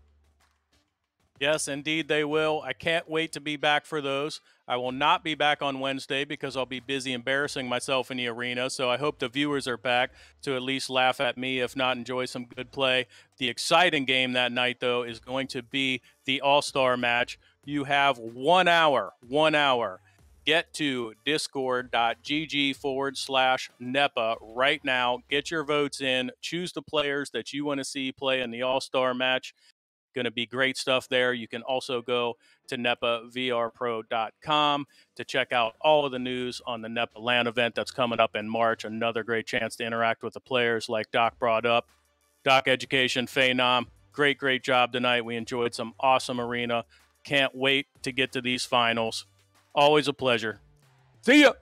Yes, indeed they will. I can't wait to be back for those. I will not be back on Wednesday because I'll be busy embarrassing myself in the arena. So I hope the viewers are back to at least laugh at me, if not enjoy some good play. The exciting game that night, though, is going to be the All Star match. You have one hour, one hour. Get to discord.gg forward slash NEPA right now. Get your votes in. Choose the players that you want to see play in the All Star match. Going to be great stuff there. You can also go to nepavrpro.com to check out all of the news on the NEPA LAN event that's coming up in March. Another great chance to interact with the players, like Doc brought up. Doc Education, Phenom, great, great job tonight. We enjoyed some awesome arena. Can't wait to get to these finals. Always a pleasure. See ya.